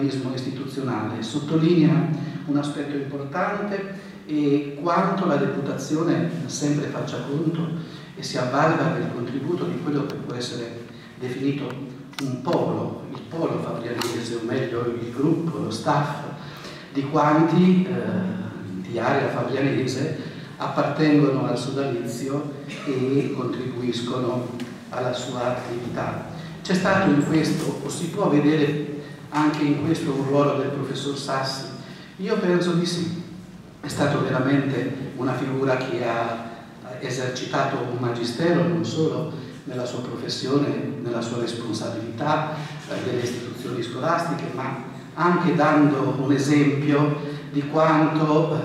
formalismo istituzionale, sottolinea un aspetto importante e quanto la deputazione sempre faccia conto e si avvalga del contributo di quello che può essere definito un polo, il polo fabrianese, o meglio il gruppo, lo staff di quanti eh, di area fabrianese appartengono al sodalizio e contribuiscono alla sua attività. C'è stato in questo, o si può vedere anche in questo, un ruolo del professor Sassi? Io penso di sì. È stato veramente una figura che ha esercitato un magistero non solo nella sua professione, nella sua responsabilità eh, delle istituzioni scolastiche, ma anche dando un esempio di quanto eh,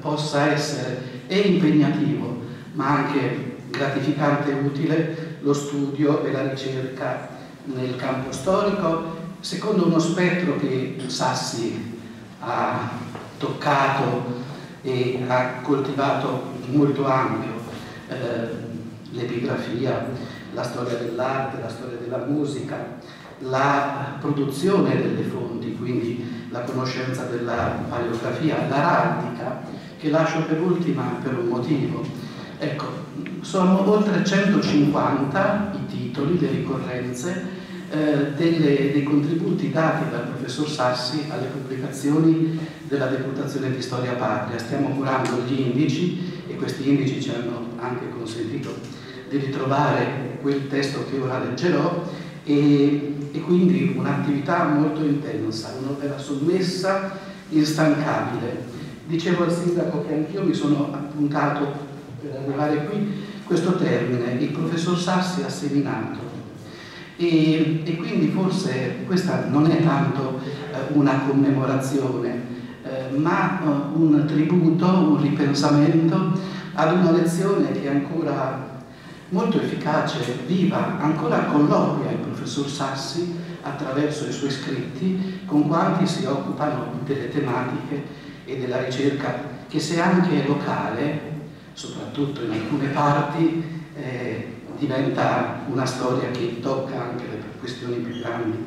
possa essere e impegnativo, ma anche gratificante e utile lo studio e la ricerca nel campo storico, secondo uno spettro che Sassi ha toccato e ha coltivato molto ampio, eh, l'epigrafia, la storia dell'arte, la storia della musica, la produzione delle fonti, quindi la conoscenza della paleografia, l'araldica, che lascio per ultima per un motivo. Ecco, sono oltre 150 i titoli, le ricorrenze, eh, delle, dei contributi dati dal professor Sassi alle pubblicazioni della Deputazione di Storia Patria. Stiamo curando gli indici e questi indici ci hanno anche consentito di ritrovare quel testo che ora leggerò e, e quindi un'attività molto intensa, un'opera sommessa, instancabile. Dicevo al sindaco che anch'io mi sono appuntato per arrivare qui questo termine, il professor Sassi ha seminato. E, e quindi forse questa non è tanto eh, una commemorazione, eh, ma uh, un tributo, un ripensamento ad una lezione che è ancora molto efficace, viva, ancora colloquia il professor Sassi attraverso i suoi scritti con quanti si occupano delle tematiche e della ricerca che se anche locale, soprattutto in alcune parti, eh, diventa una storia che tocca anche le questioni più grandi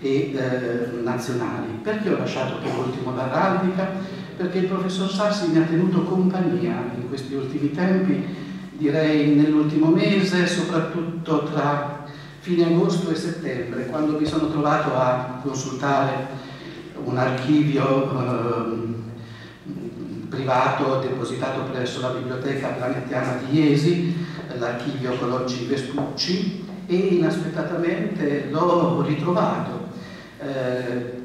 e eh, nazionali. Perché ho lasciato per ultimo l'Araldica? Perché il professor Sassi mi ha tenuto compagnia in questi ultimi tempi direi nell'ultimo mese, soprattutto tra fine agosto e settembre, quando mi sono trovato a consultare un archivio eh, privato depositato presso la biblioteca planetiana di Iesi, l'archivio Cologgi Vespucci, e inaspettatamente l'ho ritrovato. Eh,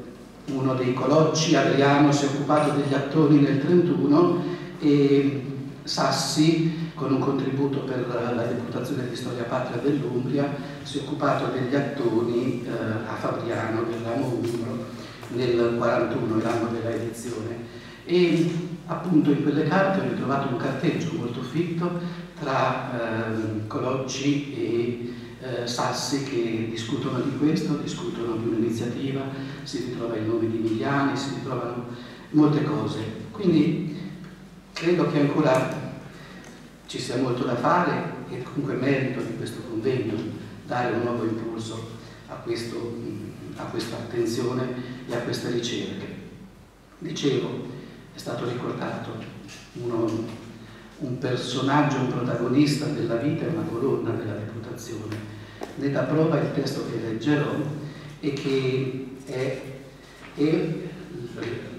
uno dei Colocci, Adriano, si è occupato degli attori nel 1931 e Sassi con un contributo per la Deputazione di Storia Patria dell'Umbria, si è occupato degli attoni eh, a Fabriano del ramo Umbro nel 41, l'anno della edizione. E appunto in quelle carte ho ritrovato un carteggio molto fitto tra eh, Colocci e eh, Sassi che discutono di questo, discutono di un'iniziativa, si ritrova il nome di Miliani, si ritrovano molte cose. Quindi credo che ancora ci sia molto da fare e comunque merito di questo convegno dare un nuovo impulso a, questo, a questa attenzione e a queste ricerche. Dicevo, è stato ricordato uno, un personaggio, un protagonista della vita e una colonna della reputazione. Ne dà prova il testo che leggerò e che è, è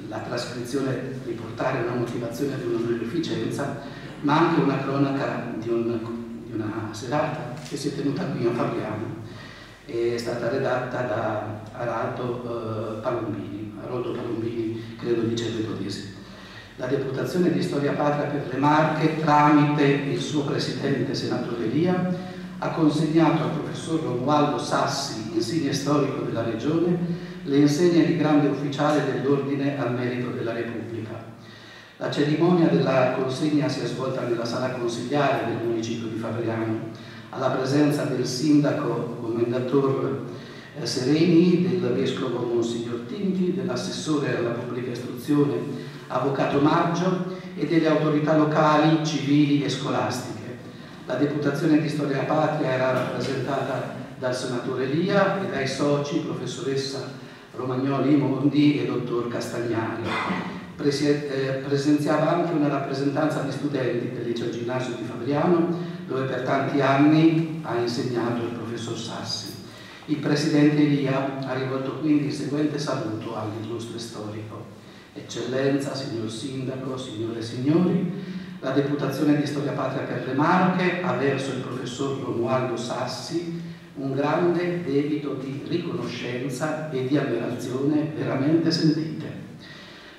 la trascrizione, riportare una motivazione di un'onorificenza ma anche una cronaca di, un, di una serata che si è tenuta qui a Fabriano. È stata redatta da Arato eh, Palombini, Aroldo Palombini, credo di Cervetodesi. La Deputazione di Storia Patria per le Marche, tramite il suo presidente, senatore Elia, ha consegnato al professor Romualdo Sassi, insigne storico della Regione, le insegne di grande ufficiale dell'Ordine al Merito della Repubblica. La cerimonia della consegna si è svolta nella sala consigliare del municipio di Fabriano, alla presenza del sindaco commendator eh, Sereni, del vescovo Monsignor Tinti, dell'assessore alla pubblica istruzione Avvocato Maggio e delle autorità locali, civili e scolastiche. La deputazione di Storia Patria era rappresentata dal senatore Lia e dai soci professoressa Romagnoli Mondi e dottor Castagnari. Eh, presenziava anche una rappresentanza di studenti del liceo ginnasio di Fabriano, dove per tanti anni ha insegnato il professor Sassi. Il presidente Elia ha rivolto quindi il seguente saluto all'illustre storico. Eccellenza, signor Sindaco, signore e signori, la Deputazione di Storia Patria per le Marche ha verso il professor Romualdo Sassi un grande debito di riconoscenza e di ammirazione veramente sentite.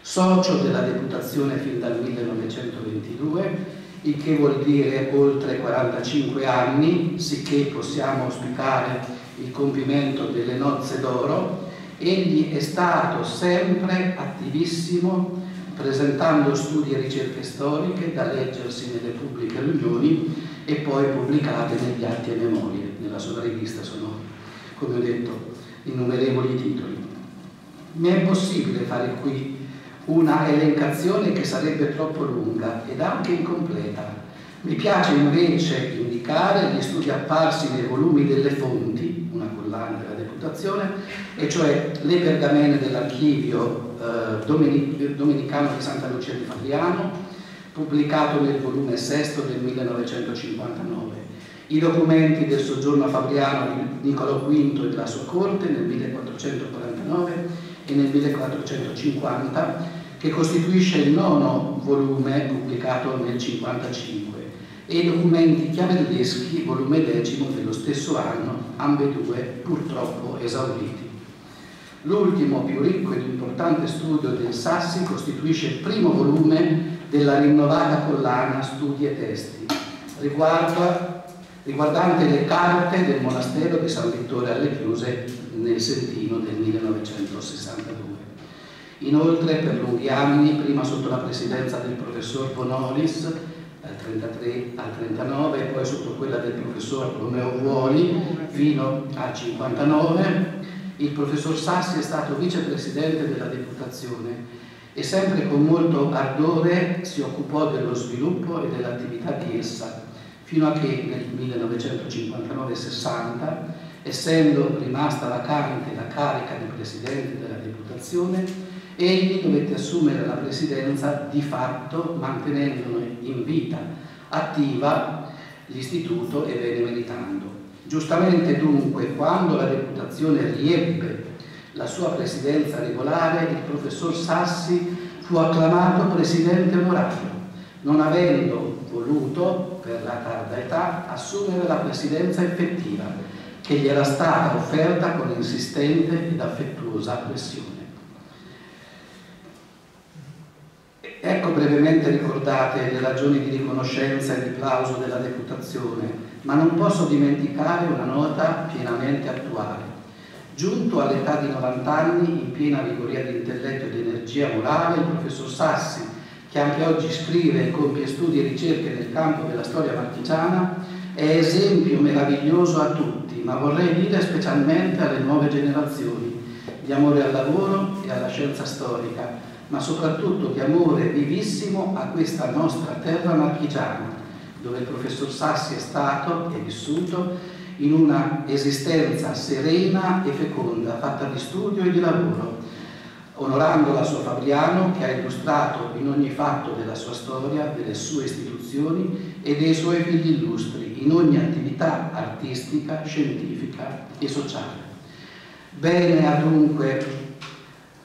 Socio della Deputazione fin dal 1922, il che vuol dire oltre 45 anni, sicché possiamo auspicare il compimento delle nozze d'oro, egli è stato sempre attivissimo presentando studi e ricerche storiche da leggersi nelle pubbliche riunioni e poi pubblicate negli atti e memorie. Nella sua rivista sono, come ho detto, innumerevoli titoli. Mi è impossibile fare qui una elencazione che sarebbe troppo lunga ed anche incompleta. Mi piace invece indicare gli studi apparsi nei volumi delle fonti collana della Deputazione, e cioè le pergamene dell'archivio eh, domenicano di Santa Lucia di Fabriano, pubblicato nel volume sesto del 1959, i documenti del soggiorno a Fabriano di Niccolò V e della sua corte nel 1449 e nel 1450, che costituisce il nono volume pubblicato nel 1955 e i documenti chiavelleschi, volume decimo dello stesso anno, ambedue purtroppo esauriti. L'ultimo, più ricco ed importante studio del Sassi costituisce il primo volume della rinnovata collana Studi e Testi, riguarda, riguardante le carte del monastero di San Vittore alle Chiuse nel Sentino del 1962. Inoltre, per lunghi anni, prima sotto la presidenza del professor Bonolis, dal 33 al 39 e poi sotto quella del professor Romeo Vuoli fino al 59. Il professor Sassi è stato vicepresidente della Deputazione e sempre con molto ardore si occupò dello sviluppo e dell'attività di essa, fino a che nel 1959-60, essendo rimasta vacante la carica di presidente della Deputazione, egli dovette assumere la presidenza di fatto mantenendone in vita attiva l'istituto e bene meritando. Giustamente dunque, quando la deputazione riebbe la sua presidenza regolare, il professor Sassi fu acclamato presidente onorario, non avendo voluto, per la tarda età, assumere la presidenza effettiva, che gli era stata offerta con insistente ed affettuosa pressione. Ecco brevemente ricordate le ragioni di riconoscenza e di plauso della deputazione, ma non posso dimenticare una nota pienamente attuale. Giunto all'età di 90 anni, in piena vigoria di intelletto e di energia morale, il professor Sassi, che anche oggi scrive e compie studi e ricerche nel campo della storia marchigiana, è esempio meraviglioso a tutti, ma vorrei dire specialmente alle nuove generazioni, di amore al lavoro e alla scienza storica, ma soprattutto di amore vivissimo a questa nostra terra marchigiana, dove il professor Sassi è stato e vissuto in una esistenza serena e feconda, fatta di studio e di lavoro, onorando la sua Fabriano che ha illustrato in ogni fatto della sua storia, delle sue istituzioni e dei suoi figli illustri, in ogni attività artistica, scientifica e sociale. Bene ha dunque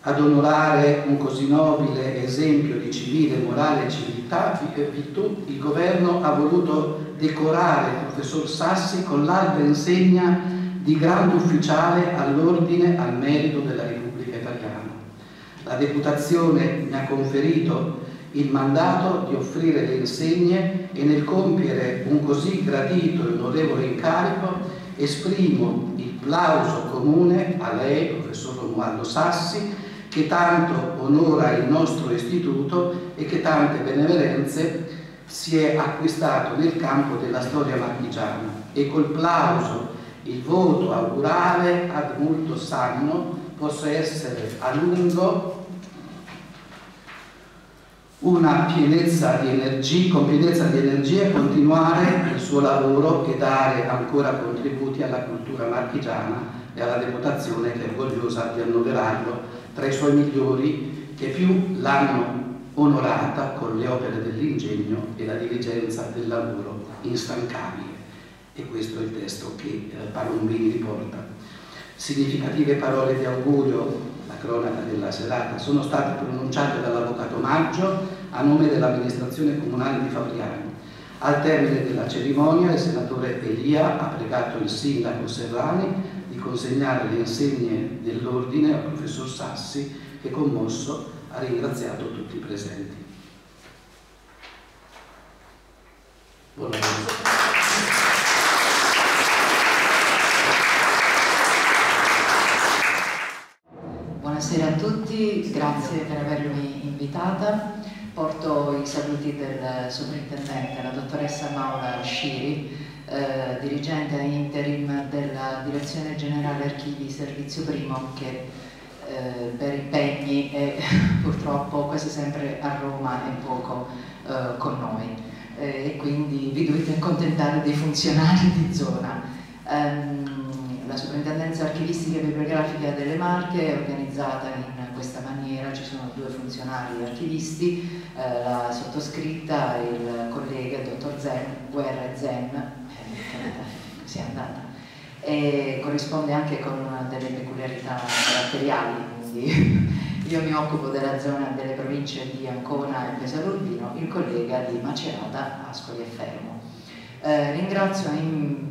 ad onorare un così nobile esempio di civile, morale e civiltà, virtù, il governo ha voluto decorare il professor Sassi con l'alta insegna di grande ufficiale all'ordine al merito della Repubblica Italiana. La deputazione mi ha conferito il mandato di offrire le insegne e nel compiere un così gradito e onorevole incarico esprimo il plauso comune a lei, professor Romualdo Sassi, che tanto onora il nostro istituto e che tante benemerenze si è acquistato nel campo della storia marchigiana. E col plauso il voto augurale ad molto sanno possa essere a lungo una pienezza di energia, con pienezza di energia continuare il suo lavoro e dare ancora contributi alla cultura marchigiana e alla deputazione che è orgogliosa di annoverarlo tra i suoi migliori che più l'hanno onorata con le opere dell'ingegno e la diligenza del lavoro instancabile. E questo è il testo che eh, Palombini riporta. Significative parole di augurio la cronaca della serata, sono state pronunciate dall'Avvocato Maggio a nome dell'amministrazione comunale di Fabriano. Al termine della cerimonia il senatore Elia ha pregato il sindaco Serrani consegnare le insegne dell'ordine al professor Sassi che commosso ha ringraziato tutti i presenti. Buon lavoro. Buonasera a tutti, grazie per avermi invitata. Porto i saluti del sovrintendente, la dottoressa Maura Sciri, eh, dirigente interim della Direzione Generale Archivi Servizio Primo, che eh, per impegni è purtroppo quasi sempre a Roma e poco eh, con noi. Eh, e quindi vi dovete accontentare dei funzionari di zona. Um, la Soprintendenza Archivistica e Bibliografica delle Marche è organizzata in questa maniera, ci sono due funzionari archivisti, eh, la sottoscritta, il collega, il dottor Zen, Guerra Zen, così è andata, e corrisponde anche con delle peculiarità caratteriali, quindi io mi occupo della zona delle province di Ancona e Pesaro il collega di Macerata, Ascoli e Fermo. Eh, ringrazio in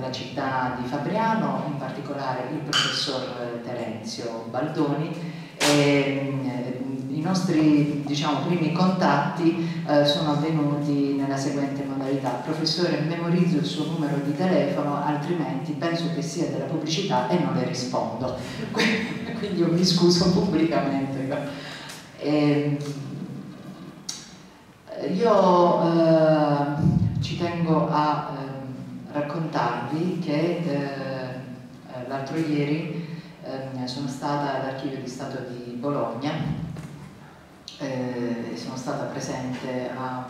la città di Fabriano, in particolare il professor Terenzio Baldoni. E, I nostri diciamo, primi contatti eh, sono avvenuti nella seguente modalità. Professore, memorizzo il suo numero di telefono, altrimenti penso che sia della pubblicità e non le rispondo. Quindi io mi scuso pubblicamente. E, io eh, ci tengo a eh, raccontarvi che eh, l'altro ieri eh, sono stata all'Archivio di Stato di Bologna eh, sono stata presente a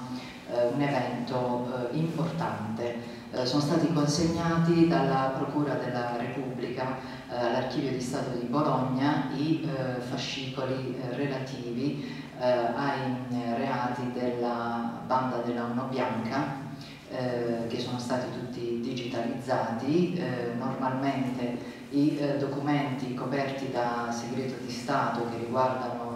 eh, un evento eh, importante. sono stati consegnati dalla Procura della Repubblica all'Archivio di Stato di Bologna i fascicoli relativi ai reati della banda della Uno Bianca eh, che sono stati tutti digitalizzati, eh, normalmente i eh, documenti coperti da segreto di Stato che riguardano eh,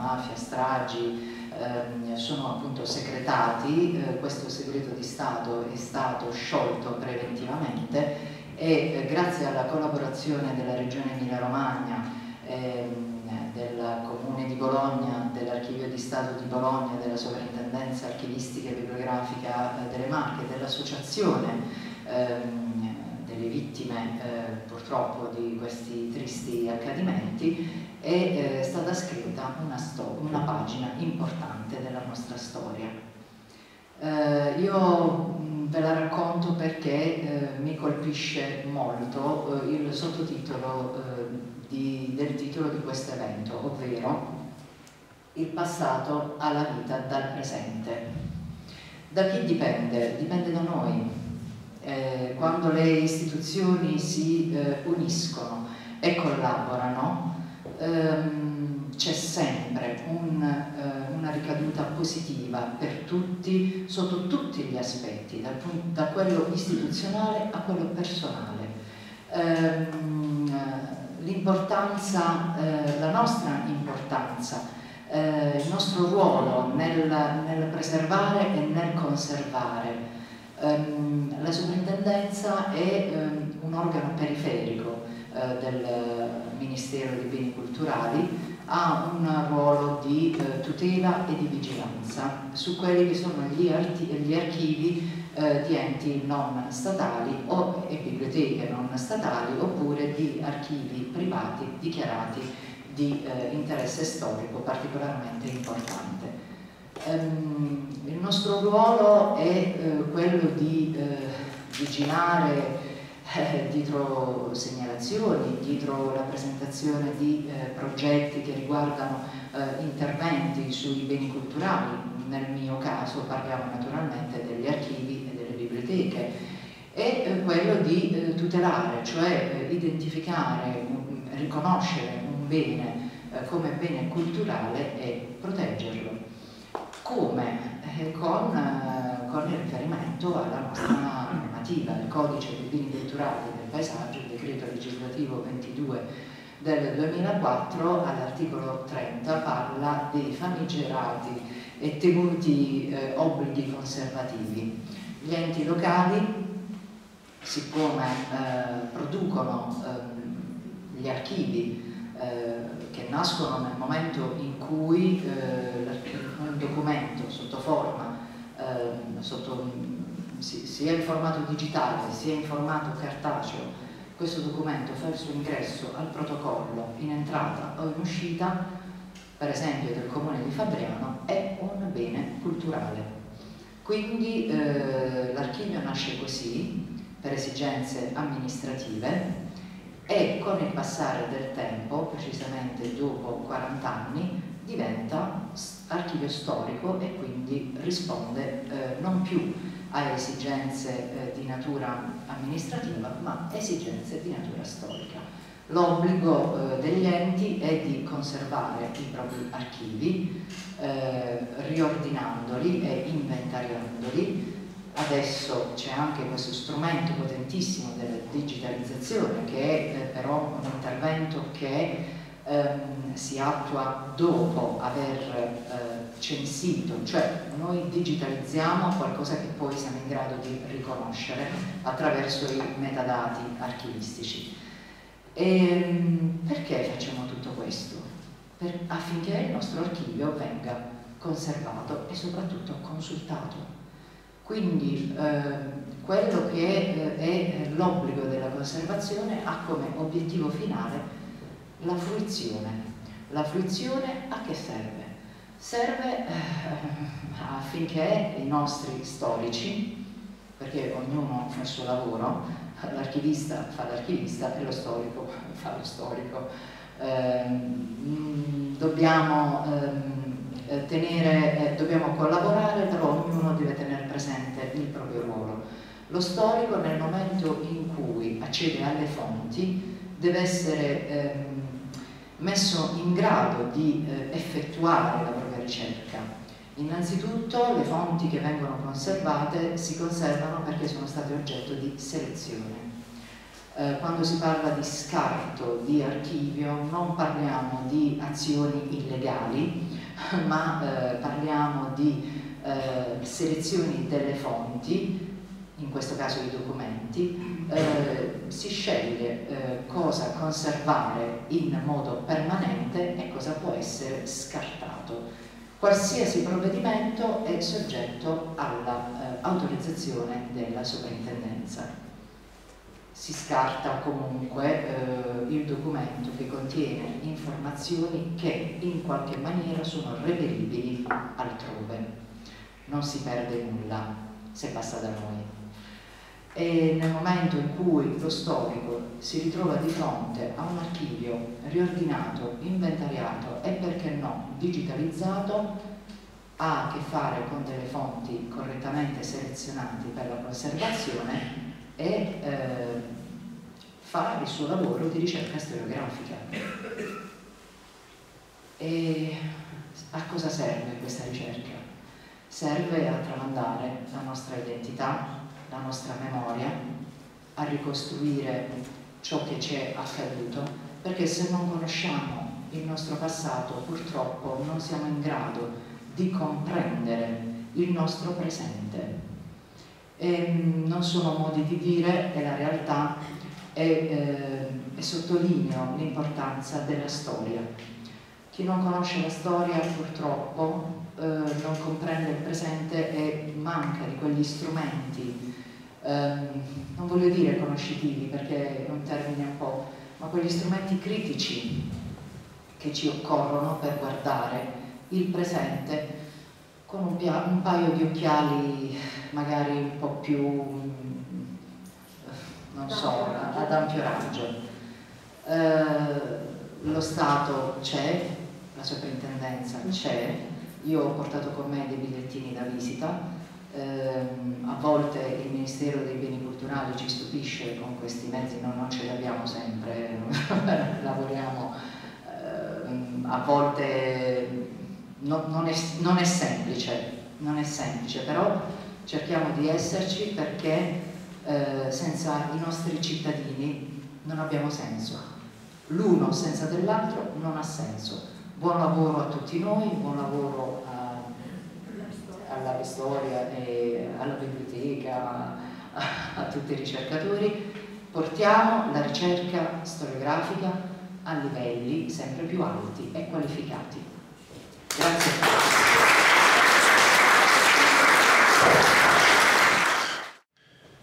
mafia, stragi, ehm, sono appunto segretati, eh, questo segreto di Stato è stato sciolto preventivamente e grazie alla collaborazizione della Regione Emilia-Romagna ehm, del Comune di Bologna, dell'Archivio di Stato di Bologna, della Sovrintendenza Archivistica e Bibliografica eh, delle Marche, dell'Associazione ehm, delle vittime eh, purtroppo di questi tristi accadimenti, è eh, stata scritta una, una, pagina importante della nostra storia. Eh, io ve la racconto perché eh, mi colpisce molto il sottotitolo di, del titolo di questo evento, ovvero Il passato alla vita dal presente. Da chi dipende? Dipende da noi. Eh, quando le istituzioni si eh, uniscono e collaborano, ehm, c'è sempre un, eh, una ricaduta positiva per tutti, sotto tutti gli aspetti, dal, da quello istituzionale a quello personale. Ehm, l'importanza, eh, la nostra importanza, eh, il nostro ruolo nel, nel, preservare e nel conservare. Um, la sovrintendenza è um, un organo periferico uh, del Ministero dei Beni Culturali, ha un ruolo di uh, tutela e di vigilanza su quelli che sono gli, gli archivi eh, di enti non statali o e biblioteche non statali oppure di archivi privati dichiarati di eh, interesse storico particolarmente importante. Um, il nostro ruolo è eh, quello di eh, vigilare eh, dietro segnalazioni, dietro la presentazione di eh, progetti che riguardano eh, interventi sui beni culturali, nel mio caso parliamo naturalmente degli archivi e delle biblioteche, e eh, quello di eh, tutelare, cioè identificare, riconoscere un bene come bene culturale e proteggerlo. Come? Con, con riferimento alla nostra normativa, il codice dei beni culturali e del paesaggio, il decreto legislativo 22 del 2004 all'articolo 30 parla dei famigerati e tenuti eh, obblighi conservativi. Gli enti locali, siccome eh, producono eh, gli archivi eh, che nascono nel momento in cui eh, un documento sotto forma, eh, sotto, sia in formato digitale sia in formato cartaceo, questo documento fa il suo ingresso al protocollo in entrata o in uscita, per esempio del comune di Fabriano, è un bene culturale. Quindi eh, l'archivio nasce così, per esigenze amministrative, e con il passare del tempo, precisamente dopo 40 anni, diventa archivio storico e quindi risponde eh, non più a esigenze eh, di natura amministrativa ma esigenze di natura storica. L'obbligo eh, degli enti è di conservare i propri archivi eh, riordinandoli e inventariandoli. Adesso c'è anche questo strumento potentissimo della digitalizzazione che è però un intervento che ehm, si attua dopo aver eh, censito, cioè noi digitalizziamo qualcosa che poi siamo in grado di riconoscere attraverso i metadati archivistici. E, ehm, perché facciamo tutto questo? Per, affinché il nostro archivio venga conservato e soprattutto consultato. Quindi eh, quello che eh, è l'obbligo della conservazione ha come obiettivo finale la fruizione. La fruizione a che serve? Serve eh, affinché i nostri storici, perché ognuno fa il suo lavoro, l'archivista fa l'archivista e lo storico fa lo storico, eh, dobbiamo, eh, tenere, eh, dobbiamo collaborare, però ognuno deve tenere presente il proprio ruolo. Lo storico nel momento in cui accede alle fonti deve essere ehm, messo in grado di eh, effettuare la propria ricerca. Innanzitutto le fonti che vengono conservate si conservano perché sono state oggetto di selezione. Eh, quando si parla di scarto di archivio non parliamo di azioni illegali, ma eh, parliamo di eh, selezioni delle fonti in questo caso i documenti, eh, si sceglie eh, cosa conservare in modo permanente e cosa può essere scartato. Qualsiasi provvedimento è soggetto all'autorizzazione eh, della sovrintendenza. Si scarta comunque eh, il documento che contiene informazioni che in qualche maniera sono reperibili altrove. Non si perde nulla se passa da noi e nel momento in cui lo storico si ritrova di fronte a un archivio riordinato, inventariato e perché no digitalizzato, ha a che fare con delle fonti correttamente selezionate per la conservazione e eh, fa il suo lavoro di ricerca storiografica. E a cosa serve questa ricerca? Serve a tramandare la nostra identità, la nostra memoria, a ricostruire ciò che ci è accaduto, perché se non conosciamo il nostro passato purtroppo non siamo in grado di comprendere il nostro presente. E mm, non sono modi di dire, è la realtà e, eh, e sottolineo l'importanza della storia. Chi non conosce la storia purtroppo eh, non comprende il presente e manca di quegli strumenti ehm, non voglio dire conoscitivi perché è un termine un po', ma quegli strumenti critici che ci occorrono per guardare il presente con un, un paio di occhiali magari un po' più, non so, ad ampio raggio. Eh, lo Stato c'è, la soprintendenza c'è, io ho portato con me dei bigliettini da visita, a volte il Ministero dei Beni Culturali ci stupisce con questi mezzi, no, non ce li abbiamo sempre, lavoriamo, ehm, a volte no, non, è, non, è semplice, non è semplice, però cerchiamo di esserci perché eh, senza i nostri cittadini non abbiamo senso l'uno senza dell'altro non ha senso. Buon lavoro a tutti noi, buon lavoro a, alla e alla biblioteca, a, a tutti i ricercatori. Portiamo la ricerca storiografica a livelli sempre più alti e qualificati. Grazie.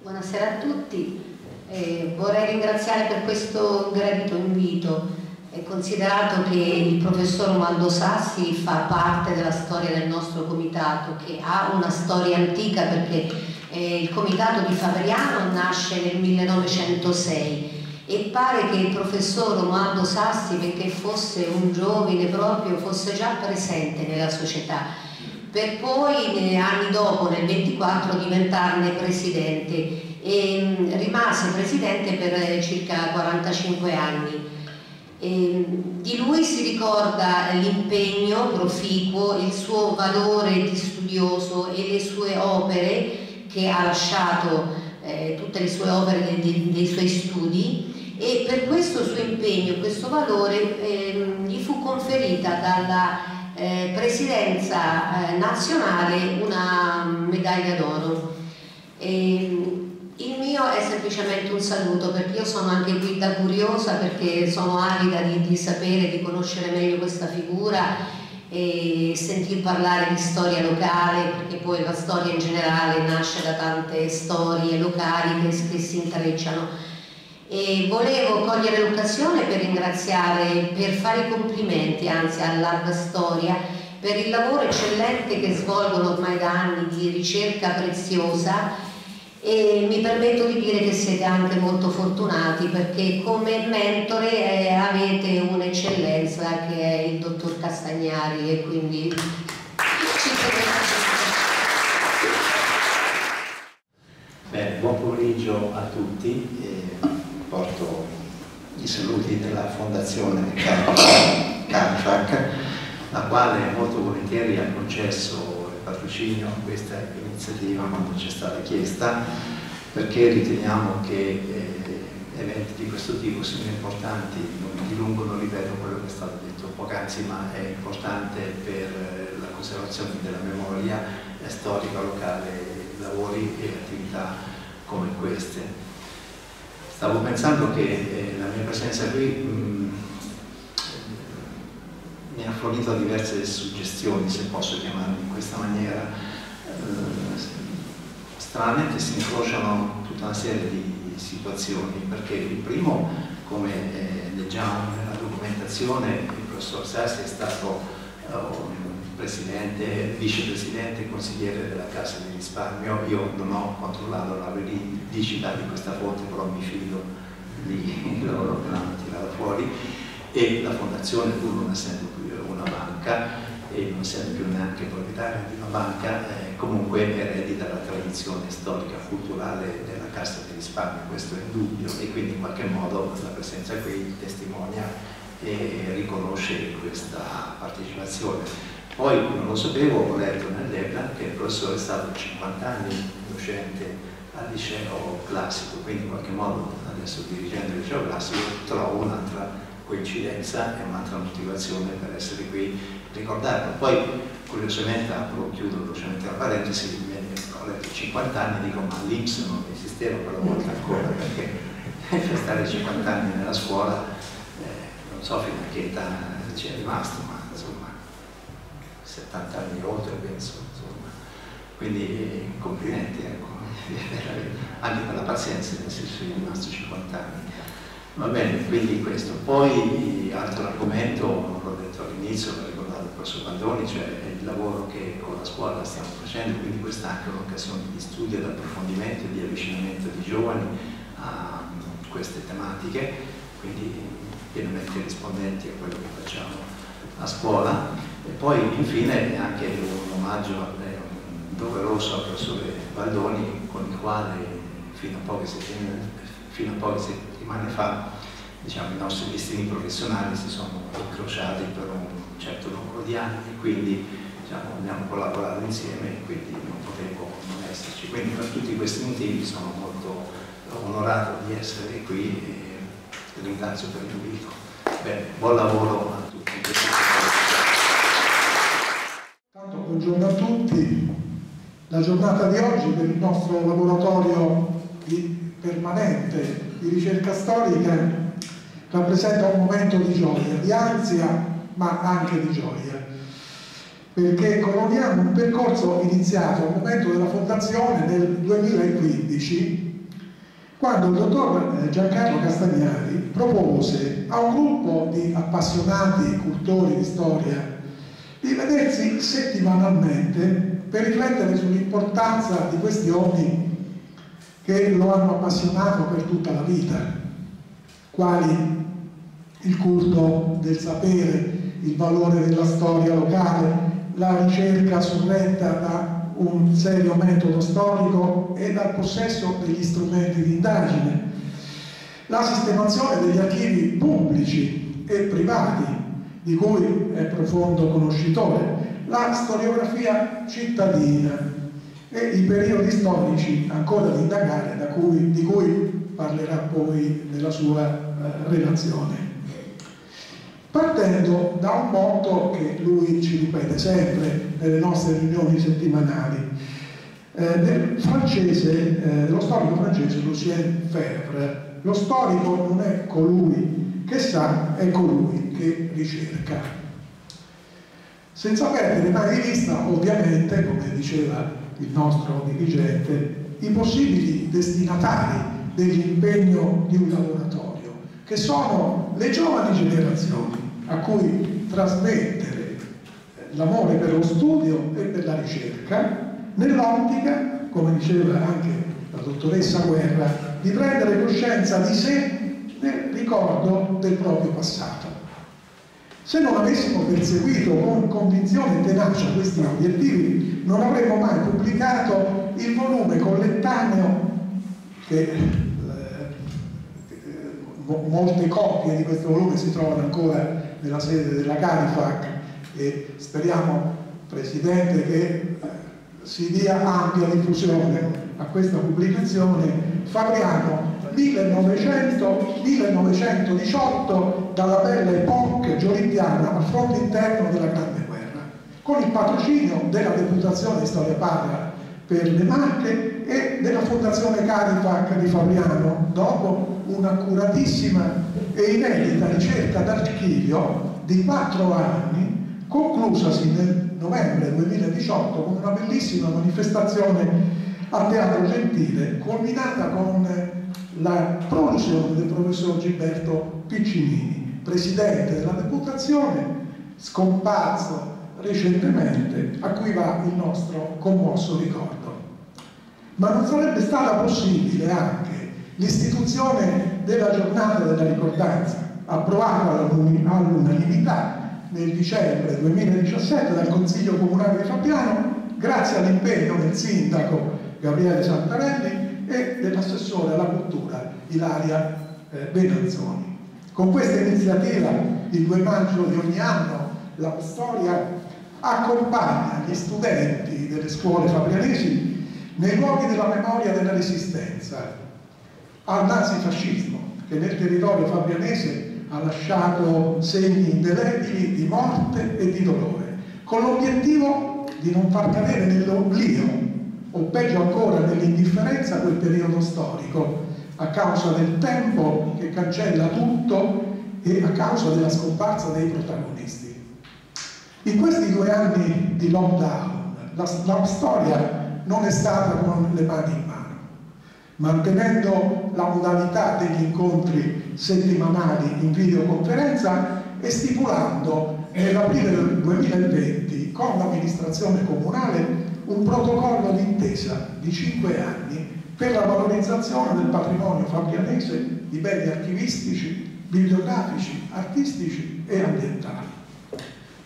Buonasera a tutti. Eh, vorrei ringraziare per questo gradito invito e considerato che il professor Romando Sassi fa parte della storia del nostro comitato che ha una storia antica perché eh, il comitato di Fabriano nasce nel 1906 e pare che il professor Romando Sassi perché fosse un giovane proprio fosse già presente nella società per poi anni dopo nel 24 diventarne presidente e mm, rimase presidente per eh, circa 45 anni. E mm, di lui si ricorda l'impegno proficuo, il suo valore di studioso e le sue opere che ha lasciato, eh, tutte le sue opere dei, dei, suoi studi e per questo suo impegno, questo valore eh, gli fu conferita dalla eh, presidenza eh, nazionale una medaglia d'oro. Mio è semplicemente un saluto perché io sono anche qui da curiosa perché sono avida di, di sapere, di conoscere meglio questa figura e sentir parlare di storia locale perché poi la storia in generale nasce da tante storie locali che, che si intrecciano. E volevo cogliere l'occasione per ringraziare, per fare i complimenti anzi a Larga Storia per il lavoro eccellente che svolgono ormai da anni di ricerca preziosa e mi permetto di dire che siete anche molto fortunati perché come mentore eh, avete un'eccellenza che è il dottor Castagnari e quindi ci Bene, buon pomeriggio a tutti, eh, porto i saluti della Fondazione Carfac, la quale molto volentieri ha concesso patrocinio a questa iniziativa quando c'è stata chiesta, perché riteniamo che eh, eventi di questo tipo siano importanti, non dilungo, non ripeto quello che è stato detto poc'anzi, ma è importante per eh, la conservazione della memoria storica locale, lavori e attività come queste. Stavo pensando che eh, la mia presenza qui mh, mi ha fornito diverse suggestioni, se posso chiamarle in questa maniera. Eh, stranamente si incrociano tutta una serie di situazioni, perché il primo, come eh, leggiamo nella documentazione, il professor Sassi è stato eh, presidente, vicepresidente e consigliere della Cassa di risparmio. Io non ho controllato la veridicità di questa fonte, però mi fido di loro che l'hanno tirata fuori e la fondazione, pur non essendo più una banca e non essendo più neanche proprietario di una banca, eh, comunque eredita la tradizione storica, culturale della Cassa di risparmio, questo è indubbio e quindi in qualche modo la presenza qui testimonia e riconosce questa partecipazione. Poi non lo sapevo, ho letto nell'EPLA che il professore è stato 50 anni docente al liceo classico, quindi in qualche modo adesso dirigendo il liceo classico trovo un'altra coincidenza e un'altra motivazione per essere qui ricordarlo. Poi curiosamente, apro, chiudo velocemente la parentesi, ho letto 50 anni dico ma l'Inps non esisteva quella volta ancora perché per stare 50 anni nella scuola eh, non so fino a che età ci è rimasto, ma insomma 70 anni oltre penso, insomma. quindi complimenti ecco, anche per la pazienza di esserci rimasto 50 anni. Va bene, quindi questo. Poi altro argomento, l'ho detto all'inizio, professor Bandoni, cioè il lavoro che con la scuola stiamo facendo, quindi questa è un'occasione di studio, di approfondimento e di avvicinamento di giovani a queste tematiche, quindi pienamente rispondenti a quello che facciamo a scuola. E poi infine anche un omaggio doveroso al professore Baldoni con il quale fino a poche settimane, fino a poche settimane fa diciamo, i nostri destini professionali si sono incrociati per un certo numero di anni quindi diciamo, abbiamo collaborato insieme e quindi non potevo non esserci. Quindi per tutti questi motivi sono molto onorato di essere qui e ringrazio per l'invito. Buon lavoro a tutti. Tanto buongiorno a tutti. La giornata di oggi per il nostro laboratorio permanente di ricerca storica rappresenta un momento di gioia, di ansia, ma anche di gioia, perché coloniamo un percorso iniziato al momento della fondazione nel 2015, quando il dottor Giancarlo Castagnari propose a un gruppo di appassionati cultori di storia di vedersi settimanalmente per riflettere sull'importanza di questioni che lo hanno appassionato per tutta la vita, quali il culto del sapere, il valore della storia locale, la ricerca sorretta da un serio metodo storico e dal possesso degli strumenti di indagine, la sistemazione degli archivi pubblici e privati, di cui è profondo conoscitore, la storiografia cittadina e i periodi storici ancora da indagare, cui, di cui parlerà poi nella sua eh, relazione partendo da un motto che lui ci ripete sempre nelle nostre riunioni settimanali. Eh, del francese, eh, lo storico francese Lucien Febvre, lo storico non è colui che sa, è colui che ricerca. Senza perdere mai di vista, ovviamente, come diceva il nostro dirigente, i possibili destinatari dell'impegno di un laboratorio, che sono le giovani generazioni a cui trasmettere l'amore per lo studio e per la ricerca, nell'ottica, come diceva anche la dottoressa Guerra, di prendere coscienza di sé nel ricordo del proprio passato. Se non avessimo perseguito con convinzione e tenacia questi obiettivi, non avremmo mai pubblicato il volume collettaneo che molte copie di questo volume si trovano ancora nella sede della Carifac e speriamo, Presidente, che eh, si dia ampia diffusione a questa pubblicazione. Fabriano 1900-1918 dalla bella epoca giolittiana al fronte interno della Grande Guerra con il patrocinio della Deputazione Storia Patria per le Marche e della Fondazione Carifac di Fabriano. Dopo un'accuratissima e inedita ricerca d'archivio di quattro anni, conclusasi nel novembre 2018 con una bellissima manifestazione a Teatro Gentile, culminata con la produzione del professor Gilberto Piccinini, presidente della deputazione, scomparso recentemente, a cui va il nostro commosso ricordo. Ma non sarebbe stata possibile anche l'istituzione della giornata della ricordanza, approvata all'unanimità nel dicembre 2017 dal Consiglio Comunale di Fabiano, grazie all'impegno del sindaco Gabriele Santarelli e dell'assessore alla cultura Ilaria eh, Benanzoni. Con questa iniziativa, il 2 maggio di ogni anno, la storia accompagna gli studenti delle scuole fabrianesi nei luoghi della memoria della resistenza, al nazifascismo che nel territorio fabianese ha lasciato segni indelebili di morte e di dolore, con l'obiettivo di non far cadere nell'oblio o peggio ancora nell'indifferenza quel periodo storico a causa del tempo che cancella tutto e a causa della scomparsa dei protagonisti. In questi due anni di lockdown la, la storia non è stata con le mani in mantenendo la modalità degli incontri settimanali in videoconferenza e stipulando nell'aprile del 2020 con l'amministrazione comunale un protocollo d'intesa di cinque anni per la valorizzazione del patrimonio fabrianese di beni archivistici, bibliografici, artistici e ambientali.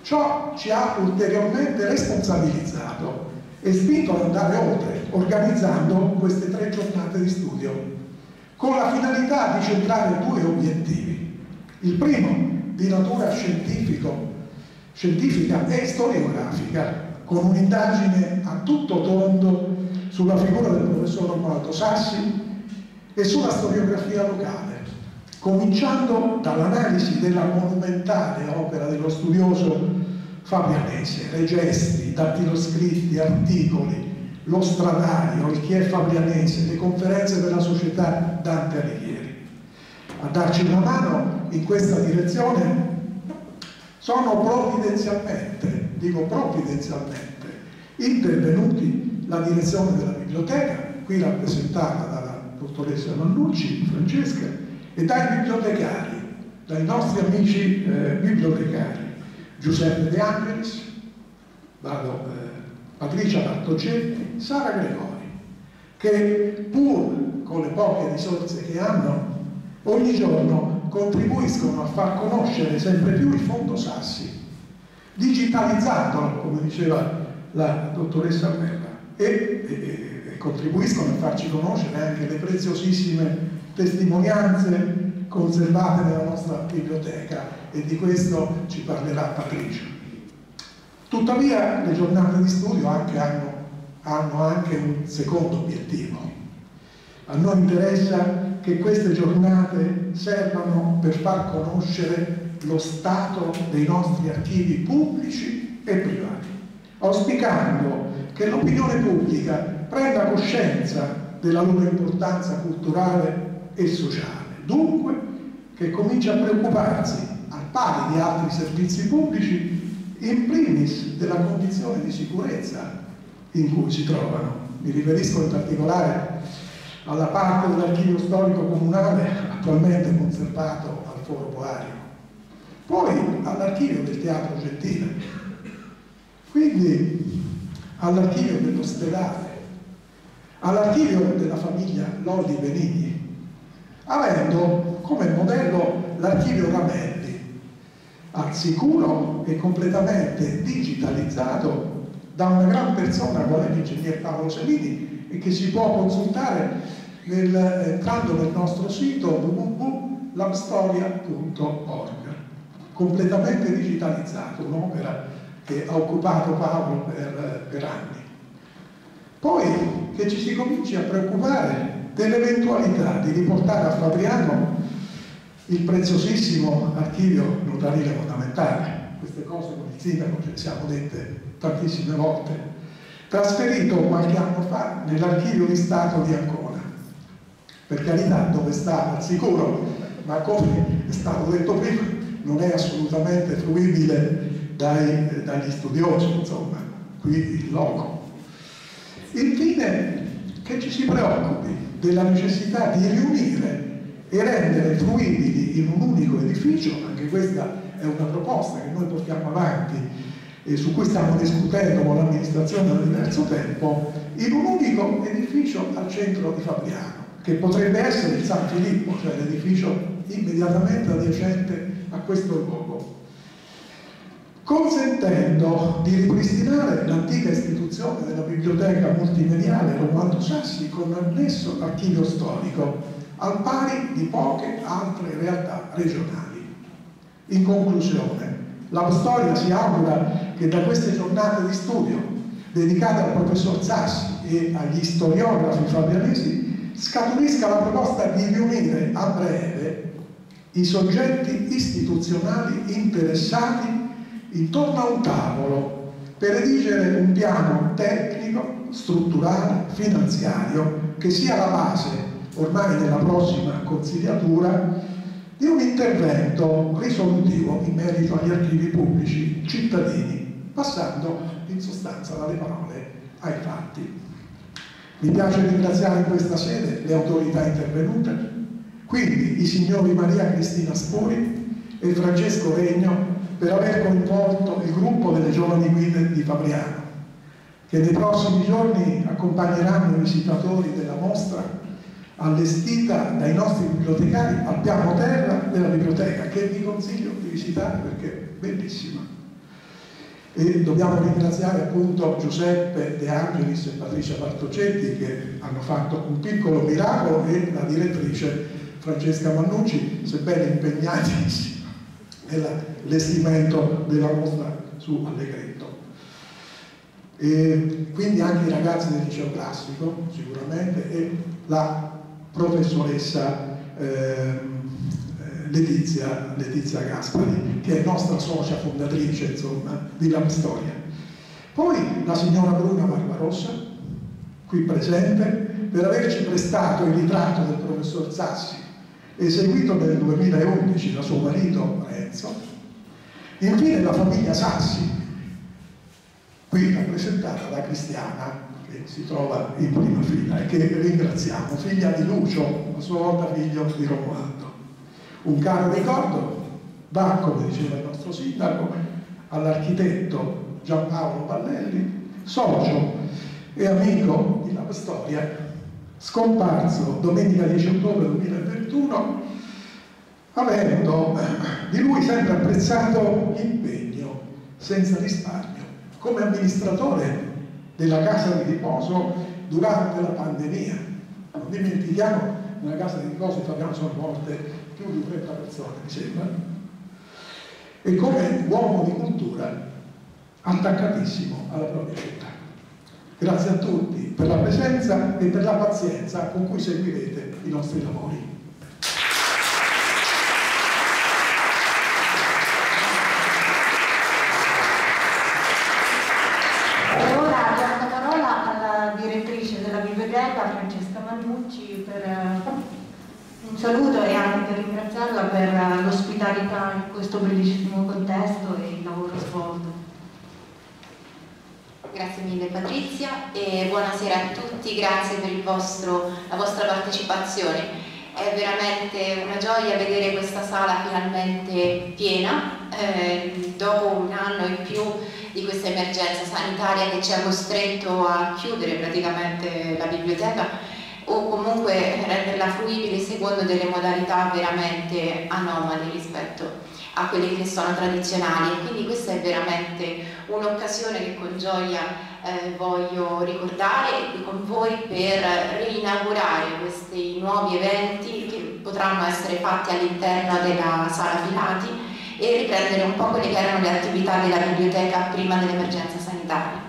Ciò ci ha ulteriormente responsabilizzato e spinto ad andare oltre, organizzando queste tre giornate di studio, con la finalità di centrare due obiettivi. Il primo, di natura scientifica e storiografica, con un'indagine a tutto tondo sulla figura del professor Romualdo Sassi e sulla storiografia locale, cominciando dall'analisi della monumentale opera dello studioso fabrianese, registri, dattiloscritti, articoli, lo stradario, il chi è fabrianese, le conferenze della società Dante Alighieri. A darci una mano in questa direzione sono provvidenzialmente, dico provvidenzialmente, intervenuti la direzione della biblioteca, qui rappresentata dalla dottoressa Mannucci, Francesca, e dai bibliotecari, dai nostri amici eh, bibliotecari, Giuseppe De Angelis, vado, eh, Patricia Bartocetti, Sara Gregori, che pur con le poche risorse che hanno, ogni giorno contribuiscono a far conoscere sempre più il fondo Sassi, digitalizzandolo, come diceva la dottoressa Merla, e, e, e contribuiscono a farci conoscere anche le preziosissime testimonianze conservate nella nostra biblioteca e di questo ci parlerà Patricia. Tuttavia le giornate di studio anche hanno, hanno anche un secondo obiettivo. A noi interessa che queste giornate servano per far conoscere lo stato dei nostri archivi pubblici e privati, auspicando che l'opinione pubblica prenda coscienza della loro importanza culturale e sociale. Dunque, che cominci a preoccuparsi, al pari di altri servizi pubblici, in primis della condizione di sicurezza in cui si trovano. Mi riferisco in particolare alla parte dell'archivio storico comunale attualmente conservato al Foro Polario, poi all'archivio del Teatro Gentile, quindi all'archivio dell'ospedale, all'archivio della famiglia Lodi Benigni, avendo come modello l'archivio Ramelli, al sicuro e completamente digitalizzato da una gran persona qual è l'ingegner Paolo Salini e che si può consultare nel, entrando nel nostro sito www.labstoria.org completamente digitalizzato, un'opera che ha occupato Paolo per, per anni. Poi che ci si cominci a preoccupare dell'eventualità di riportare a Fabriano il preziosissimo archivio notarile fondamentale, queste cose con il sindaco ce le siamo dette tantissime volte, trasferito qualche anno fa nell'archivio di Stato di Ancona. Per carità, dove sta al sicuro, ma come è stato detto prima, non è assolutamente fruibile dai, dagli studiosi, insomma, qui il loco. Infine, che ci si preoccupi della necessità di riunire e rendere fruibili in un unico edificio, anche questa è una proposta che noi portiamo avanti e su cui stiamo discutendo con l'amministrazione da diverso tempo, in un unico edificio al centro di Fabriano, che potrebbe essere il San Filippo, cioè l'edificio immediatamente adiacente a questo luogo, consentendo di ripristinare l'antica istituzione della biblioteca multimediale Romualdo Sassi con annesso archivio storico al pari di poche altre realtà regionali. In conclusione, la storia si augura che da queste giornate di studio dedicate al professor Sassi e agli storiografi fabrianesi scaturisca la proposta di riunire a breve i soggetti istituzionali interessati intorno a un tavolo per redigere un piano tecnico, strutturale, finanziario che sia la base ormai nella prossima consigliatura, di un intervento risolutivo in merito agli archivi pubblici cittadini, passando in sostanza dalle parole ai fatti. Mi piace ringraziare in questa sede le autorità intervenute, quindi i signori Maria Cristina Spuri e Francesco Regno per aver coinvolto il gruppo delle giovani guide di Fabriano, che nei prossimi giorni accompagneranno i visitatori della mostra allestita dai nostri bibliotecari al piano terra della biblioteca che vi consiglio di visitare perché è bellissima. E dobbiamo ringraziare appunto Giuseppe De Angelis e Patricia Bartocetti che hanno fatto un piccolo miracolo e la direttrice Francesca Mannucci, sebbene impegnatissima nell'allestimento della mostra su Allegretto. E quindi anche i ragazzi del liceo classico sicuramente e la professoressa eh, Letizia, Letizia Gaspari, che è nostra socia fondatrice insomma, di Lab Storia. Poi la signora Bruna Barbarossa, qui presente, per averci prestato il ritratto del professor Sassi, eseguito nel 2011 da suo marito Renzo. Infine la famiglia Sassi, qui rappresentata da Cristiana, che si trova in prima fila e che ringraziamo, figlia di Lucio, a sua volta figlio di Romualdo. Un caro ricordo va, come diceva il nostro sindaco, all'architetto Giampaolo Pallelli, socio e amico di Lab Storia, scomparso domenica 10 ottobre 2021, avendo di lui sempre apprezzato l'impegno senza risparmio come amministratore della casa di riposo durante la pandemia. Non dimentichiamo, nella casa di riposo italiana sono morte più di 30 persone, mi sembra. E come uomo di cultura, attaccatissimo alla propria città. Grazie a tutti per la presenza e per la pazienza con cui seguirete i nostri lavori. Saluto e anche per ringraziarla per l'ospitalità in questo bellissimo contesto e il lavoro svolto. Grazie mille Patrizia e buonasera a tutti, grazie per vostro, la vostra partecipazione. È veramente una gioia vedere questa sala finalmente piena, eh, dopo un anno in più di questa emergenza sanitaria che ci ha costretto a chiudere praticamente la biblioteca o comunque renderla fruibile secondo delle modalità veramente anomale rispetto a quelle che sono tradizionali e quindi questa è veramente un'occasione che con gioia eh, voglio ricordare qui con voi per reinaugurare questi nuovi eventi che potranno essere fatti all'interno della sala Pilati e riprendere un po' quelle che erano le attività della biblioteca prima dell'emergenza sanitaria.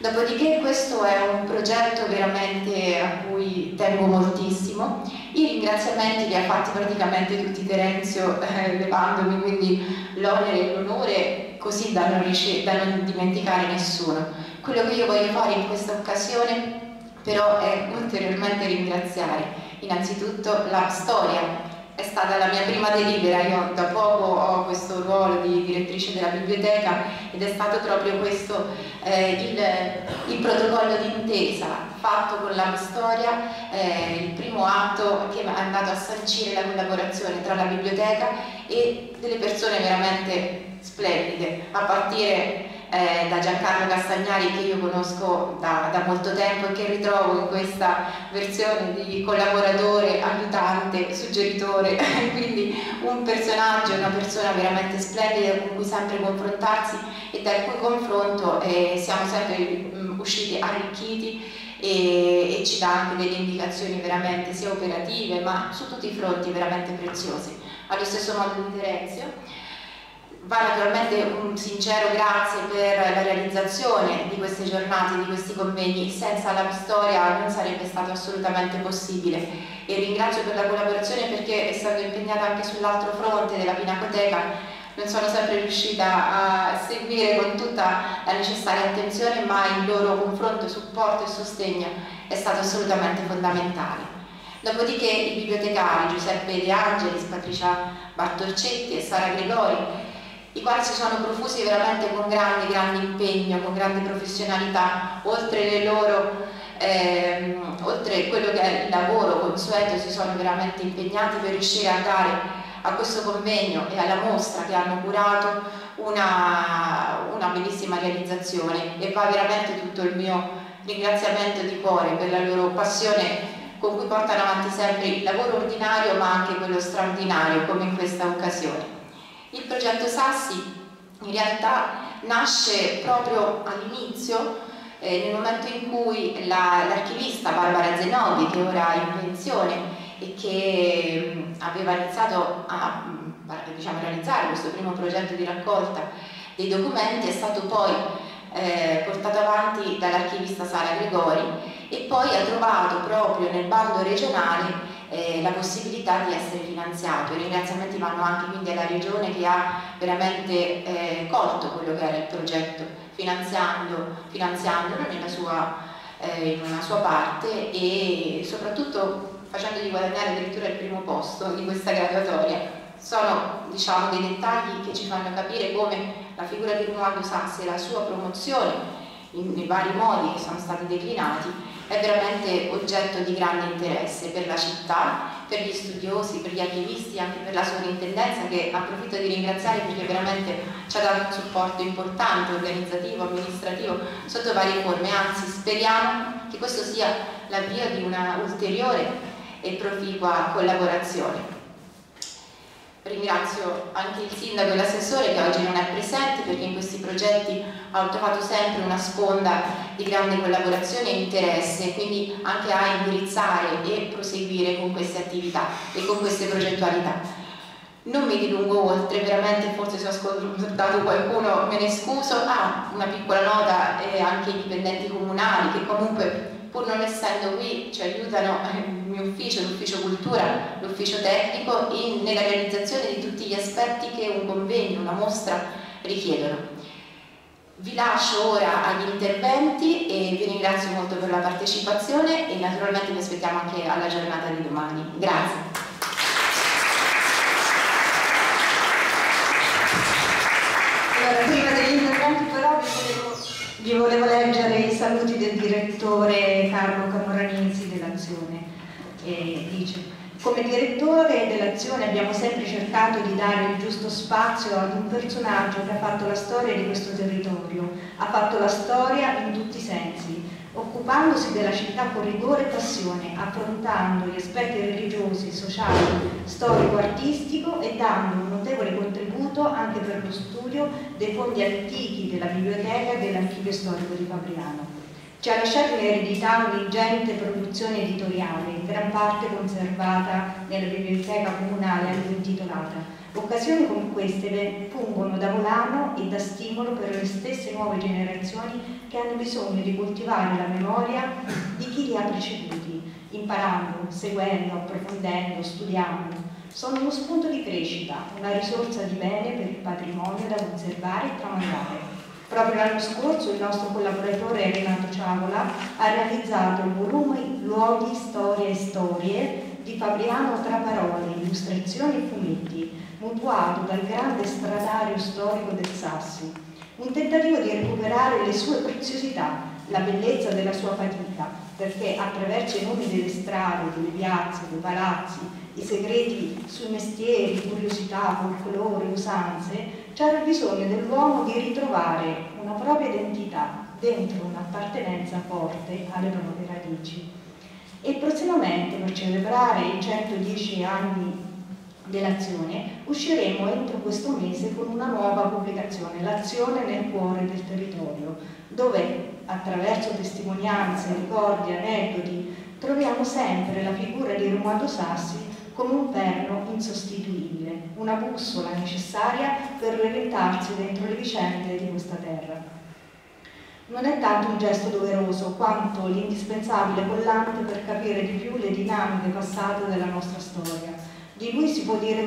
Dopodiché questo è un progetto veramente a cui tengo moltissimo. I ringraziamenti li ha fatti praticamente tutti Terenzio eh, levandomi, quindi l'onere e l'onore così da non, da non dimenticare nessuno. Quello che io voglio fare in questa occasione però è ulteriormente ringraziare innanzitutto la storia è stata la mia prima delibera, io da poco ho questo ruolo di direttrice della biblioteca ed è stato proprio questo eh, il, il, protocollo d'intesa fatto con la storia, eh, il primo atto che è andato a sancire la collaborazione tra la biblioteca e delle persone veramente splendide, a partire eh, da Giancarlo Castagnari che io conosco da, da, molto tempo e che ritrovo in questa versione di collaboratore, aiutante, suggeritore, quindi un personaggio, una persona veramente splendida con cui sempre confrontarsi e dal cui confronto eh, siamo sempre mm, usciti arricchiti e, e, ci dà anche delle indicazioni veramente sia operative ma su tutti i fronti veramente preziose. Allo stesso modo di Terenzio Va naturalmente un sincero grazie per la realizzazione di queste giornate, di questi convegni, senza la storia non sarebbe stato assolutamente possibile e ringrazio per la collaborazione perché essendo impegnata anche sull'altro fronte della Pinacoteca non sono sempre riuscita a seguire con tutta la necessaria attenzione ma il loro confronto, supporto e sostegno è stato assolutamente fondamentale. Dopodiché i bibliotecari Giuseppe De Angelis, Patricia Bartolcetti e Sara Gregori i quali si sono profusi veramente con grande, grande impegno, con grande professionalità, oltre, loro, ehm, oltre quello che è il lavoro consueto, si sono veramente impegnati per riuscire a dare a questo convegno e alla mostra che hanno curato una, una bellissima realizzazione e va veramente tutto il mio ringraziamento di cuore per la loro passione con cui portano avanti sempre il lavoro ordinario ma anche quello straordinario come in questa occasione. Il progetto Sassi in realtà nasce proprio all'inizio eh, nel momento in cui l'archivista la, Barbara Zenobi che ora è in pensione e che mh, aveva iniziato a mh, diciamo, realizzare questo primo progetto di raccolta dei documenti è stato poi eh, portato avanti dall'archivista Sara Gregori e poi ha trovato proprio nel bando regionale eh, la possibilità di essere finanziato. I ringraziamenti vanno anche quindi alla Regione che ha veramente eh, colto quello che era il progetto, finanziando, finanziandolo sua, eh, in una sua parte e soprattutto facendogli guadagnare addirittura il primo posto di questa graduatoria. Sono diciamo, dei dettagli che ci fanno capire come la figura di Romualdo Sassi e la sua promozione in, nei vari modi che sono stati declinati è veramente oggetto di grande interesse per la città, per gli studiosi, per gli archivisti, anche per la sovrintendenza che approfitto di ringraziare perché veramente ci ha dato un supporto importante, organizzativo, amministrativo, sotto varie forme, anzi speriamo che questo sia l'avvio di una ulteriore e proficua collaborazione. Ringrazio anche il sindaco e l'assessore che oggi non è presente perché in questi progetti ha trovato sempre una sponda di grande collaborazione e interesse, quindi anche a indirizzare e proseguire con queste attività e con queste progettualità. Non mi dilungo oltre, veramente forse se ho ascoltato qualcuno me ne scuso. Ah, una piccola nota eh, anche i dipendenti comunali che comunque pur non essendo qui ci aiutano eh, il mio ufficio, l'ufficio cultura, l'ufficio tecnico in, nella realizzazione di tutti gli aspetti che un convegno, una mostra richiedono. Vi lascio ora agli interventi e vi ringrazio molto per la partecipazione e naturalmente vi aspettiamo anche alla giornata di domani. Grazie. Allora, prima degli interventi però vi volevo vi volevo leggere i saluti del direttore. E dice, come direttore dell'Azione abbiamo sempre cercato di dare il giusto spazio ad un personaggio che ha fatto la storia di questo territorio, ha fatto la storia in tutti i sensi, occupandosi della città con rigore e passione, affrontando gli aspetti religiosi, sociali, storico-artistico e dando un notevole contributo anche per lo studio dei fondi antichi della biblioteca e dell'archivio storico di Fabriano. Ci ha lasciato in eredità un'ingente produzione editoriale, in gran parte conservata nella biblioteca comunale a lui intitolata, Occasioni come queste fungono da volano e da stimolo per le stesse nuove generazioni che hanno bisogno di coltivare la memoria di chi li ha preceduti, imparando, seguendo, approfondendo, studiando. Sono uno spunto di crescita, una risorsa di bene per il patrimonio da conservare e tramandare. Proprio l'anno scorso il nostro collaboratore Renato Ciavola ha realizzato il volume Luoghi, Storie e Storie di Fabriano tra parole, illustrazioni e fumetti, mutuato dal grande stradario storico del Sassi, un tentativo di recuperare le sue preziosità, la bellezza della sua fatica, perché attraverso i nomi delle strade, delle piazze, dei palazzi, i segreti sui mestieri, curiosità, folklore, usanze, c'era bisogno dell'uomo di ritrovare una propria identità dentro un'appartenenza forte alle proprie radici. E prossimamente, per celebrare i 110 anni dell'azione, usciremo entro questo mese con una nuova pubblicazione, L'azione nel cuore del territorio, dove attraverso testimonianze, ricordi, aneddoti, troviamo sempre la figura di Romualdo Sassi come un perno insostituibile, una bussola necessaria per orientarsi dentro le vicende di questa terra. Non è tanto un gesto doveroso quanto l'indispensabile collante per capire di più le dinamiche passate della nostra storia, di lui si può dire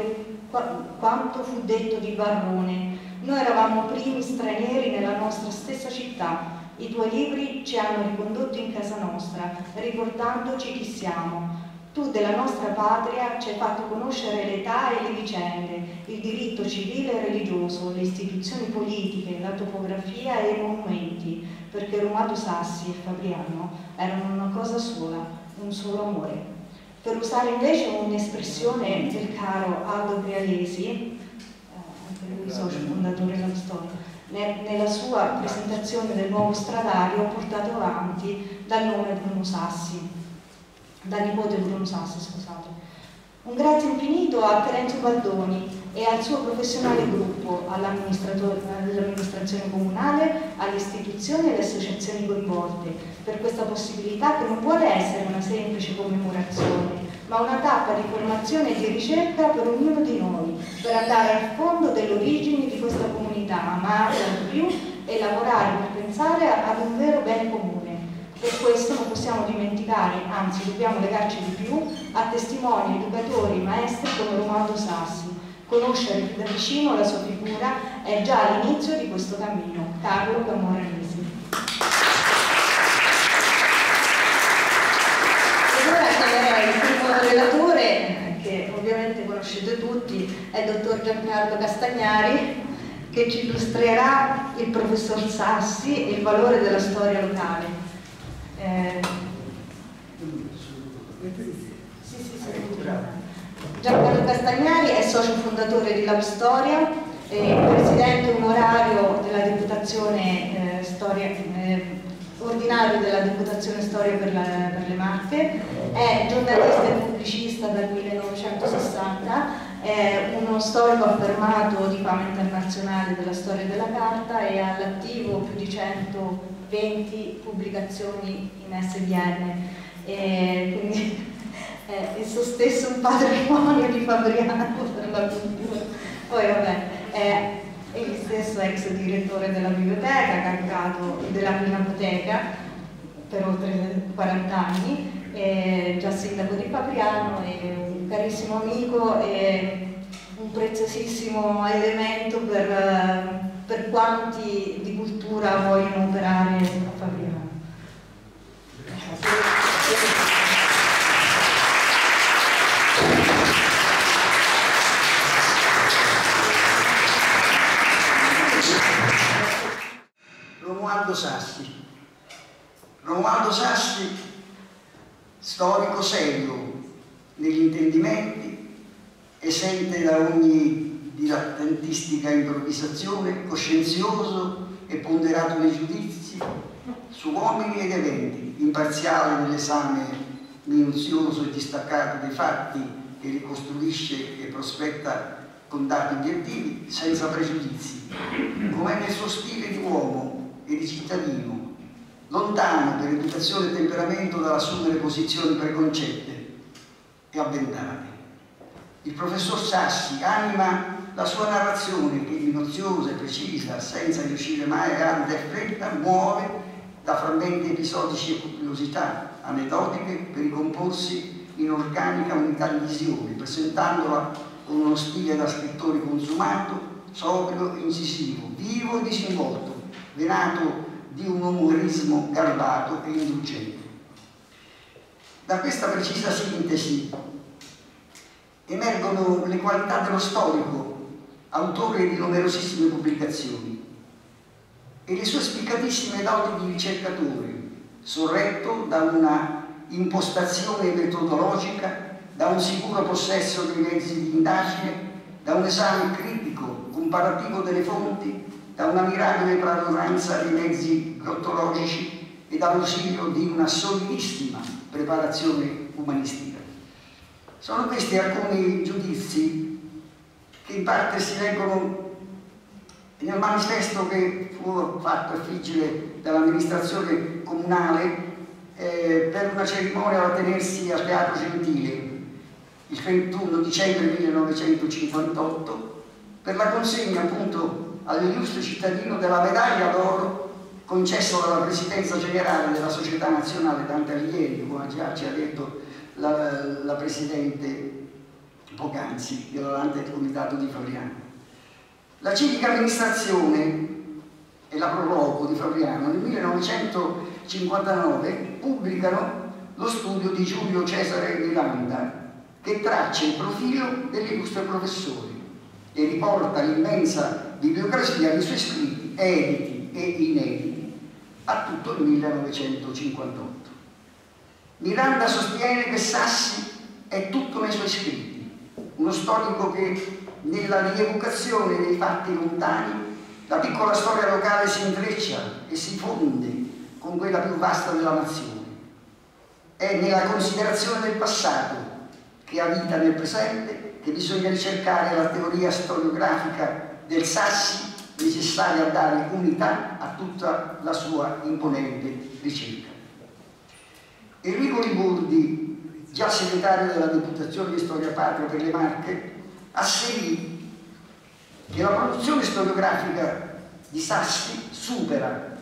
quanto fu detto di Barrone. Noi eravamo primi stranieri nella nostra stessa città. I tuoi libri ci hanno ricondotto in casa nostra, ricordandoci chi siamo. Tu della nostra patria ci hai fatto conoscere l'età e le vicende, il diritto civile e religioso, le istituzioni politiche, la topografia e i monumenti, perché Romato Sassi e Fabriano erano una cosa sola, un solo amore. per usare invece un'espressione del caro Aldo Brialesi, eh, anche lui socio fondatore della storia, nella sua presentazione del nuovo stradario portato avanti dal nome Bruno Sassi, da nipote Bruno Sassi, scusate. Un grazie infinito a Terenzio Baldoni e al suo professionale gruppo, all'amministrazione comunale, alle istituzioni e alle associazioni coinvolte, per questa possibilità che non vuole essere una semplice commemorazione, ma una tappa di formazione e di ricerca per ognuno di noi, per andare al fondo delle origini di questa comunità, amarla di più e lavorare per pensare ad un vero bene comune. Per questo non possiamo dimenticare, anzi dobbiamo legarci di più, a testimoni, educatori, maestri come Romualdo Sassi. Conoscere più da vicino la sua figura è già l'inizio di questo cammino. Carlo Camoranesi. E ora chiamerei il primo relatore, che ovviamente conoscete tutti, è il dottor Giancarlo Castagnari, che ci illustrerà il professor Sassi e il valore della storia locale. Eh, Giancarlo Castagnari è socio fondatore di Lab Storia, presidente onorario della Deputazione eh, Storia, eh, ordinario della Deputazione Storia per, la, per, le Marche, è giornalista e pubblicista dal 1960, è uno storico affermato di fama internazionale della storia della carta e ha all'attivo più di 100 20 pubblicazioni in SDN, e quindi è il suo stesso patrimonio di Fabriano. Poi vabbè, è il stesso ex direttore della biblioteca, caricato della Pinacoteca per oltre 40 anni, già sindaco di Fabriano, è un carissimo amico e un preziosissimo elemento per per quanti di cultura vogliono operare a Fabriano. Romualdo Sassi. Romualdo Sassi, storico serio negli intendimenti, esente da ogni dilettantistica improvvisazione, coscienzioso e ponderato nei giudizi su uomini ed eventi, imparziale nell'esame minuzioso e distaccato dei fatti che ricostruisce e prospetta con dati obiettivi, senza pregiudizi, come nel suo stile di uomo e di cittadino, lontano per educazione e temperamento dall'assumere posizioni preconcette e avventate. Il professor Sassi anima la sua narrazione, minuziosa e precisa, senza riuscire mai a grande fretta, muove da frammenti episodici e curiosità aneddotiche per ricomporsi in organica unità di visione, presentandola con uno stile da scrittore consumato, sobrio e incisivo, vivo e disinvolto, venato di un umorismo garbato e indulgente. Da questa precisa sintesi emergono le qualità dello storico autore di numerosissime pubblicazioni, e le sue spiccatissime doti di ricercatore, sorretto da una impostazione metodologica, da un sicuro possesso dei mezzi di indagine, da un esame critico, comparativo delle fonti, da una mirabile padronanza dei mezzi grottologici e dall'ausilio di una solidissima preparazione umanistica. Sono questi alcuni giudizi che in parte si leggono nel manifesto che fu fatto effigie dall'amministrazione comunale eh, per una cerimonia da tenersi a Teatro Gentile il 31 dicembre 1958 per la consegna appunto all'illustre cittadino della medaglia d'oro concessa dalla Presidenza Generale della Società Nazionale Dante Alighieri, come già ci ha detto la, la Presidente poc'anzi, violante del Comitato di Fabriano. La civica amministrazione e la Proloco di Fabriano nel 1959 pubblicano lo studio di Giulio Cesare Miranda che traccia il profilo dell'illustre professore e riporta l'immensa bibliografia dei suoi scritti editi e inediti a tutto il 1958. Miranda sostiene che Sassi è tutto nei suoi scritti, uno storico che nella rievocazione dei fatti lontani la piccola storia locale si intreccia e si fonde con quella più vasta della nazione. È nella considerazione del passato che ha vita nel presente che bisogna ricercare la teoria storiografica del Sassi necessaria a dare unità a tutta la sua imponente ricerca. Enrico Liburdi, già segretario della Deputazione di Storia Patria per le Marche, asserì che la produzione storiografica di Sassi supera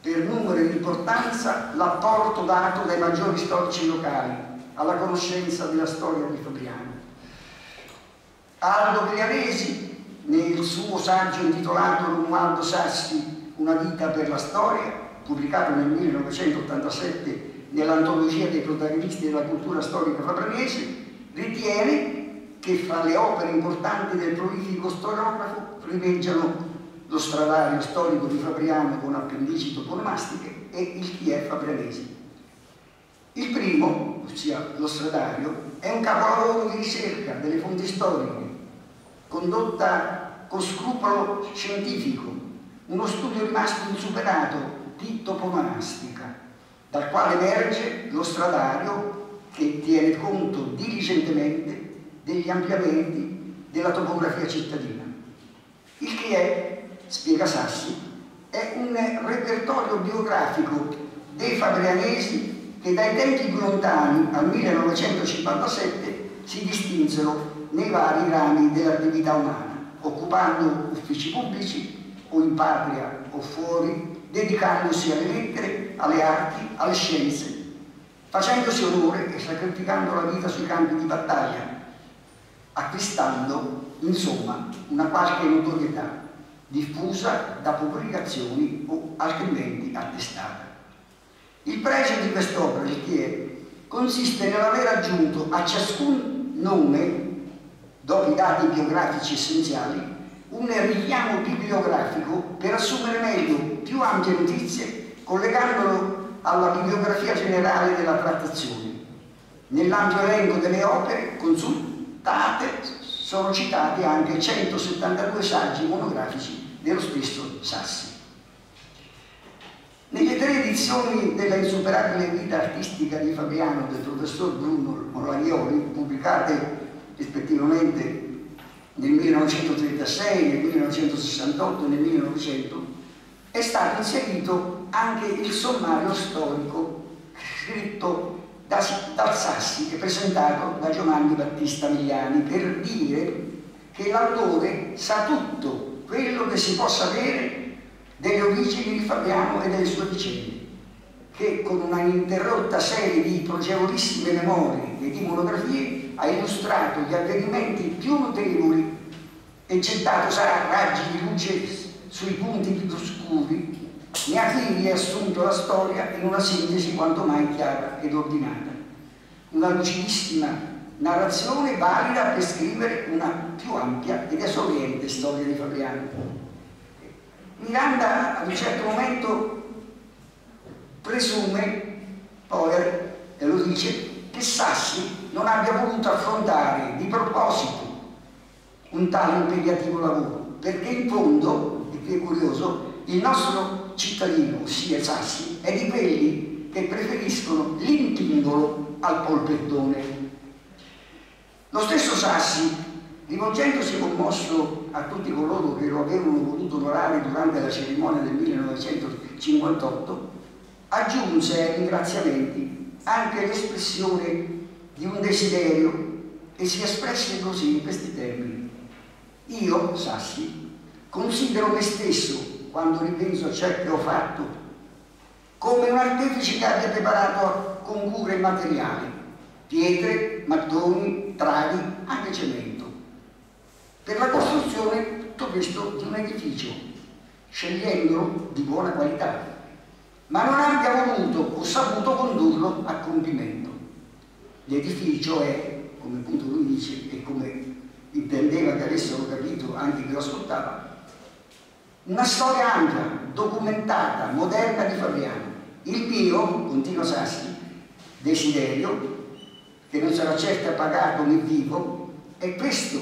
per numero e importanza l'apporto dato dai maggiori storici locali alla conoscenza della storia di Fabriano. Aldo Criaresi, nel suo saggio intitolato Romualdo Sassi, Una vita per la storia, pubblicato nel 1987 nell'antologia dei protagonisti della cultura storica fabranese, ritiene che fra le opere importanti del prolifico storiografo primeggiano lo stradario storico di Fabriano con appendici toponomastiche e il è fabrianese. Il primo, ossia lo stradario, è un capolavoro di ricerca delle fonti storiche, condotta con scrupolo scientifico, uno studio rimasto insuperato di toponomastica, dal quale emerge lo stradario che tiene conto diligentemente degli ampliamenti della topografia cittadina. Il che è spiega Sassi, è un repertorio biografico dei fabrianesi che dai tempi più lontani, al 1957, si distinsero nei vari rami dell'attività umana, occupando uffici pubblici o in patria o fuori, dedicandosi alle lettere, alle arti, alle scienze, facendosi onore e sacrificando la vita sui campi di battaglia, acquistando, insomma, una qualche notorietà diffusa da pubblicazioni o altrimenti attestata. Il pregio di quest'opera, il che consiste nell'aver aggiunto a ciascun nome, dopo i dati biografici essenziali, un richiamo bibliografico per assumere meglio più ampie notizie collegandolo alla bibliografia generale della trattazione. Nell'ampio elenco delle opere consultate sono citati anche 172 saggi monografici dello stesso Sassi. Nelle tre edizioni della insuperabile vita artistica di Fabiano del professor Bruno Moraioli, pubblicate rispettivamente nel 1936, nel 1968 e nel 1900, è stato inserito anche il sommario storico scritto da, dal Sassi e presentato da Giovanni Battista Migliani per dire che l'autore sa tutto quello che si può sapere delle origini di Fabiano e delle sue vicende, che con una ininterrotta serie di progevolissime memorie e di monografie ha illustrato gli avvenimenti più notevoli e gettato sarà raggi di luce sui punti più oscuri ne ha quindi riassunto la storia in una sintesi quanto mai chiara ed ordinata. Una lucidissima narrazione valida per scrivere una più ampia ed esauriente storia di Fabriano. Miranda ad un certo momento presume, poi e lo dice, che Sassi non abbia voluto affrontare di proposito un tale impegnativo lavoro, perché in fondo, e qui è curioso, il nostro cittadino, ossia Sassi, è di quelli che preferiscono l'impingolo al polpettone. Lo stesso Sassi, rivolgendosi commosso a tutti coloro che lo avevano voluto onorare durante la cerimonia del 1958, aggiunse ai ringraziamenti anche l'espressione di un desiderio e si espresse così in questi termini. Io, Sassi, considero me stesso quando ripenso a ciò che ho fatto, come un artefice che abbia preparato con cura il materiale, pietre, mattoni, travi, anche cemento, per la costruzione tutto questo di un edificio, scegliendolo di buona qualità, ma non abbia voluto o saputo condurlo a compimento. L'edificio è, come appunto lui dice e come intendeva che avessero capito anche chi lo ascoltava, una storia ampia, documentata, moderna di Fabriano. Il mio, continua Sassi, desiderio che non sarà certo appagato né vivo, è questo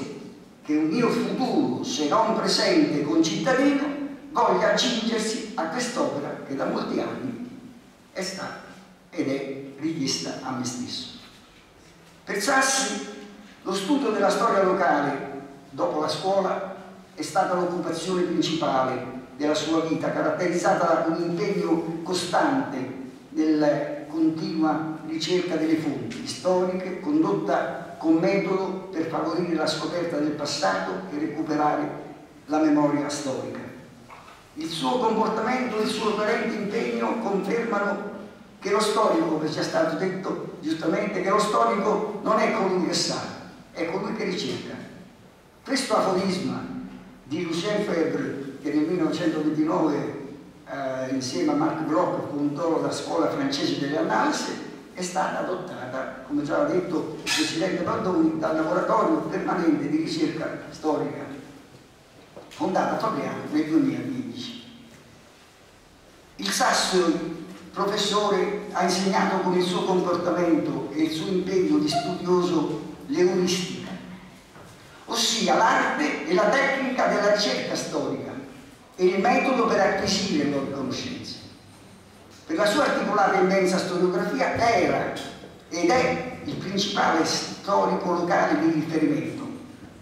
che un mio futuro, se non presente concittadino, voglia accingersi a quest'opera che da molti anni è stata ed è richiesta a me stesso. Per Sassi lo studio della storia locale dopo la scuola è stata l'occupazione principale della sua vita, caratterizzata da un impegno costante nella continua ricerca delle fonti storiche, condotta con metodo per favorire la scoperta del passato e recuperare la memoria storica. Il suo comportamento e il suo apparente impegno confermano che lo storico, come sia stato detto giustamente, che lo storico non è colui che sa, è colui che ricerca. Questo aforisma di Lucien Febvre, che nel 1929 eh, insieme a Marc Bloch fondò la scuola francese delle analisi, è stata adottata, come già ha detto il Presidente Baldoni, dal laboratorio permanente di ricerca storica fondato a Fabriano nel 2015. Il Sasso professore ha insegnato con il suo comportamento e il suo impegno di studioso l'euristica, ossia l'arte e la tecnica della ricerca storica e il metodo per acquisire nuove conoscenze. Per la sua articolata e immensa storiografia era ed è il principale storico locale di riferimento,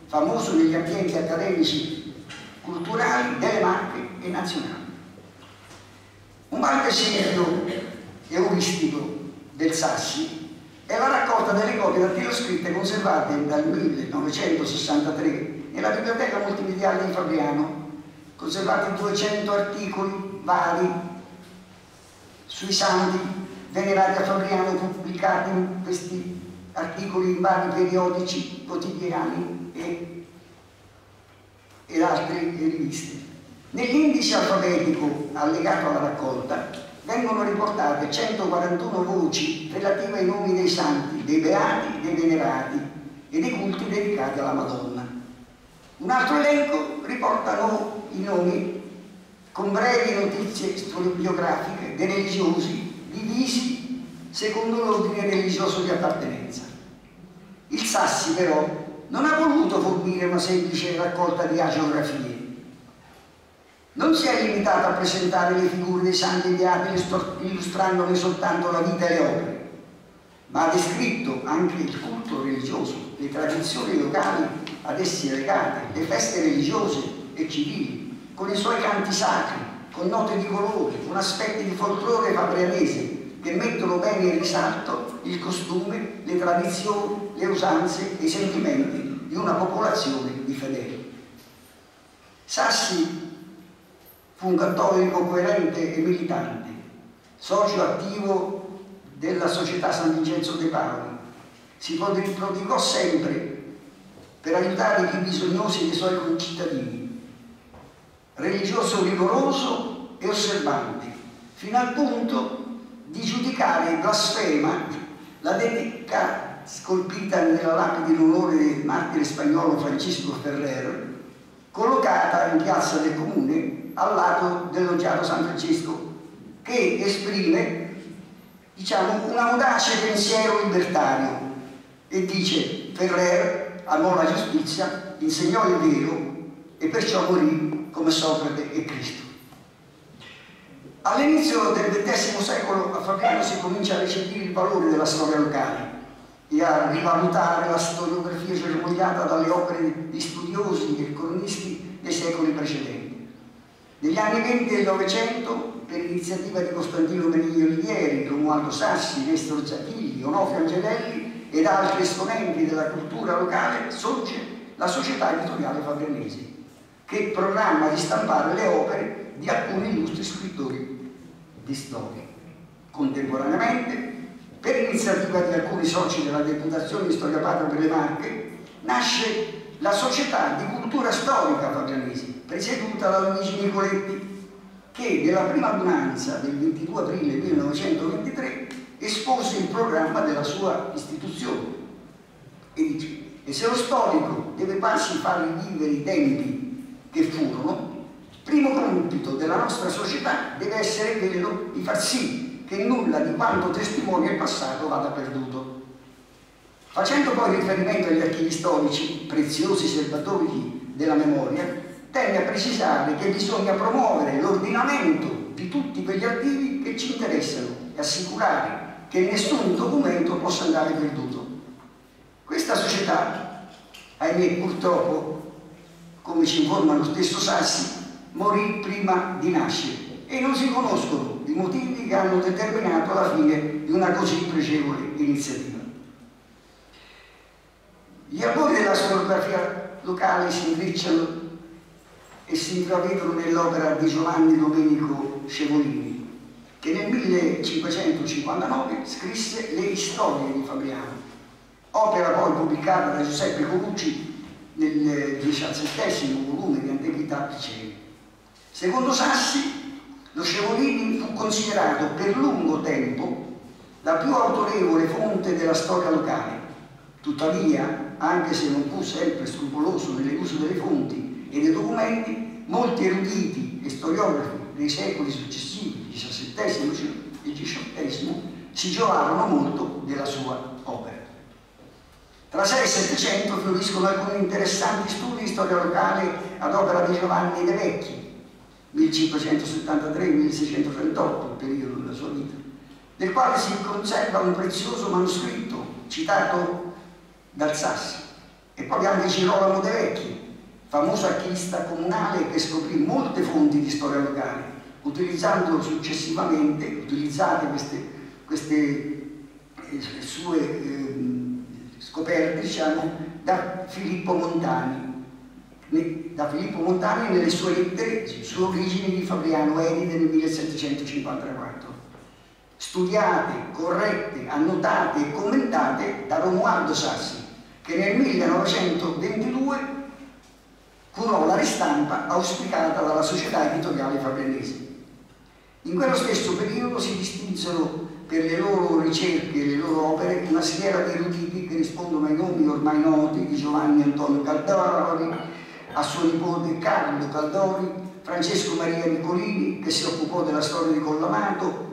famoso negli ambienti accademici, culturali, delle Marche e nazionali. Un altro esempio euristico del Sassi è la raccolta delle copie dattiloscritte conservate dal 1963 nella biblioteca multimediale di Fabriano, conservati 200 articoli vari sui santi venerati a Fabriano, pubblicati in questi articoli in vari periodici quotidiani e, ed altre riviste. Nell'indice alfabetico allegato alla raccolta vengono riportate 141 voci relative ai nomi dei santi, dei beati, dei venerati e dei culti dedicati alla Madonna. Un altro elenco riporta i nomi con brevi notizie storiobiografiche dei religiosi divisi secondo l'ordine religioso di appartenenza. Il Sassi però non ha voluto fornire una semplice raccolta di agiografie, non si è limitato a presentare le figure dei santi beati illustrandone soltanto la vita e le opere, ma ha descritto anche il culto religioso, le tradizioni locali ad essi legate, le feste religiose e civili, con i suoi canti sacri, con note di colore, con aspetti di folklore fabrianese che mettono bene in risalto il costume, le tradizioni, le usanze e i sentimenti di una popolazione di fedeli. Sassi Fu un cattolico coerente e militante, socio attivo della Società San Vincenzo de Paoli. Si prodigò sempre per aiutare i bisognosi dei suoi concittadini. Religioso rigoroso e osservante, fino al punto di giudicare blasfema la dedica scolpita nella lapide in onore del martire spagnolo Francisco Ferrer, collocata in piazza del comune al lato del loggiato San Francesco, che esprime diciamo, un audace pensiero libertario e dice Ferrer amò la giustizia, insegnò il vero e perciò morì come Socrate e Cristo. All'inizio del XX secolo a Fabiano si comincia a recepire il valore della storia locale e a rivalutare la storiografia germogliata dalle opere di studiosi e cronisti dei secoli precedenti. Negli anni 20 del Novecento, per iniziativa di Costantino Benigni Olivieri, Romualdo Sassi, Nestro Zatilli, Onofrio Angelelli ed altri esponenti della cultura locale, sorge la Società Editoriale Fabrianese, che programma di stampare le opere di alcuni illustri scrittori di storia. Contemporaneamente, per iniziativa di alcuni soci della Deputazione di Storia Patria per Marche, nasce la Società di Cultura Storica Fabrianese, presieduta da Luigi Nicoletti, che nella prima adunanza del 22 aprile 1923 espose il programma della sua istituzione e dice e se lo storico deve farsi far rivivere i tempi che furono, primo compito della nostra società deve essere quello di far sì che nulla di quanto testimonia il passato vada perduto. Facendo poi riferimento agli archivi storici, preziosi serbatori della memoria, tende a precisare che bisogna promuovere l'ordinamento di tutti quegli archivi che ci interessano e assicurare che nessun documento possa andare perduto. Questa società, ahimè purtroppo, come ci informa lo stesso Sassi, morì prima di nascere e non si conoscono i motivi che hanno determinato la fine di una così pregevole iniziativa. Gli autori della storiografia locale si intrecciano e si intravedono nell'opera di Giovanni Domenico Scevolini, che nel 1559 scrisse Le storie di Fabriano, opera poi pubblicata da Giuseppe Colucci nel XVII volume di Antichità Piceni. Secondo Sassi, lo Scevolini fu considerato per lungo tempo la più autorevole fonte della storia locale. Tuttavia, anche se non fu sempre scrupoloso nell'uso delle fonti e dei documenti, molti eruditi e storiografi dei secoli successivi, XVII e XVIII, si giovarono molto della sua opera. Tra 6 e 700 fioriscono alcuni interessanti studi di storia locale ad opera di Giovanni De Vecchi, 1573-1638, il periodo della sua vita, del quale si conserva un prezioso manoscritto citato dal Sassi. E poi anche Girolamo De Vecchi, famoso archivista comunale che scoprì molte fonti di storia locale, utilizzando successivamente, utilizzate queste, queste eh, sue eh, scoperte, diciamo, da Filippo Montani. Da Filippo Montani nelle sue lettere su origini di Fabriano edite nel 1754 studiate, corrette, annotate e commentate da Romualdo Sassi, che nel 1922 curò la ristampa auspicata dalla società editoriale fabrianese. In quello stesso periodo si distinsero per le loro ricerche e le loro opere una schiera di eruditi che rispondono ai nomi ormai noti di Giovanni Antonio Caldori, a suo nipote Carlo Caldori, Francesco Maria Nicolini che si occupò della storia di Collamato,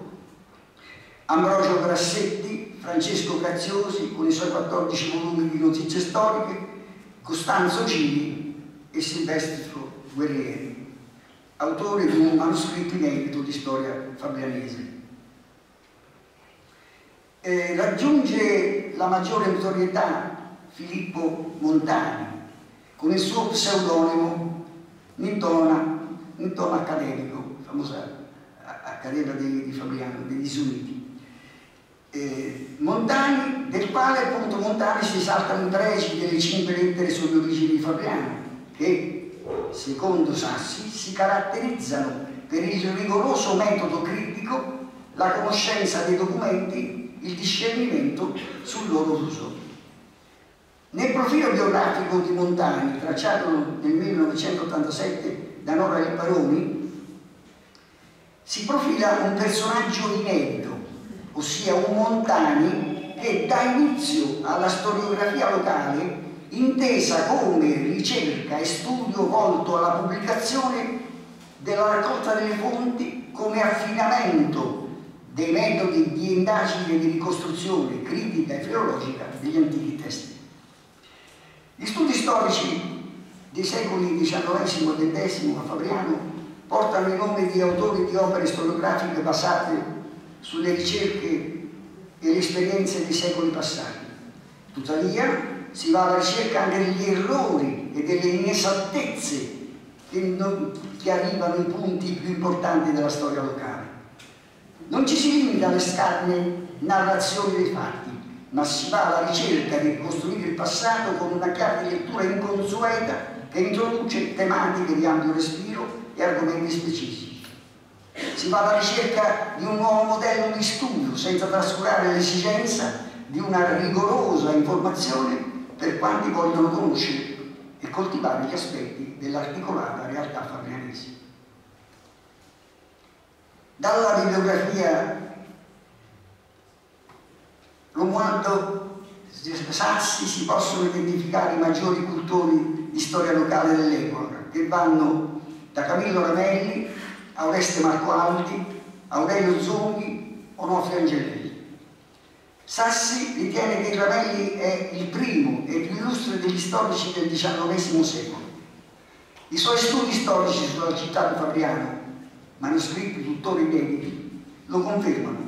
Ambrogio Grassetti Francesco Graziosi con i suoi 14 volumi di notizie storiche, Costanzo Gini e Silvestro Guerrieri, autori di un manoscritto inedito di storia fabrianese. Eh, raggiunge la maggiore notorietà Filippo Montani con il suo pseudonimo Nintona, Nintona Accademico, famosa accademia di, di Fabriano, degli Isuniti eh, Montani, del quale appunto Montani si saltano i pregi delle cinque lettere sulle origini di Fabriano, che secondo Sassi si caratterizzano per il rigoroso metodo critico, la conoscenza dei documenti, il discernimento sul loro uso. Nel profilo biografico di Montani, tracciato nel 1987 da Nora Paroni, si profila un personaggio inedito, ossia un Montani che dà inizio alla storiografia locale intesa come ricerca e studio volto alla pubblicazione della raccolta delle fonti come affinamento dei metodi di indagine e di ricostruzione critica e filologica degli antichi testi. Gli studi storici dei secoli XIX e XX a Fabriano portano il nome di autori di opere storiografiche basate sulle ricerche e le esperienze dei secoli passati. Tuttavia si va alla ricerca anche degli errori e delle inesattezze che, non, che arrivano ai punti più importanti della storia locale. Non ci si limita alle scarne narrazioni dei fatti, ma si va alla ricerca di ricostruire il passato con una chiave di lettura inconsueta che introduce tematiche di ampio respiro e argomenti specifici si va alla ricerca di un nuovo modello di studio senza trascurare l'esigenza di una rigorosa informazione per quanti vogliono conoscere e coltivare gli aspetti dell'articolata realtà fabrianese. Dalla bibliografia Romualdo Sassi si possono identificare i maggiori cultori di storia locale dell'epoca, che vanno da Camillo Ramelli Aureste Marco Alti, Aurelio Zonghi, Onofre Angelelli. Sassi ritiene che Ravelli è il primo e più illustre degli storici del XIX secolo. I suoi studi storici sulla città di Fabriano, manoscritti tuttora inediti, lo confermano.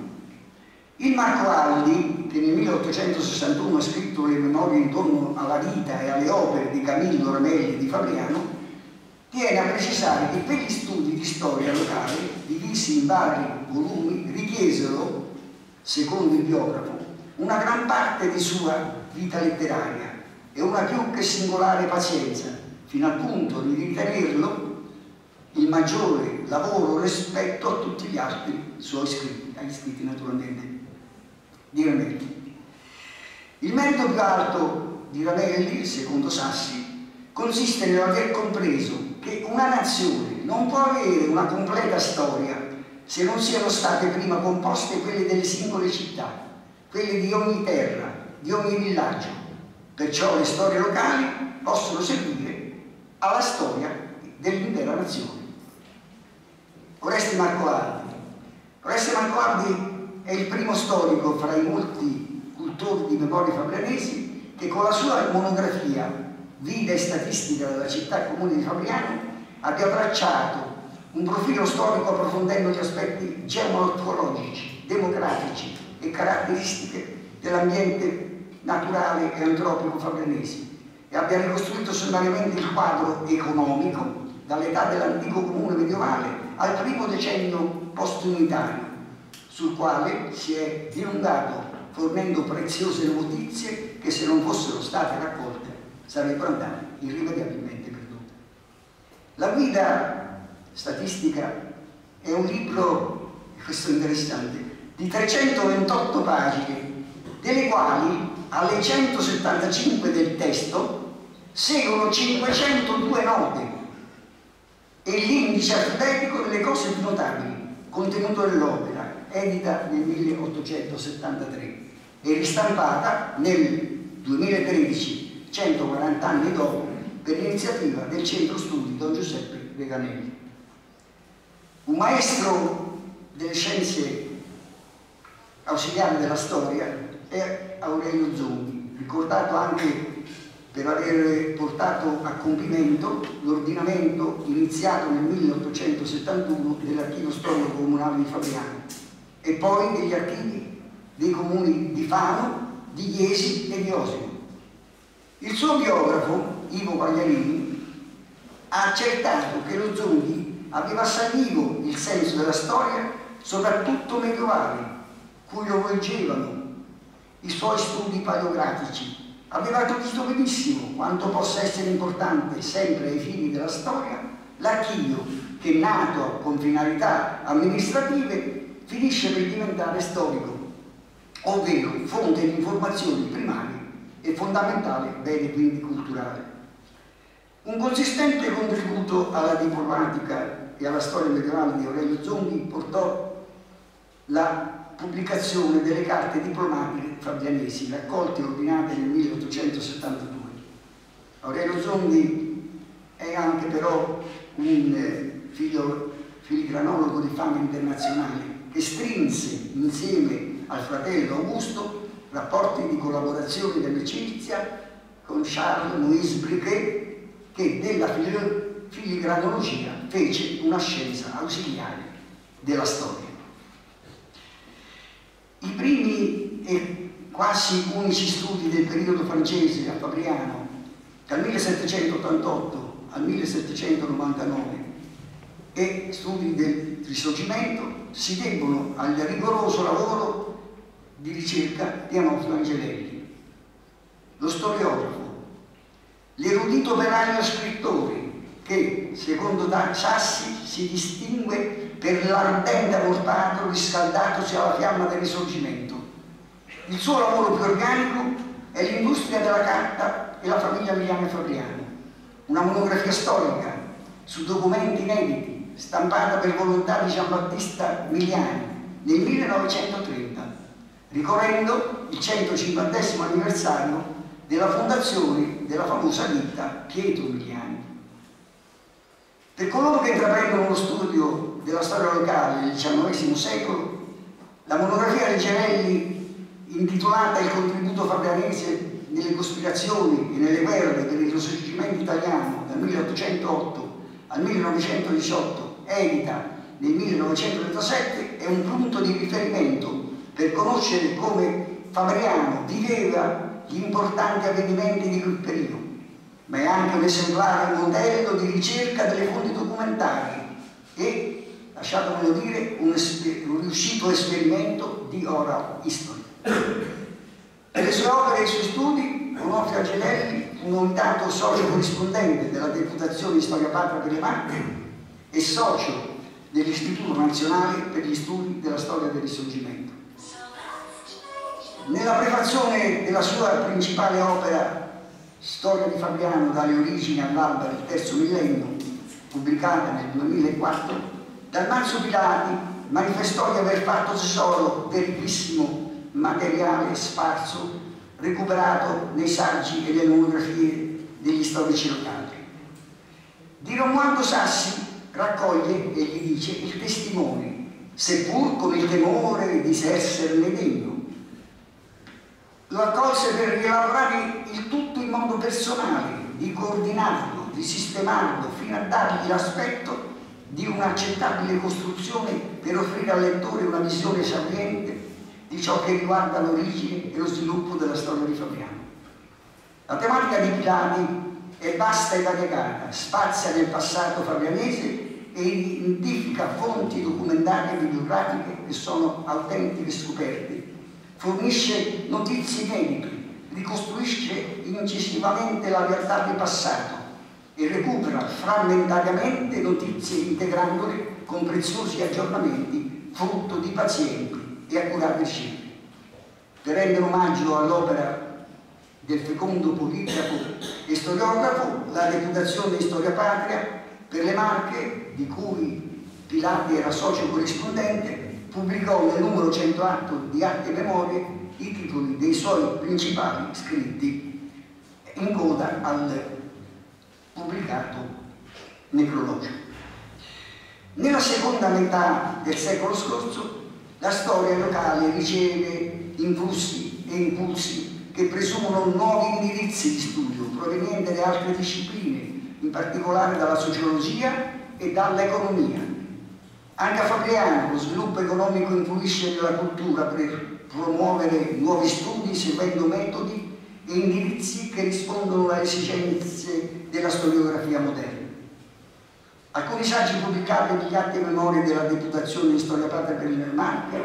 Il Marco Aldi, che nel 1861 ha scritto le memorie intorno alla vita e alle opere di Camillo Ramelli di Fabriano, tiene a precisare che quegli studi di storia locale, divisi in vari volumi, richiesero, secondo il biografo, una gran parte di sua vita letteraria e una più che singolare pazienza, fino al punto di ritenerlo il maggiore lavoro rispetto a tutti gli altri suoi scritti, agli scritti naturalmente di Ramelli. Il merito più alto di Ramelli, secondo Sassi, consiste nell'aver compreso che una nazione non può avere una completa storia se non siano state prima composte quelle delle singole città, quelle di ogni terra, di ogni villaggio. Perciò le storie locali possono servire alla storia dell'intera nazione. Oreste Marco Aldi. Oreste Marco Aldi è il primo storico fra i molti cultori di memorie fabrianesi che con la sua monografia Vita e statistica della città comune di Fabriano abbia tracciato un profilo storico approfondendo gli aspetti geomorfologici, demografici caratteristiche dell'ambiente naturale e antropico fabrianese e abbia ricostruito sommariamente il quadro economico dall'età dell'antico comune medievale al primo decennio post-unitario sul quale si è dilungato fornendo preziose notizie che se non fossero state raccolte sarebbero andate irrimediabilmente perdute. La guida statistica è un libro, questo è interessante, di 328 pagine, delle quali alle 175 del testo seguono 502 note e l'indice alfabetico delle cose più notabili contenuto nell'opera edita nel 1873 e ristampata nel 2013, 140 anni dopo, per l'iniziativa del Centro Studi Don Giuseppe Reganelli. Un maestro delle scienze ausiliari della storia è Aurelio Zonghi, ricordato anche per aver portato a compimento l'ordinamento iniziato nel 1871 dell'archivio storico comunale di Fabriano e poi degli archivi dei comuni di Fano, di Iesi e di Osimo. Il suo biografo, Ivo Pagliarini, ha accertato che lo Zonghi aveva assai vivo il senso della storia, soprattutto medievale, cui lo volgevano i suoi studi paleografici. Aveva capito benissimo quanto possa essere importante, sempre ai fini della storia, l'archivio che, nato con finalità amministrative, finisce per diventare storico, ovvero fonte di informazioni primarie e fondamentale bene quindi culturale. Un consistente contributo alla diplomatica e alla storia medievale di Aurelio Zonghi portò la pubblicazione delle carte diplomatiche fabrianesi raccolte e ordinate nel 1872. Aurelio Zonghi è anche però un eh, figlio filigranologo di fama internazionale che strinse insieme al fratello Augusto rapporti di collaborazione e amicizia con Charles Louis Briquet che della filigranologia fece una scienza ausiliare della storia. I primi e quasi unici studi del periodo francese a Fabriano, dal 1788 al 1799, e studi del risorgimento si debbono al rigoroso lavoro di ricerca di Amofio Angelelli, lo storiografo, l'erudito operaio scrittore che, secondo Sassi, si distingue per l'ardente portato riscaldatosi alla fiamma del risorgimento. Il suo lavoro più organico è l'industria della carta e la famiglia Miliano Fabriano, una monografia storica su documenti inediti stampata per volontà di Giambattista Miliani nel 1930, ricorrendo il 150 anniversario della fondazione della famosa ditta Pietro Miliani. Per coloro che intraprendono lo studio della storia locale del XIX secolo, la monografia di Genelli intitolata Il contributo fabrianese nelle cospirazioni e nelle guerre del risorgimento italiano dal 1808 al 1918, edita nel 1937, è un punto di riferimento per conoscere come Fabriano viveva gli importanti avvenimenti di quel periodo, ma è anche un esemplare modello di ricerca delle fonti documentarie e, lasciatemelo dire, un, un riuscito esperimento di oral history. Per le sue opere e i suoi studi, Onofrio Angelelli fu nominato socio corrispondente della Deputazione di Storia Patria per le Marche e socio dell'Istituto Nazionale per gli Studi della Storia del Risorgimento. Nella prefazione della sua principale opera Storia di Fabiano dalle origini all'alba del terzo millennio, pubblicata nel 2004, dal Marzo Pilati manifestò di aver fatto tesoro del ricchissimo materiale sparso recuperato nei saggi e nelle monografie degli storici locali. Di Romualdo Sassi raccoglie e gli dice il testimone, seppur con il temore di esserne degno, lo accolse per rielaborare il tutto in modo personale, di coordinarlo, di sistemarlo, fino a dargli l'aspetto di un'accettabile costruzione per offrire al lettore una visione esauriente di ciò che riguarda l'origine e lo sviluppo della storia di Fabriano. La tematica di Pilati è vasta e variegata, spazia nel passato fabrianese e identifica fonti documentarie e bibliografiche che sono autentiche scoperte fornisce notizie inedite, ricostruisce incisivamente la realtà del passato e recupera frammentariamente notizie integrandole con preziosi aggiornamenti frutto di pazienti e accurate scelte. Per rendere omaggio all'opera del fecondo politico e storiografo, la reputazione di Storia Patria per le Marche, di cui Pilati era socio corrispondente, pubblicò nel numero 108 di Arte e Memorie i titoli dei suoi principali scritti in coda al pubblicato necrologico. Nella seconda metà del secolo scorso la storia locale riceve influssi e impulsi che presumono nuovi indirizzi di studio provenienti da altre discipline, in particolare dalla sociologia e dall'economia, anche a Fabriano lo sviluppo economico influisce nella cultura per promuovere nuovi studi seguendo metodi indirizzi che rispondono alle esigenze della storiografia moderna. Alcuni saggi pubblicati negli atti e memorie della Deputazione di Storia Patria per il Marche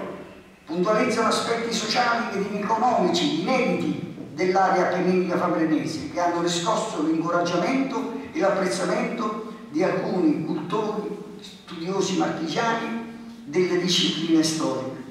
puntualizzano aspetti sociali ed economici inediti dell'area appenninica fabrenese che hanno riscosso l'incoraggiamento e l'apprezzamento di alcuni cultori studiosi marchigiani delle discipline storiche.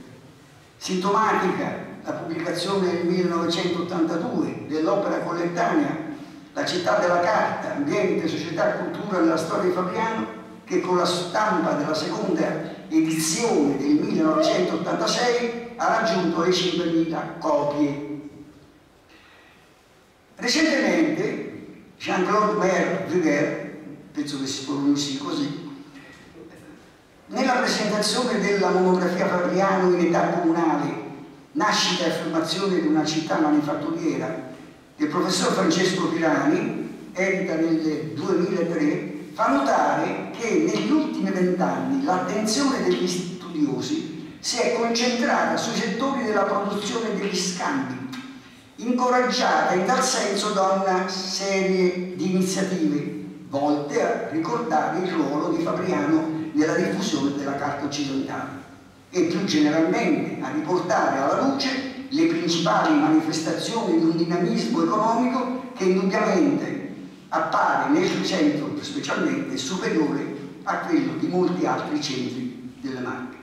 Sintomatica la pubblicazione nel 1982 dell'opera collettanea La città della carta, ambiente, società cultura nella storia di Fabriano, che con la stampa della seconda edizione del 1986 ha raggiunto le 5.000 copie. Recentemente Jean-Claude Vuguer, penso che si pronunci così, nella presentazione della monografia Fabriano in età comunale, nascita e affermazione di una città manifatturiera, del professor Francesco Pirani, edita nel 2003, fa notare che negli ultimi vent'anni l'attenzione degli studiosi si è concentrata sui settori della produzione degli scambi, incoraggiata in tal senso da una serie di iniziative volte a ricordare il ruolo di Fabriano nella diffusione della carta occidentale e più generalmente a riportare alla luce le principali manifestazioni di un dinamismo economico che indubbiamente appare nel centro specialmente superiore a quello di molti altri centri delle Marche.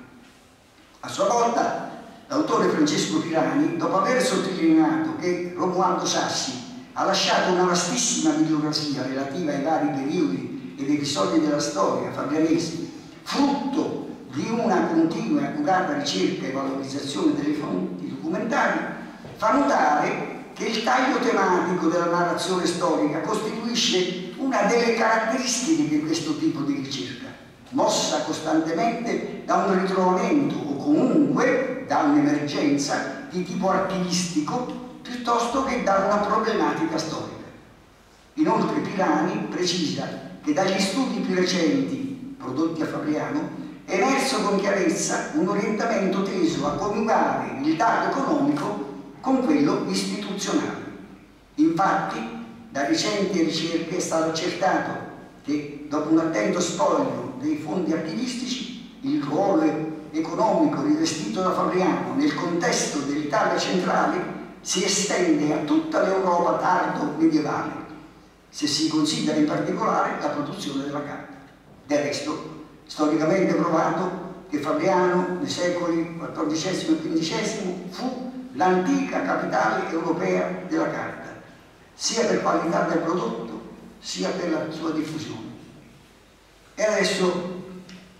A sua volta l'autore Francesco Pirani, dopo aver sottolineato che Romualdo Sassi ha lasciato una vastissima bibliografia relativa ai vari periodi ed episodi della storia fabrianese frutto di una continua e accurata ricerca e valorizzazione delle fonti documentari, fa notare che il taglio tematico della narrazione storica costituisce una delle caratteristiche di questo tipo di ricerca, mossa costantemente da un ritrovamento o comunque da un'emergenza di tipo archivistico piuttosto che da una problematica storica. Inoltre Pilani precisa che dagli studi più recenti prodotti a Fabriano emerso con chiarezza un orientamento teso a coniugare il dato economico con quello istituzionale. Infatti, da recenti ricerche è stato accertato che dopo un attento spoglio dei fondi archivistici il ruolo economico rivestito da Fabriano nel contesto dell'Italia centrale si estende a tutta l'Europa tardo medievale, se si considera in particolare la produzione della carta. Del resto, storicamente provato che Fabriano nei secoli XIV e XV fu l'antica capitale europea della carta, sia per qualità del prodotto sia per la sua diffusione. E adesso,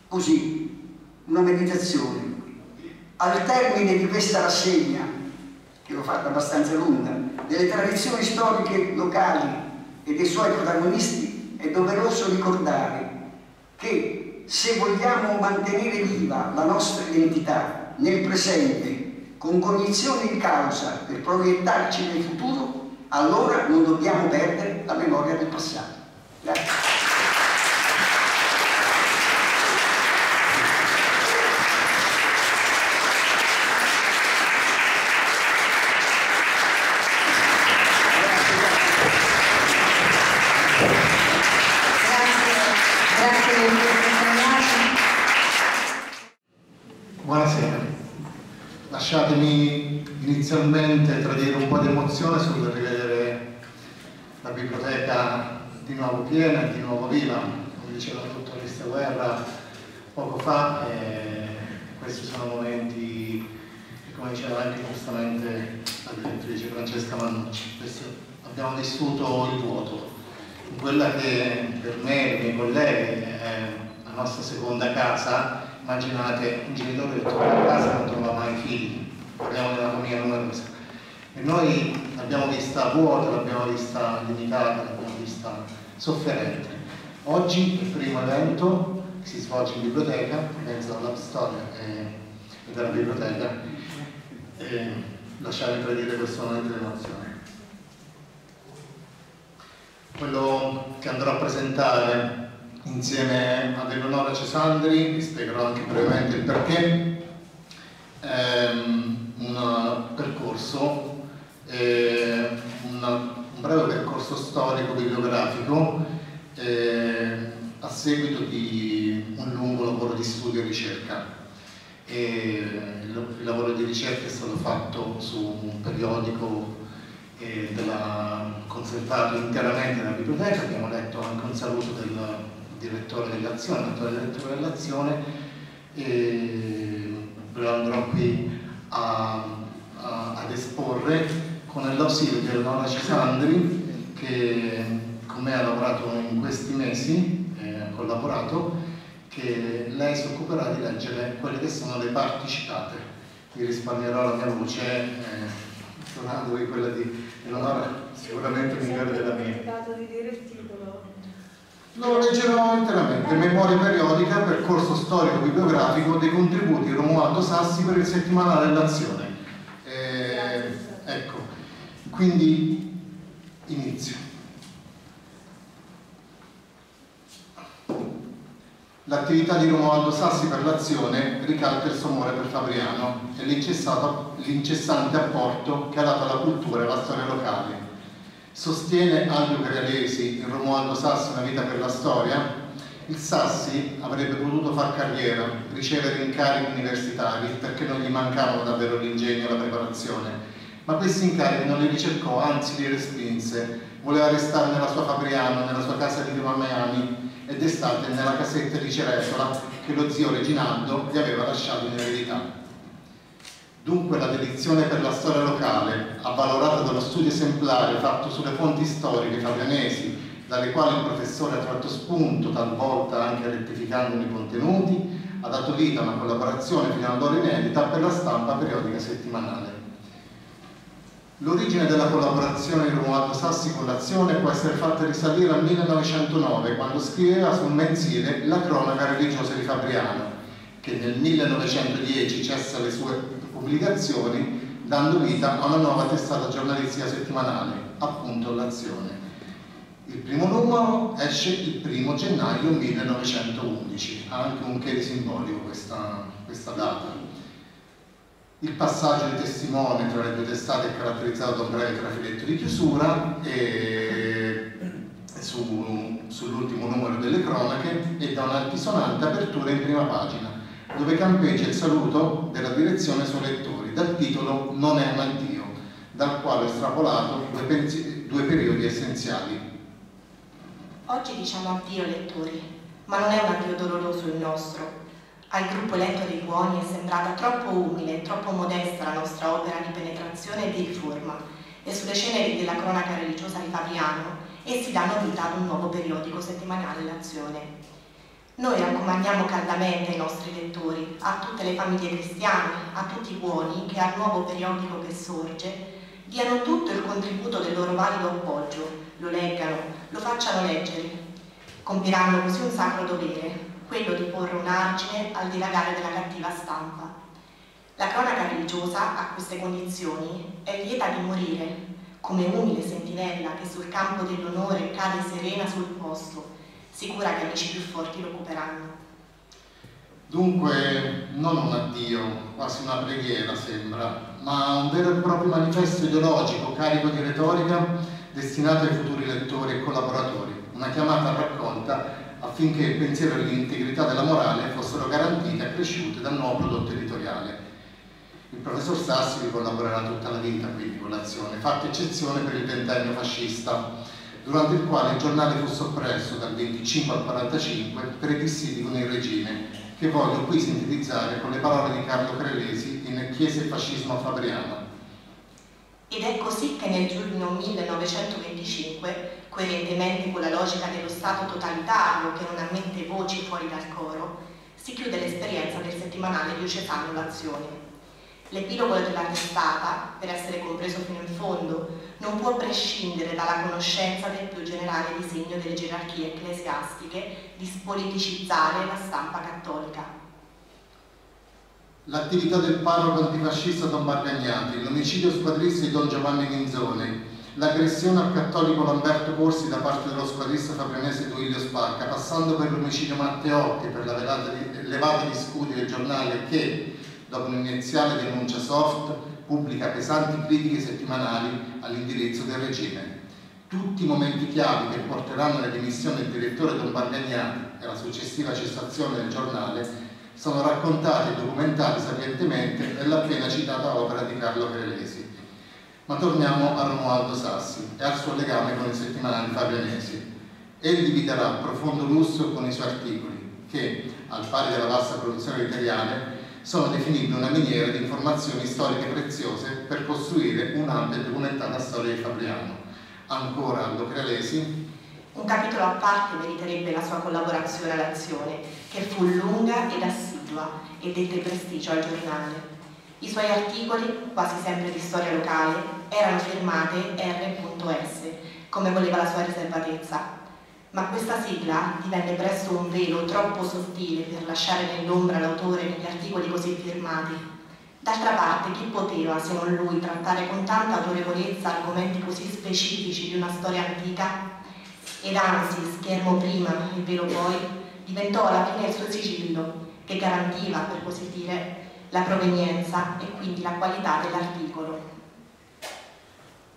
così, una meditazione. Al termine di questa rassegna, che l'ho fatta abbastanza lunga, delle tradizioni storiche locali e dei suoi protagonisti, è doveroso ricordare che se vogliamo mantenere viva la nostra identità nel presente, con cognizione di causa per proiettarci nel futuro, allora non dobbiamo perdere la memoria del passato. Grazie. Buonasera, lasciatemi inizialmente tradire un po' di emozione sul rivedere la biblioteca di nuovo piena e di nuovo viva, come diceva la dottoressa Guerra poco fa, questi sono momenti, come diceva anche giustamente la direttrice Francesca Mannucci, abbiamo vissuto il vuoto, quella che per me e i miei colleghi è la nostra seconda casa, immaginate un genitore che torna a casa e non trova mai figli, parliamo una famiglia numerosa. E noi l'abbiamo vista vuota, l'abbiamo vista limitata, l'abbiamo vista sofferente. Oggi il primo evento che si svolge in biblioteca, mezzo alla storia e, della biblioteca, e lasciare tradire questo momento di emozione. Quello che andrò a presentare insieme ad Eleonora Cesandri, vi spiegherò anche brevemente il perché, ehm, un percorso, eh, una, un breve percorso storico-bibliografico eh, a seguito di un lungo lavoro di studio e ricerca. E il, il lavoro di ricerca è stato fatto su un periodico eh, della, conservato interamente nella biblioteca, abbiamo letto anche un saluto del direttore dell'azione, l'attuale direttore dell'azione e lo andrò qui a, a, ad esporre con l'ausilio di Eleonora Cisandri che con me ha lavorato in questi mesi, eh, ha collaborato, che lei si occuperà di leggere quelle che sono le parti citate. Vi risparmierò la mia voce, eh, donandovi quella di Eleonora, sicuramente migliore della mia. di dire il titolo. Lo leggerò interamente, memoria periodica, percorso storico-bibliografico dei contributi di Romualdo Sassi per il settimanale dell'azione. Eh, ecco, quindi inizio. L'attività di Romualdo Sassi per l'azione ricalca il suo amore per Fabriano e l'incessante apporto che ha dato alla cultura e alla storia locale Sostiene Aldo Crealesi in Romualdo Sassi Una vita per la storia, il Sassi avrebbe potuto far carriera, ricevere incarichi universitari perché non gli mancavano davvero l'ingegno e la preparazione, ma questi incarichi non li ricercò, anzi li respinse. Voleva restare nella sua Fabriano, nella sua casa di Roma Miami ed estate nella casetta di Ceresola che lo zio Reginaldo gli aveva lasciato in eredità. Dunque la dedizione per la storia locale, avvalorata dallo studio esemplare fatto sulle fonti storiche fabrianesi, dalle quali il professore ha tratto spunto, talvolta anche rettificandone i contenuti, ha dato vita a una collaborazione fino ad ora inedita per la stampa periodica settimanale. L'origine della collaborazione di Romualdo Sassi con l'azione può essere fatta risalire al 1909, quando scriveva sul mensile La cronaca religiosa di Fabriano, che nel 1910 cessa le sue pubblicazioni dando vita a una nuova testata giornalistica settimanale, appunto l'Azione. Il primo numero esce il primo gennaio 1911, ha anche un che di simbolico questa, questa data. Il passaggio di testimone tra le due testate è caratterizzato da un breve trafiletto di chiusura e su, sull'ultimo numero delle cronache e da un'altisonante apertura in prima pagina, dove campeggia il saluto della direzione ai suoi lettori, dal titolo Non è un addio, dal quale ho estrapolato due, due periodi essenziali. Oggi diciamo addio lettori, ma non è un addio doloroso il nostro, al gruppo eletto dei buoni è sembrata troppo umile e troppo modesta la nostra opera di penetrazione e di riforma e sulle ceneri della cronaca religiosa di Fabriano essi danno vita ad un nuovo periodico settimanale L'Azione. Noi raccomandiamo caldamente ai nostri lettori, a tutte le famiglie cristiane, a tutti i buoni che al nuovo periodico che sorge diano tutto il contributo del loro valido appoggio, lo leggano, lo facciano leggere. Compiranno così un sacro dovere, quello di porre un argine al dilagare della cattiva stampa. La cronaca religiosa a queste condizioni è lieta di morire, come umile sentinella che sul campo dell'onore cade serena sul posto, sicura che amici più forti lo occuperanno. Dunque, non un addio, quasi una preghiera sembra, ma un vero e proprio manifesto ideologico carico di retorica destinato ai futuri lettori e collaboratori, una chiamata raccolta affinché il pensiero e l'integrità della morale fossero garantite e cresciute dal nuovo prodotto editoriale. Il professor Sassi vi collaborerà tutta la vita quindi con l'azione, fatta eccezione per il ventennio fascista, durante il quale il giornale fu soppresso dal 25 al 45 per i dissidi con il regime, che voglio qui sintetizzare con le parole di Carlo Crelesi in Chiesa e fascismo fabriano. Ed è così che nel giugno 1925 coerentemente con la logica dello Stato totalitario che non ammette voci fuori dal coro, si chiude l'esperienza del settimanale diocesano L'Azione. L'epilogo della testata, per essere compreso fino in fondo, non può prescindere dalla conoscenza del più generale disegno delle gerarchie ecclesiastiche di spoliticizzare la stampa cattolica. L'attività del parroco antifascista Don Bargagnati, l'omicidio squadrista di Don Giovanni Minzone, l'aggressione al cattolico Lamberto Corsi da parte dello squadrista fabrenese Duilio Spacca, passando per l'omicidio Matteotti per la levata di scudi del giornale che, dopo un'iniziale denuncia soft, pubblica pesanti critiche settimanali all'indirizzo del regime. Tutti i momenti chiavi che porteranno alle dimissioni del direttore Don Bargagnati e alla successiva cessazione del giornale sono raccontati e documentati sapientemente nell'appena citata opera di Carlo Crelesi. Ma torniamo a Romualdo Sassi e al suo legame con i settimanali fabianesi. Egli vi darà profondo lusso con i suoi articoli, che, al pari della vasta produzione italiana, sono definiti una miniera di informazioni storiche preziose per costruire un'ampia e documentata storia di Fabriano. Ancora Aldo Crealesi. Un capitolo a parte meriterebbe la sua collaborazione all'azione, che fu lunga ed assidua e dette prestigio al giornale. I suoi articoli, quasi sempre di storia locale, erano firmate R.S, come voleva la sua riservatezza. Ma questa sigla divenne presto un velo troppo sottile per lasciare nell'ombra l'autore negli articoli così firmati. D'altra parte, chi poteva, se non lui, trattare con tanta autorevolezza argomenti così specifici di una storia antica? Ed anzi, schermo prima e velo poi, diventò alla fine il suo sigillo, che garantiva, per così dire, la provenienza e quindi la qualità dell'articolo.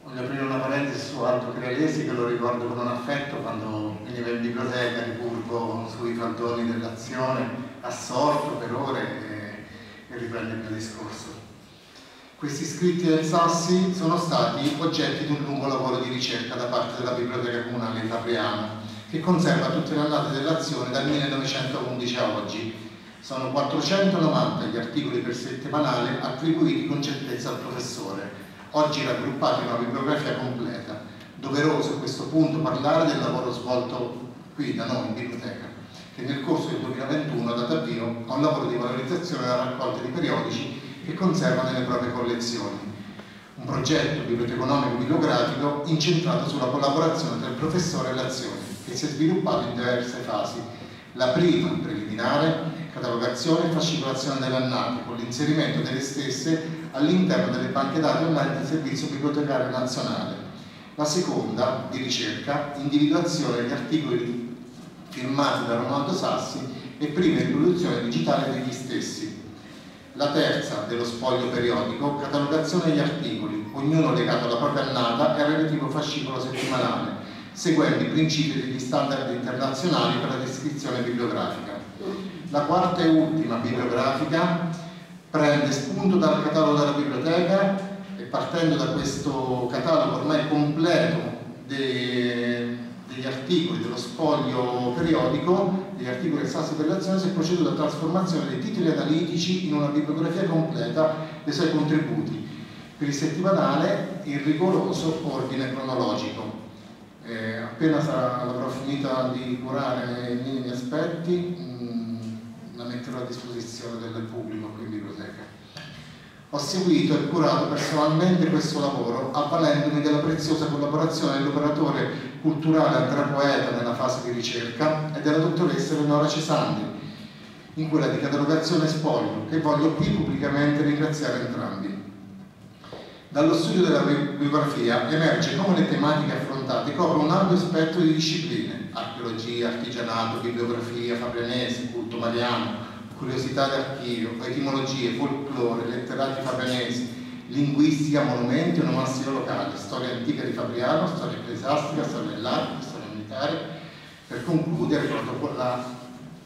Voglio aprire una parentesi su Aldo Crealesi che lo ricordo con un affetto quando veniva in biblioteca di Burgo sui faldoni dell'azione, assorto per ore e, e riprende il mio discorso. Questi scritti del Sassi sono stati oggetti di un lungo lavoro di ricerca da parte della Biblioteca Comunale di Fabriano, che conserva tutte le annate dell'azione dal 1911 a oggi sono 490 gli articoli per settimanale attribuiti con certezza al professore, oggi raggruppati in una bibliografia completa. Doveroso a questo punto parlare del lavoro svolto qui da noi in biblioteca, che nel corso del 2021 ha dato avvio a un lavoro di valorizzazione della raccolta di periodici che conserva nelle proprie collezioni. Un progetto biblioteconomico-bibliografico incentrato sulla collaborazione tra il professore e l'azione, che si è sviluppato in diverse fasi. La prima, preliminare, catalogazione e fascicolazione delle annate, con l'inserimento delle stesse all'interno delle banche dati online del Servizio Bibliotecario Nazionale. La seconda, di ricerca, individuazione degli articoli firmati da Ronaldo Sassi e prima riproduzione digitale degli stessi. La terza, dello spoglio periodico, catalogazione degli articoli, ognuno legato alla propria annata e al relativo fascicolo settimanale, seguendo i principi degli standard internazionali per la descrizione bibliografica. La quarta e ultima bibliografica prende spunto dal catalogo della biblioteca e partendo da questo catalogo ormai completo de, degli articoli dello spoglio periodico, degli articoli del Sassi per l'azione, si è proceduto alla trasformazione dei titoli analitici in una bibliografia completa dei suoi contributi, per il settimanale in rigoroso ordine cronologico. Eh, appena sarà, l'avrò finita di curare i minimi aspetti, mh, la metterò a disposizione del pubblico. Ho seguito e curato personalmente questo lavoro, avvalendomi della preziosa collaborazione dell'operatore culturale Andrea Poeta nella fase di ricerca e della dottoressa Eleonora Cesandi in quella di catalogazione spoglio, che voglio qui pubblicamente ringraziare entrambi. Dallo studio della biografia emerge come le tematiche affrontate coprono un ampio spettro di discipline, archeologia, artigianato, bibliografia, fabrianese, culto mariano, curiosità d'archivio, etimologie, folklore, letterati fabrianesi, linguistica, monumenti, onomastica locale, storia antica di Fabriano, storia ecclesiastica, storia dell'arte, storia militare, per concludere la,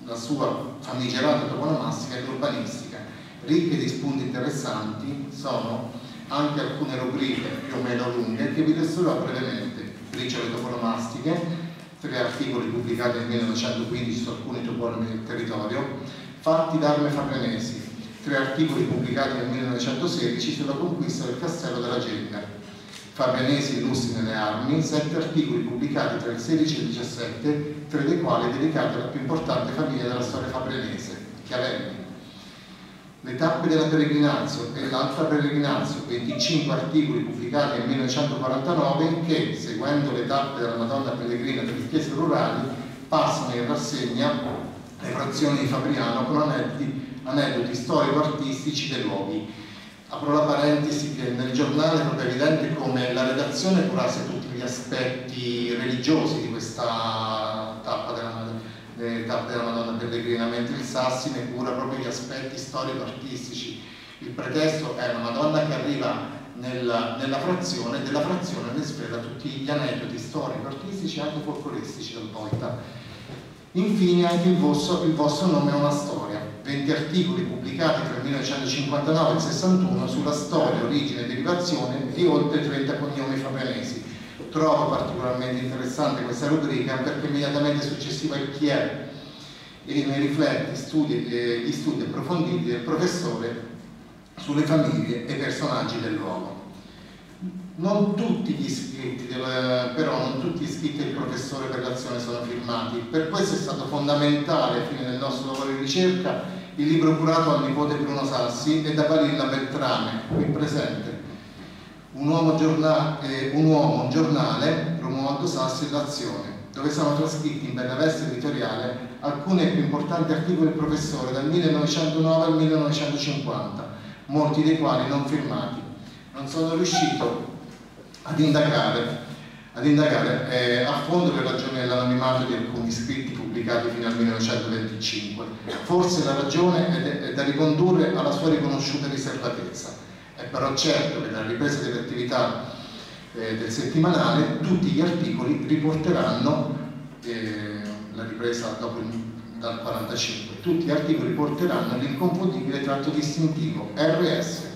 la sua famigerata toponomastica e urbanistica, ricche di spunti interessanti, sono anche alcune rubriche più o meno lunghe che vi desserò brevemente. Briciole toponomastiche, tre articoli pubblicati nel 1915 su alcuni toponimi del territorio, fatti d'arme fabrianesi, tre articoli pubblicati nel 1916 sulla conquista del castello della Genga, fabrianesi illustri nelle armi, sette articoli pubblicati tra il 16 e il 17, tre dei quali dedicati alla più importante famiglia della storia fabrianese, Chiavelli. Le tappe della Peregrinazio e l'Alta Peregrinazio, 25 articoli pubblicati nel 1949 che, seguendo le tappe della Madonna Pellegrina delle chiese rurali, passano in rassegna le frazioni di Fabriano con aneddoti, aneddoti storico-artistici dei luoghi. Apro la parentesi che nel giornale è proprio evidente come la redazione curasse tutti gli aspetti religiosi di questa tappa della le tappe della Madonna Pellegrina, mentre il Sassi ne cura proprio gli aspetti storico-artistici. Il pretesto è una Madonna che arriva nella, nella frazione, della frazione ne sfera tutti gli aneddoti storico-artistici e anche folcloristici del poeta. Infine anche il vostro, il vostro nome è una storia, 20 articoli pubblicati tra il 1959 e il 61 sulla storia, origine e derivazione di oltre 30 cognomi fabrianesi trovo particolarmente interessante questa rubrica perché immediatamente successiva il chi è. E ne riflette studi, eh, gli studi approfonditi del professore sulle famiglie e personaggi dell'uomo. Non tutti gli iscritti, del, però non tutti gli iscritti del professore per l'azione sono firmati, per questo è stato fondamentale, fine del nostro lavoro di ricerca, il libro curato al nipote Bruno Sassi e da Valilla Beltrame, qui presente, un uomo, giornale, eh, un, uomo giornale, Romualdo Sassi e l'Azione, dove sono trascritti in bella veste editoriale alcuni più importanti articoli del professore dal 1909 al 1950, molti dei quali non firmati. Non sono riuscito ad indagare, ad indagare eh, a fondo le ragioni dell'anonimato di alcuni scritti pubblicati fino al 1925. Forse la ragione è, è da ricondurre alla sua riconosciuta riservatezza è però certo che dalla ripresa delle attività eh, del settimanale tutti gli articoli riporteranno, eh, la ripresa dopo il, dal 45, tutti gli articoli riporteranno l'inconfondibile tratto distintivo RS.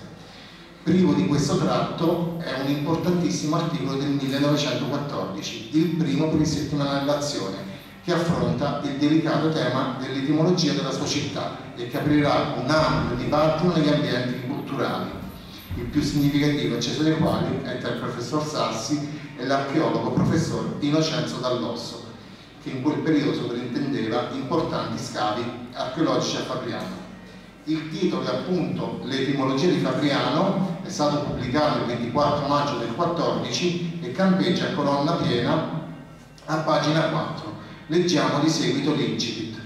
Primo di questo tratto è un importantissimo articolo del 1914, il primo per il settimanale L'Azione, che affronta il delicato tema dell'etimologia della sua città e che aprirà un ampio dibattito negli ambienti culturali il più significativo acceso dei quali è tra il professor Sassi e l'archeologo professor Innocenzo Dall'Osso, che in quel periodo sovrintendeva importanti scavi archeologici a Fabriano. Il titolo è appunto L'etimologia di Fabriano, è stato pubblicato il 24 maggio del 14 e campeggia a colonna piena a pagina 4. Leggiamo di seguito l'incipit.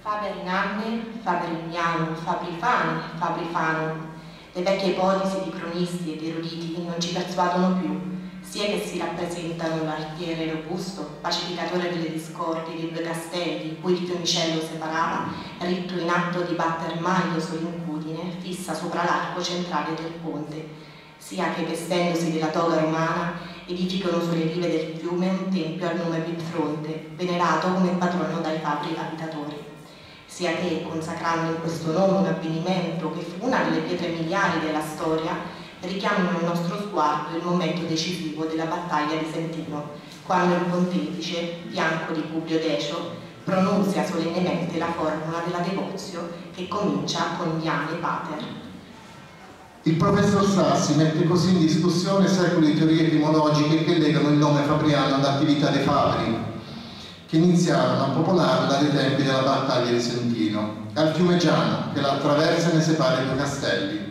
Faber in Anne, Faber in Ignano, Fabri Fani, Fabri Fanum. Le vecchie ipotesi di cronisti ed eruditi non ci persuadono più sia che si rappresentano l'artiere robusto, pacificatore delle discordie dei due castelli, cui il fiumicello separava, ritto in atto di batter maglio sull'incudine, fissa sopra l'arco centrale del ponte, sia che vestendosi della toga romana edificano sulle rive del fiume un tempio al nome Bifronte, venerato come patrono dai fabri abitatori. Sia che, consacrando in questo nome un avvenimento che fu una delle pietre miliari della storia, richiamano il nostro sguardo il momento decisivo della battaglia di Sentino, quando il pontefice, bianco di Publio Decio, pronunzia solennemente la formula della devozio che comincia con Diane Pater. Il professor Sassi mette così in discussione secoli di teorie etimologiche che legano il nome Fabriano all'attività dei Fabri, che iniziarono a popolarla dai tempi della battaglia di Sentino, al fiume Giano, che la attraversa e ne separa i due castelli,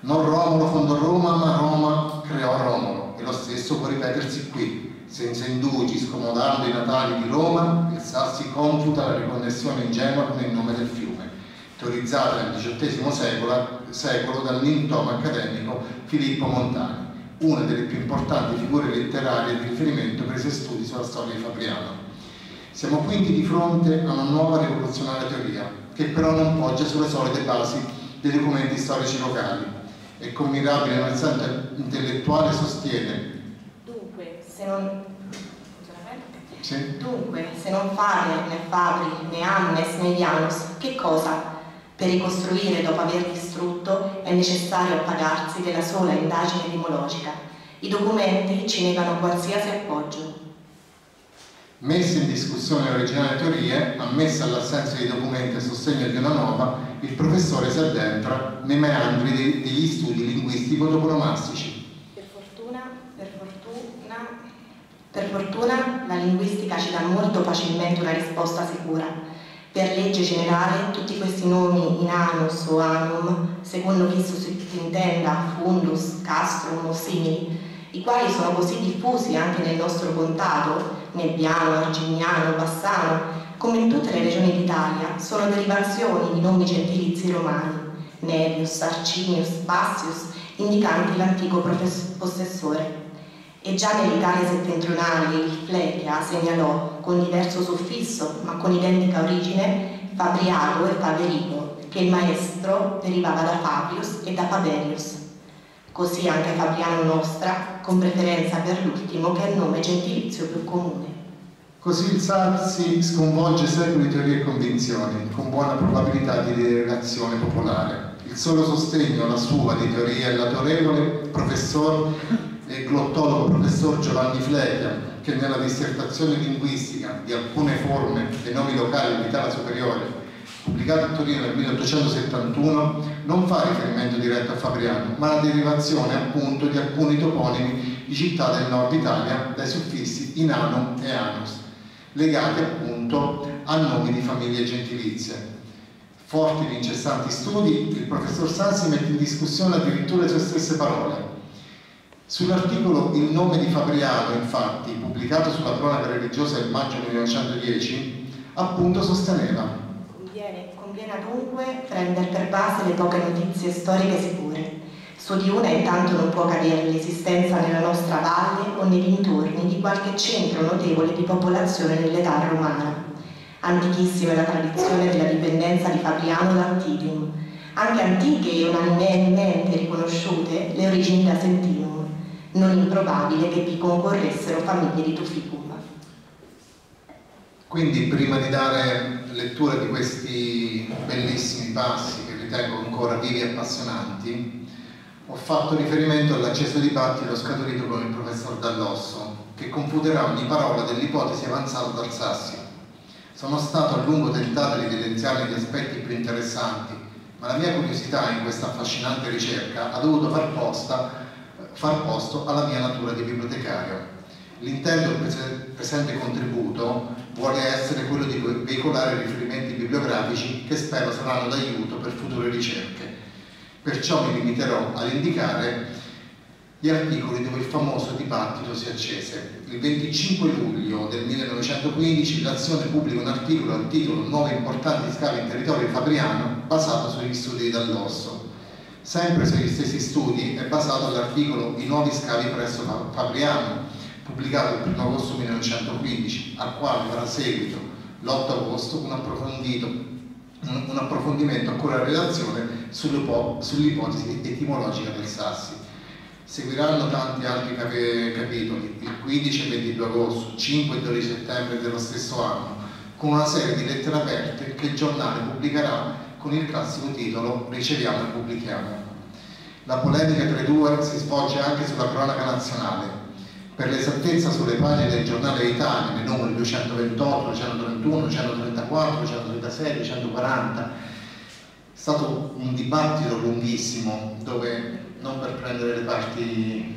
non Romolo fondò Roma, ma Roma creò Romolo e lo stesso può ripetersi qui. Senza indugi, scomodando i natali di Roma, il Sassi confuta la riconnessione ingenua con il nome del fiume, teorizzata nel XVIII secolo, secolo dal nintomo accademico Filippo Montani, una delle più importanti figure letterarie di riferimento per i suoi studi sulla storia di Fabriano. Siamo quindi di fronte a una nuova rivoluzionaria teoria, che però non poggia sulle solide basi dei documenti storici locali, e con mirabile onestà intellettuale sostiene Dunque, se non... Sì. Dunque, se non Faber, né Fabri, né Annes, né Janus, che cosa? Per ricostruire dopo aver distrutto è necessario appagarsi della sola indagine etimologica. I documenti ci negano qualsiasi appoggio. Messe in discussione le originali teorie, ammessa l'assenza di documenti a sostegno di una nuova, il professore si addentra nei meandri degli studi linguistico-toponomastici. Per fortuna, per fortuna, per fortuna la linguistica ci dà molto facilmente una risposta sicura. Per legge generale tutti questi nomi in anus o anum, secondo chi si intenda fundus, castrum o simili, i quali sono così diffusi anche nel nostro contato, Nebbiano, Argignano, Bassano, come in tutte le regioni d'Italia, sono derivazioni di nomi gentilizi romani, Nevius, Arcinius, Bassius, indicanti l'antico possessore. E già nell'Italia settentrionale il Flegia segnalò, con diverso suffisso ma con identica origine, Fabriago e Faberigo, che il maestro derivava da Fabius e da Faberius. Così anche Fabriano Nostra, con preferenza per l'ultimo che è il nome gentilizio più comune. Così il Sarsi sconvolge secoli di teorie e convinzioni, con buona probabilità di delegazione popolare. Il solo sostegno alla sua di teoria è l'autorevole professor e glottologo professor Giovanni Fleia, che nella dissertazione linguistica di alcune forme dei nomi locali dell'Italia superiore, pubblicata a Torino nel 1871, non fa riferimento diretto a Fabriano, ma alla derivazione appunto di alcuni toponimi di città del nord Italia dai suffissi Inanum e Anus legati appunto a nomi di famiglie gentilizie. Forti di incessanti studi, il professor Sansi mette in discussione addirittura le sue stesse parole. Sull'articolo Il nome di Fabriano, infatti, pubblicato sulla cronaca religiosa del maggio 1910, appunto sosteneva Conviene, conviene dunque prendere per base le poche notizie storiche sicure Di una intanto non può cadere l'esistenza nella nostra valle o nei dintorni di qualche centro notevole di popolazione nell'età romana. Antichissima è la tradizione della dipendenza di Fabriano da anche antiche e unanimemente riconosciute le origini da Sentinum, non improbabile che vi concorressero famiglie di Tuficum. Quindi prima di dare lettura di questi bellissimi passi che ritengo ancora vivi e appassionanti, ho fatto riferimento all'acceso dibattito scaturito con il professor Dall'Osso, che confuterà ogni parola dell'ipotesi avanzata dal Sassi. Sono stato a lungo tentato di evidenziare gli aspetti più interessanti, ma la mia curiosità in questa affascinante ricerca ha dovuto far, posta, far posto alla mia natura di bibliotecario. L'intento del presente contributo vuole essere quello di veicolare riferimenti bibliografici che spero saranno d'aiuto per future ricerche. Perciò mi limiterò ad indicare gli articoli dove il famoso dibattito si accese. Il 25 luglio del 1915 l'azione pubblica un articolo al titolo Nuove importanti scavi in territorio fabriano basato sugli studi di Dall'Osso. Sempre sugli stessi studi è basato l'articolo I nuovi scavi presso Fabriano, pubblicato il 1 agosto 1915, al quale farà seguito l'8 agosto un, un approfondimento ancora in relazione sull'ipotesi etimologica del Sassi. Seguiranno tanti altri capitoli, il 15 e 22 agosto, 5 e 12 settembre dello stesso anno, con una serie di lettere aperte che il giornale pubblicherà con il classico titolo Riceviamo e pubblichiamo. La polemica tra i due si svolge anche sulla cronaca nazionale. Per l'esattezza sulle pagine del giornale Italia, nei numeri 228, 231, 234, 236, 240, è stato un dibattito lunghissimo dove non per prendere le parti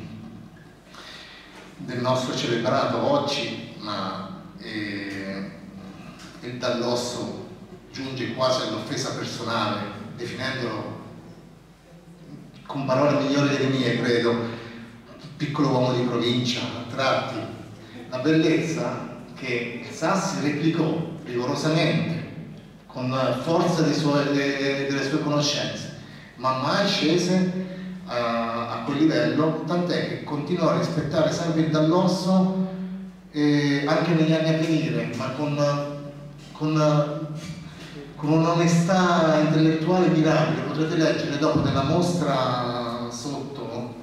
del nostro celebrato oggi, ma eh, il dall'osso giunge quasi all'offesa personale, definendolo con parole migliori delle mie, credo, piccolo uomo di provincia, a tratti. La bellezza che Sassi replicò rigorosamente, con forza sue, delle sue conoscenze, ma mai scese a, a quel livello, tant'è che continuò a rispettare sempre il Dall'Osso eh, anche negli anni a venire, ma con, con, con un'onestà intellettuale mirabile. Potrete leggere dopo nella mostra sotto,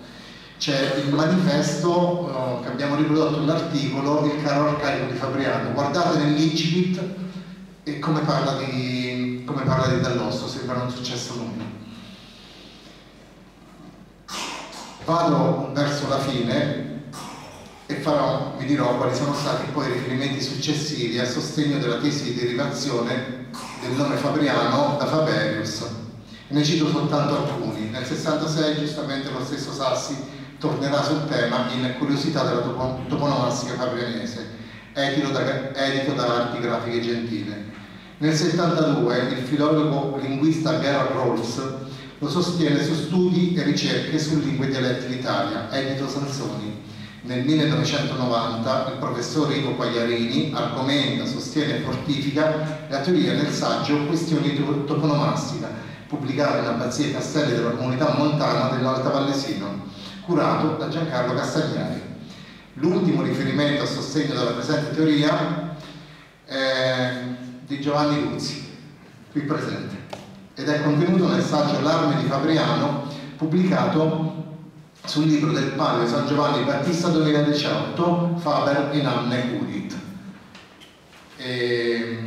c'è il manifesto oh, che abbiamo riprodotto l'articolo Il caro arcaico di Fabriano. Guardate nell'incipit e come parla di, come parla di Dall'Osso, sembra non successo nulla. Vado verso la fine e farò, vi dirò quali sono stati poi i riferimenti successivi a sostegno della tesi di derivazione del nome Fabriano da Faberius. Ne cito soltanto alcuni. Nel 66 giustamente lo stesso Sassi tornerà sul tema in Curiosità della toponomastica fabrianese, edito da, edito da Arti Grafiche Gentile. Nel 72 il filologo linguista Gerard Rolls lo sostiene su studi e ricerche su lingue e dialetti d'Italia, edito Sansoni. Nel 1990 il professor Ivo Quagliarini argomenta, sostiene e fortifica la teoria nel saggio Questioni toponomastica, pubblicato in Abbazia e Castelli della Comunità Montana dell'Alta Vallesino, curato da Giancarlo Castagnari. L'ultimo riferimento a sostegno della presente teoria è di Giovanni Luzzi, qui presente ed è contenuto nel saggio L'arme di Fabriano pubblicato sul libro del Palio San Giovanni Battista 2018 Faber in Anne Udit. E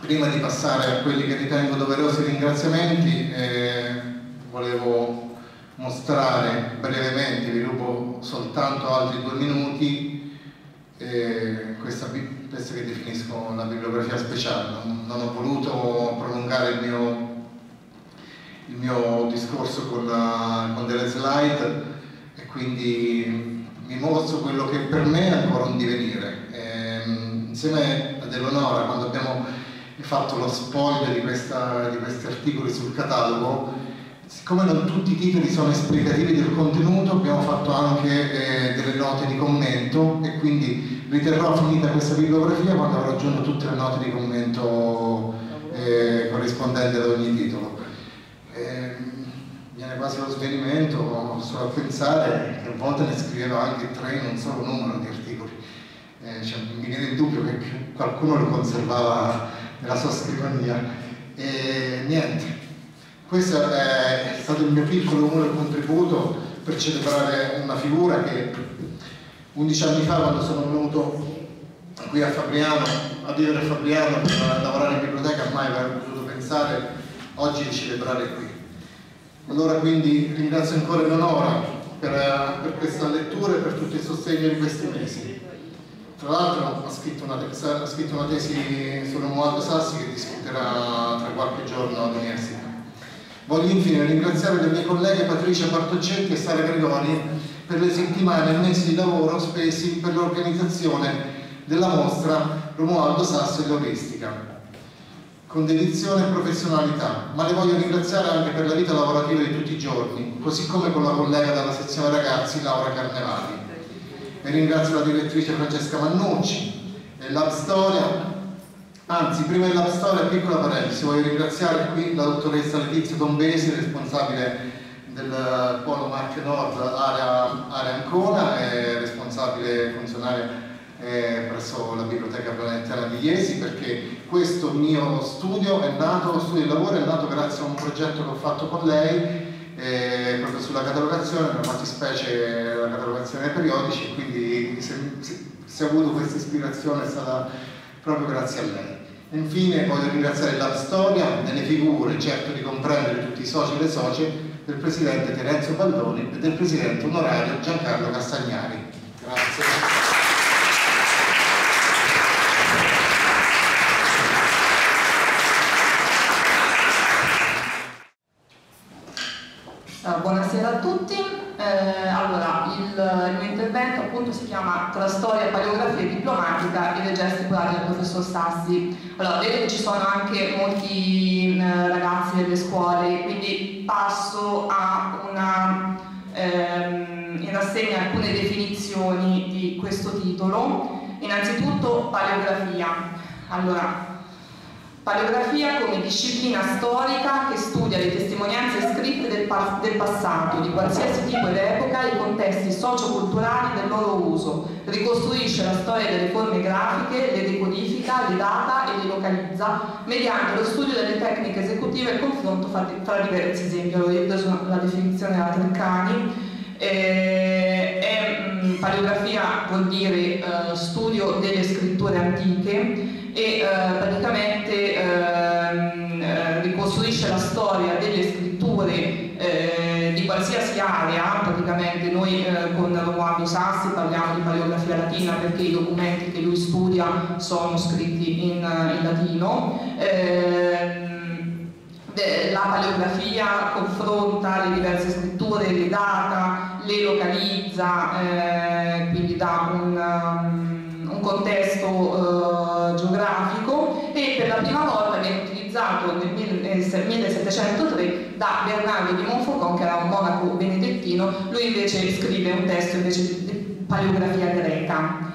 prima di passare a quelli che ritengo doverosi ringraziamenti eh, volevo mostrare brevemente, vi rubo soltanto altri due minuti, eh, questa, questa, che definisco la bibliografia speciale. Non, non ho voluto prolungare il mio il mio discorso con, uh, con delle slide e quindi mi mostro quello che per me è ancora un divenire. E, ehm, insieme ad Eleonora, quando abbiamo fatto lo spoglio di, questa, di questi articoli sul catalogo, siccome non tutti i titoli sono esplicativi del contenuto, abbiamo fatto anche eh, delle note di commento e quindi riterrò finita questa bibliografia quando avrò aggiunto tutte le note di commento eh, corrispondenti ad ogni titolo eh, viene quasi lo svenimento solo a pensare che a volte ne scriveva anche tre in un solo numero di articoli. Eh, cioè, mi viene il dubbio che qualcuno lo conservava nella sua scrivania. E niente, questo è stato il mio piccolo umore contributo per celebrare una figura che 11 anni fa quando sono venuto qui a Fabriano, a vivere a Fabriano per lavorare in biblioteca mai avrei potuto pensare oggi di celebrare qui. Allora quindi ringrazio ancora Eleonora per, per questa lettura e per tutto il sostegno di questi mesi. Tra l'altro ha scritto una, ha scritto una tesi su Romualdo Sassi che discuterà tra qualche giorno all'università. Voglio infine ringraziare le mie colleghe Patricia Bartoccetti e Sara Gregori per le settimane e mesi di lavoro spesi per l'organizzazione della mostra Romualdo Sassi e l'Oristica. con dedizione e professionalità, ma le voglio ringraziare anche per la vita lavorativa di tutti i giorni, così come con la collega della sezione ragazzi Laura Carnevali. E ringrazio la direttrice Francesca Mannucci e Lab Storia, anzi prima Lab Storia, piccola parentesi, voglio ringraziare qui la dottoressa Letizia Dombesi, responsabile del Polo Marche Nord area, area Ancona e responsabile funzionaria eh, presso la Biblioteca Planetaria di Iesi perché questo mio studio è nato, lo studio di lavoro è nato grazie a un progetto che ho fatto con lei eh, proprio sulla catalogazione, nella fattispecie la catalogazione periodici, quindi se, se, se ho avuto questa ispirazione è stata proprio grazie a lei. Infine voglio ringraziare la Storia nelle figure, certo di comprendere tutti i soci e le socie, del Presidente Terenzio Baldoni e del Presidente onorario Giancarlo Castagnari. Grazie. buonasera a tutti. Eh, allora, il, il, intervento appunto si chiama Tra storia, paleografia diplomatica e le gesticolari del professor Sassi. Allora, vedo che ci sono anche molti ragazzi delle scuole, quindi passo a una, ehm, in rassegna alcune definizioni di questo titolo. Innanzitutto, paleografia. Allora, Paleografia come disciplina storica che studia le testimonianze scritte del, pa del, passato, di qualsiasi tipo ed epoca, i contesti socioculturali del loro uso, ricostruisce la storia delle forme grafiche, le decodifica, le data e le localizza mediante lo studio delle tecniche esecutive e il confronto fra diversi esempi. Ho preso la definizione della Treccani. Eh, è, mh, paleografia vuol dire eh, studio delle scritture antiche e eh, praticamente ehm, eh, ricostruisce la storia delle scritture eh, di qualsiasi area, praticamente noi eh, con Romualdo Sassi parliamo di paleografia latina perché i documenti che lui studia sono scritti in, in latino. Ehm, la paleografia confronta le diverse scritture, le data, le localizza, eh, quindi dà un, um, contesto uh, geografico e per la prima volta viene utilizzato nel 1703 da Bernardo di Montfaucon che era un monaco benedettino, lui invece scrive un testo invece di paleografia greca.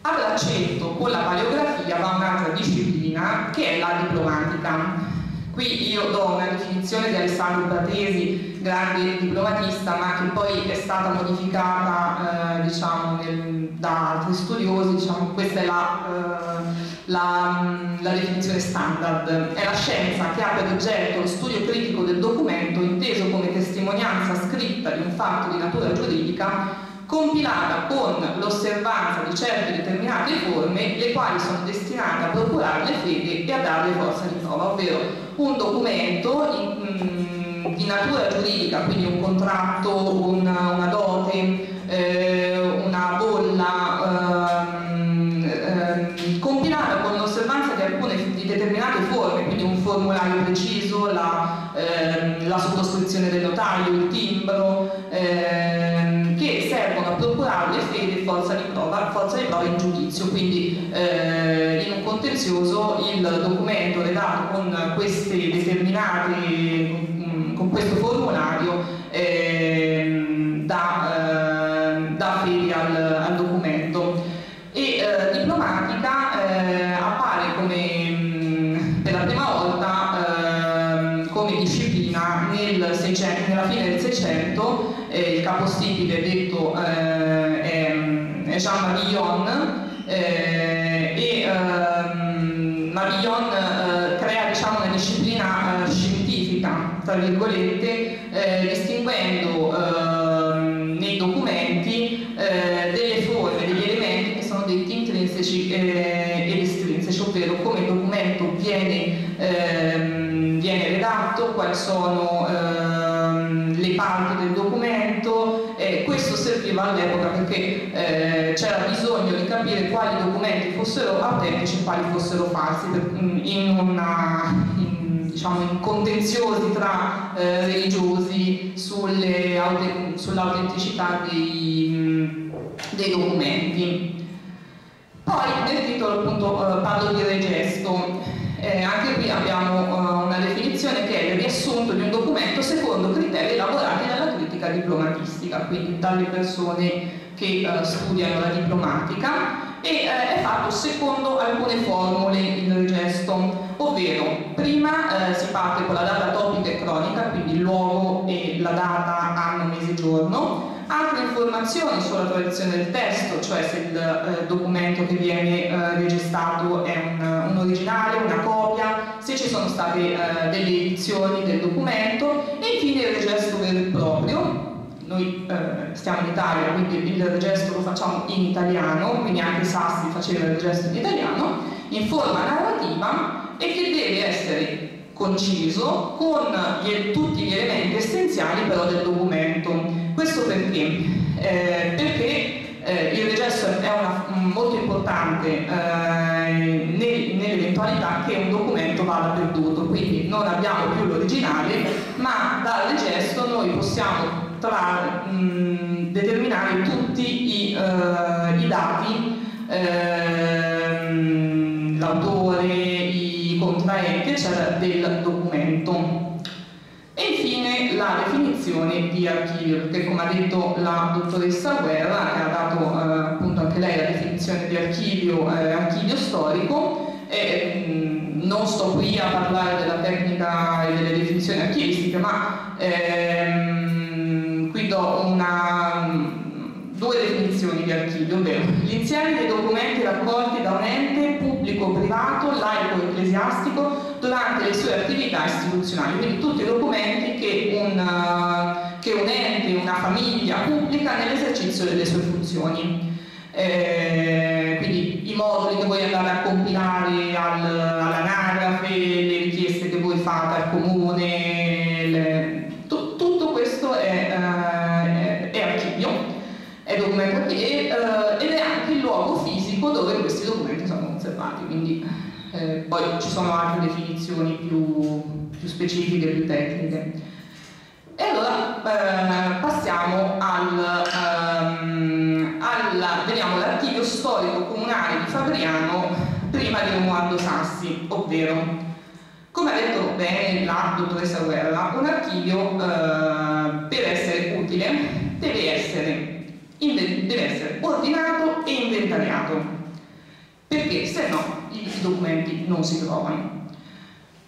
A braccetto con la paleografia va un'altra disciplina che è la diplomatica. Qui io do una definizione di Alessandro Pratesi, grande diplomatista, ma che poi è stata modificata eh, diciamo, nel, da altri studiosi, diciamo, questa è la, eh, la, la, definizione standard. È la scienza che ha per oggetto lo studio critico del documento inteso come testimonianza scritta di un fatto di natura giuridica compilata con l'osservanza di certe determinate forme, le quali sono destinate a procurare le fede e a darle forza di prova, ovvero un documento in, mm, di natura giuridica, quindi un contratto, una, una dote, eh, una bolla, ehm, ehm, compilata con l'osservanza di alcune di determinate forme, quindi un formulario preciso, la, ehm, la sottoscrizione del notaio, il timbro, ehm, prova, forza di prova in giudizio, quindi eh, in un contenzioso il documento redatto con queste determinate, con questo formulario eh, dà, eh, dà fede al, al, documento. E eh, diplomatica eh, appare come mh, per la prima volta ehm, come disciplina nel 600, nella fine del 600, il capostipite eh, è, è Jean-Marie Yon, e quali documenti fossero autentici e quali fossero falsi mm, in, una, in, diciamo, in contenziosi tra eh, religiosi sull'autenticità dei, mm, dei, documenti. Poi nel titolo appunto eh, parlo di regesto. Eh, anche qui abbiamo uh, una definizione che è il riassunto di un documento secondo criteri elaborati dalla critica diplomatistica, quindi dalle persone che uh, studiano la diplomatica e uh, è fatto secondo alcune formule il gesto, ovvero prima si parte con la data topica e cronica, quindi il luogo e la data anno, mese, giorno, altre informazioni sulla tradizione del testo, cioè se il eh, documento che viene eh, registrato è un, un, originale, una copia, se ci sono state eh, delle edizioni del documento e infine il regesto vero e proprio. Noi eh, stiamo in Italia, quindi il regesto lo facciamo in italiano, quindi anche Sassi faceva il regesto in italiano, in forma narrativa e che deve essere conciso con gli, tutti gli elementi essenziali però del documento questo perché? Eh, perché eh, il recesso è una, molto importante eh, nell'eventualità che un documento vada perduto, quindi non abbiamo più l'originale, ma dal recesso noi possiamo tra, mh, determinare tutti i, uh, i dati, uh, l'autore, i contraenti, eccetera, del documento. E infine la definizione di archivio, perché come ha detto la dottoressa Guerra, che ha dato eh, appunto anche lei la definizione di archivio, eh, archivio storico, e, mh, non sto qui a parlare della tecnica e delle definizioni archivistiche, ma ehm, qui do una, due definizioni di archivio, ovvero l'insieme dei documenti raccolti da un ente pubblico, privato, laico ecclesiastico durante le sue attività istituzionali, quindi tutti i documenti che un, uh, che un ente, una famiglia pubblica nell'esercizio delle sue funzioni. Eh, quindi i moduli che voi andate a compilare al, all'anagrafe, le richieste che voi fate al comune, le, tu, tutto questo è, uh, è, è, archivio, è documento e, uh, ed è anche il luogo fisico dove questi documenti sono conservati. Quindi, eh, poi ci sono altre definizioni più, più specifiche, più tecniche. E allora eh, passiamo al, um, alla, vediamo l'archivio storico comunale di Fabriano prima di Romualdo Sassi, ovvero, come ha detto bene la dottoressa Guerra, un archivio eh, per essere utile deve essere, deve essere ordinato e inventariato perché se no i documenti non si trovano.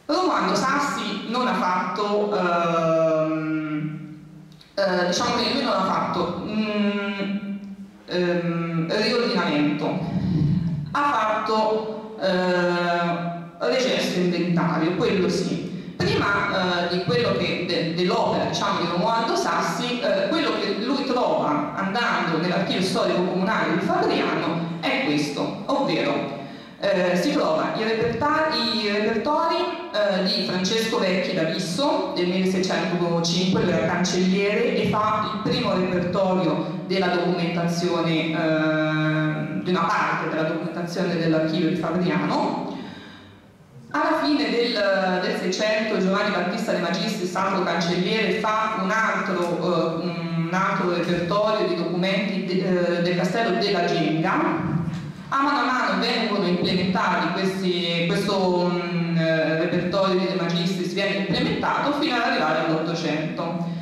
Romano Sassi non ha fatto, ehm, eh, diciamo che lui non ha fatto mm, ehm, riordinamento, ha fatto eh, recesso inventario, quello sì. Prima eh, de, dell'opera diciamo, di Romualdo Sassi, eh, quello che lui trova andando nell'archivio storico comunale di Fabriano è questo, ovvero eh, si trova i, repertori, i repertori eh, di Francesco Vecchi da Visso del 1605, lui era cancelliere e fa il primo repertorio della documentazione, eh, di una parte della documentazione dell'archivio di Fabriano. Alla fine del, 600 Giovanni Battista De Magistri, sacro cancelliere, fa un altro, eh, un altro repertorio di documenti de, eh, del castello della Genga, a mano a mano vengono implementati questi, questo mh, mm, eh, repertorio di De Magistris viene implementato fino ad arrivare all'Ottocento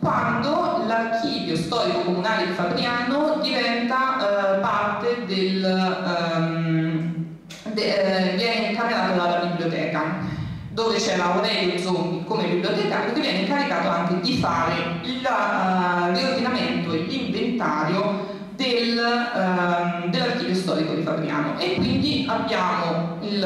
quando l'archivio storico comunale di Fabriano diventa eh, parte del um, de, eh, viene incaricata dalla biblioteca dove c'era Aurelio Zombi come bibliotecario che viene incaricato anche di fare il uh, riordinamento e l'inventario del, um, dell'archivio storico di Fabriano e quindi abbiamo il,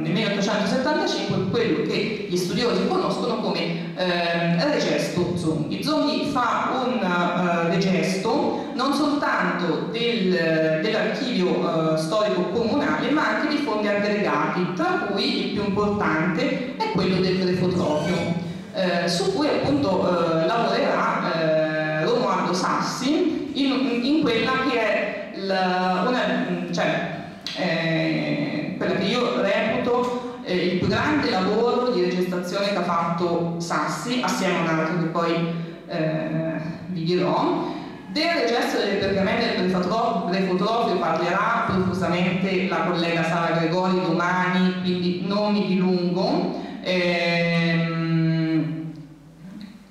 nel 1875 quello che gli studiosi conoscono come uh, regesto Zonghi. Zonghi fa un uh, regesto non soltanto del, dell'archivio eh, storico comunale ma anche di fondi aggregati, tra cui il più importante è quello del grefotrofio, su cui appunto lavorerà Romualdo Sassi in, in quella che è la, una, cioè, eh, quella che io reputo eh, il più grande lavoro di registrazione che ha fatto Sassi, assieme a un altro che poi eh, vi dirò, Del regesto delle pergamene del Brefotrofio parlerà profusamente la collega Sara Gregori domani, quindi non mi dilungo. Ehm,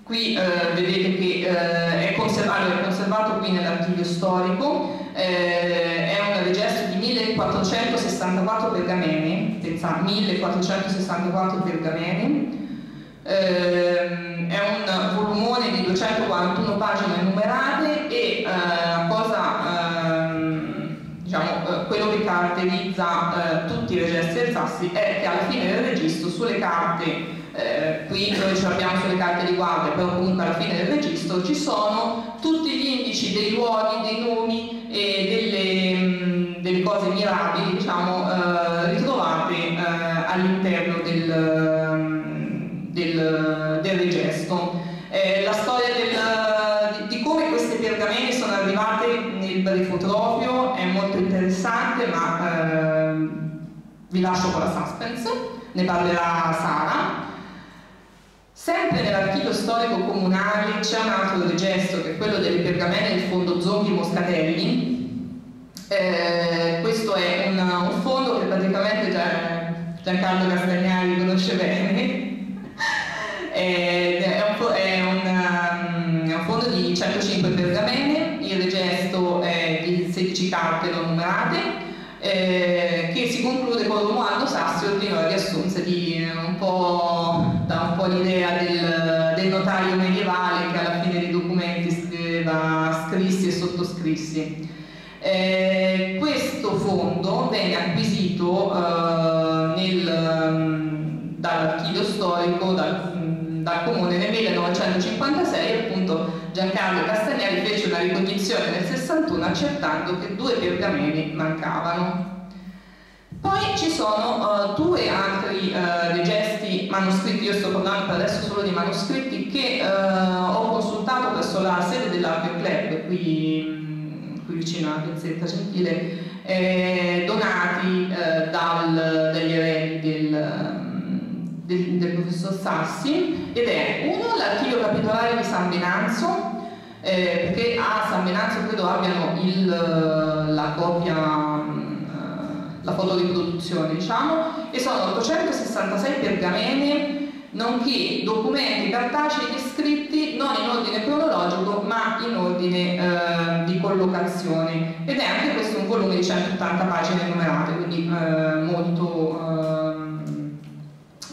qui eh, vedete che eh, è, conservato, è, conservato, qui nell'archivio storico, eh, è un regesto di 1464 pergamene, pensate, 1464 pergamene, eh, è un volumone di 241 pagine numerate e eh, cosa, ehm, diciamo, eh, quello che caratterizza eh, tutti i registri del Sassi è che alla fine del registro sulle carte eh, qui dove ce l'abbiamo sulle carte di guardia, però comunque alla fine del registro ci sono tutti gli indici dei luoghi, dei nomi e delle, mh, delle cose mirabili diciamo, eh, ritrovate eh, all'interno del, del, del rigesto. Eh, la storia del, di, di, come queste pergamene sono arrivate nel brifotropio è molto interessante, ma eh, vi lascio con la suspense, ne parlerà Sara. Sempre nell'archivio storico comunale c'è un altro rigesto che è quello delle pergamene del fondo Zonghi Moscatelli. Eh, questo è un, un, fondo che praticamente Giancarlo Castagnari conosce bene, è un, è, un, um, è un, fondo di 105 pergamene, il regesto è di 16 carte non numerate, eh, che si conclude con Romualdo Sassi ordinò riassunse di un po' po' l'idea del, del, notaio medievale che alla fine dei documenti scriveva scrissi e sottoscrissi. Eh, questo fondo venne acquisito eh, nel, um, dall'archivio storico, dal dal comune nel 1956 appunto Giancarlo Castagnari fece una ricognizione nel 61 accertando che due pergameni mancavano. Poi ci sono uh, due altri uh, gesti manoscritti, io sto parlando adesso solo di manoscritti, che uh, ho consultato presso la sede dell'Archeo Club, qui, qui vicino a Piazzetta Gentile, eh, donati dal, dagli eredi del, del, del, professor Sassi ed è uno l'archivio capitolare di San Venanzo eh, perché a San Venanzo credo abbiano il, la copia eh, la fotoriproduzione diciamo e sono 866 pergamene nonché documenti cartacei descritti non in ordine cronologico ma in ordine eh, di collocazione. Ed è anche questo un volume di 180 pagine numerate quindi eh, molto eh,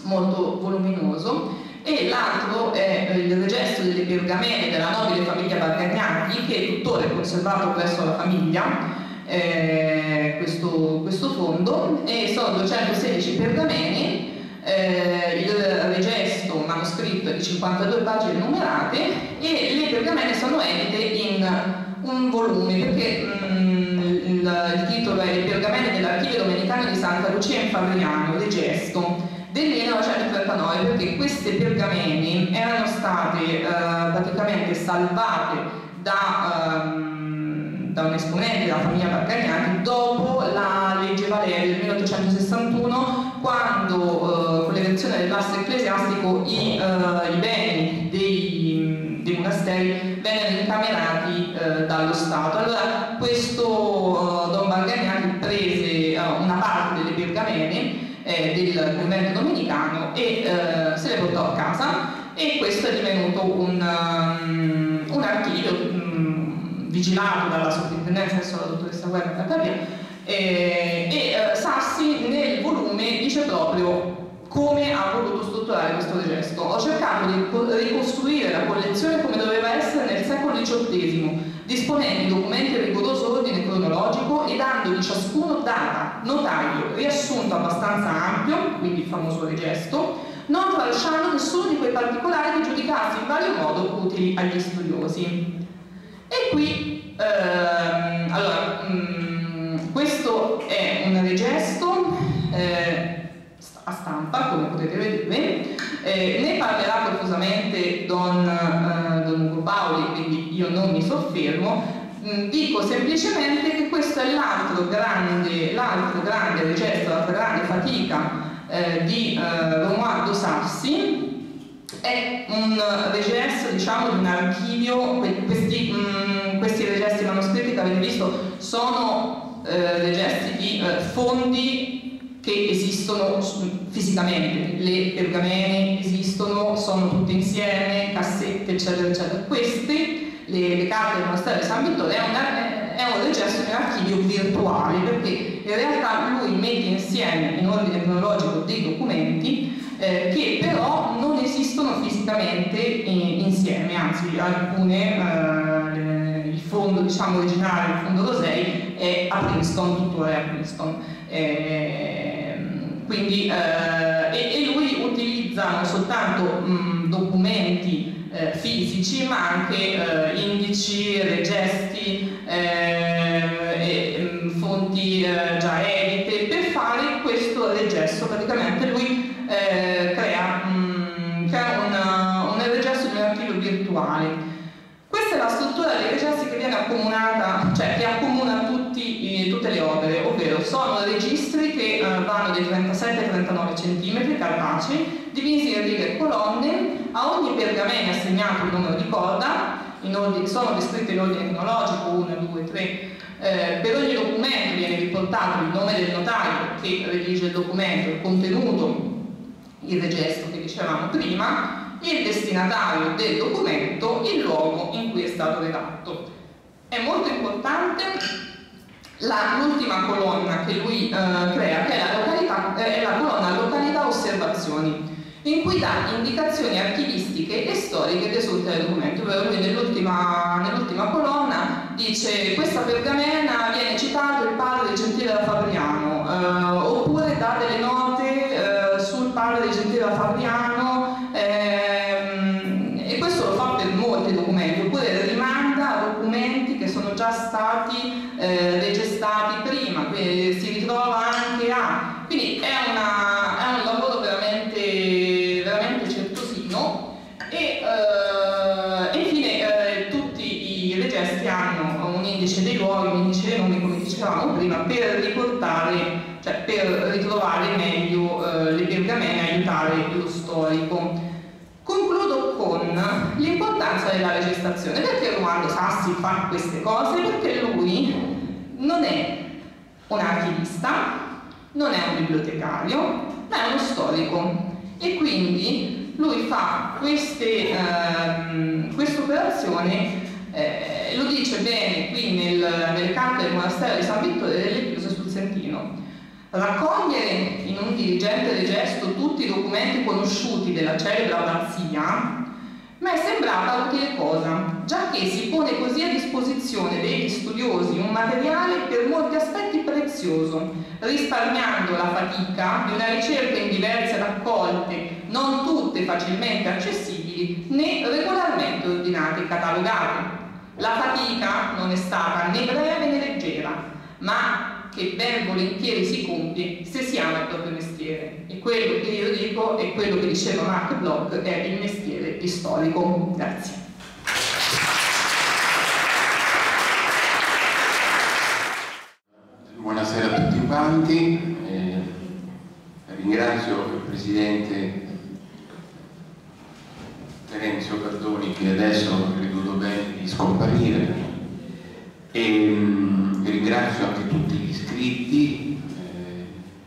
molto voluminoso. E l'altro è il regesto delle pergamene della nobile famiglia Bargagnani che è tuttora conservato presso la famiglia eh, questo, questo, fondo. E sono 216 pergamene eh, il regesto manoscritto è di 52 pagine numerate e le pergamene sono edite in un volume perché mm, il, il, titolo è Le pergamene dell'archivio domenicano di Santa Lucia in Fabriano, regesto del 1939 perché queste pergamene erano state eh, praticamente salvate da, ehm, da, un esponente della famiglia Barcagnani dopo la legge Valeria del 1861 quando eh, con l'elezione dell'asse ecclesiastico i, eh, i beni dei, dei, monasteri vennero incamerati eh, dallo Stato. Allora questo eh, Don Bargagnani prese eh, una parte delle pergamene eh, del convento domenicano e se le portò a casa e questo è divenuto un, vigilato dalla sovrintendenza, adesso la dottoressa Guerra Cattavia, eh, e eh, Sassi nel volume dice proprio come ha voluto strutturare questo gesto. Ho cercato di ricostruire la collezione come doveva essere nel secolo XVIII, disponendo documenti in rigoroso ordine cronologico e dando di ciascuno data, notaio, riassunto abbastanza ampio, quindi il famoso rigesto, non tralasciando nessuno di quei particolari che giudicassi in vario modo utili agli studiosi. E qui, ehm, allora, mh, mm, questo è un rigesto eh, a stampa, come potete vedere, eh, ne parlerà profusamente Don, eh, Don Ugo Paoli, quindi io non mi soffermo, mm, dico semplicemente che questo è l'altro grande, grande rigesto, l'altra grande fatica eh, di eh, Romualdo Sassi, è un registro diciamo, di un archivio, questi, mh, mm, questi avete visto, sono eh, dei gesti di eh, fondi che esistono fisicamente, le pergamene esistono, sono tutte insieme, cassette, eccetera, eccetera. Queste, le, le carte del monastero di San Vittore, è, una, è un di un archivio virtuale, perché in realtà lui mette insieme in ordine cronologico dei documenti eh, che però non esistono fisicamente in, insieme, anzi alcune, eh, il fondo diciamo, originale, il fondo Rosei, è a Princeton, tuttora è a Princeton. Eh, quindi, eh, e, e, lui utilizza non soltanto mh, documenti eh, fisici ma anche eh, indici, regesti, e, mh, fonti già edite per fare questo regesso praticamente lui eh, crea, mh, mm, crea una, un registro di un archivio virtuale. Questa è la struttura dei registri che viene accomunata, cioè che accomuna tutti, tutte le opere, ovvero sono registri che eh, vanno dai 37 ai 39 cm cartacei, divisi in righe e colonne, a ogni pergamena è assegnato un numero di corda, ordine, sono descritti in ordine cronologico, 1, 2, 3, eh, per ogni documento viene riportato il nome del notaio che redige il documento, il contenuto il regesto che dicevamo prima, il destinatario del documento, il luogo in cui è stato redatto. È molto importante l'ultima colonna che lui eh, crea, che è la, località, eh, è la colonna località osservazioni, in cui dà indicazioni archivistiche e storiche desunte dal documento. Lui nell'ultima, colonna dice questa pergamena viene citato il padre Gentile da Fabriano, eh, oppure dà delle note padre di Gentile Fabriano l'importanza della registrazione. Perché Romualdo Sassi fa queste cose? Perché lui non è un archivista, non è un bibliotecario, ma è uno storico e quindi lui fa ehm, questa operazione, eh, lo dice bene qui nel, nelle carte del monastero di San Vittore delle Chiuse sul Sentino, Raccogliere in un dirigente di gesto tutti i documenti conosciuti della celebre abbazia mi è sembrata utile cosa, già che si pone così a disposizione degli studiosi un materiale per molti aspetti prezioso, risparmiando la fatica di una ricerca in diverse raccolte, non tutte facilmente accessibili né regolarmente ordinate e catalogate. La fatica non è stata né breve né leggera, ma che ben volentieri si compie se si ama il proprio mestiere. E quello che io dico è quello che diceva Mark Bloch, è il mestiere storico. Grazie. Buonasera a tutti quanti, eh, ringrazio il Presidente Terenzio Cardoni che adesso ho creduto bene di scomparire e mh, ringrazio anche tutti gli iscritti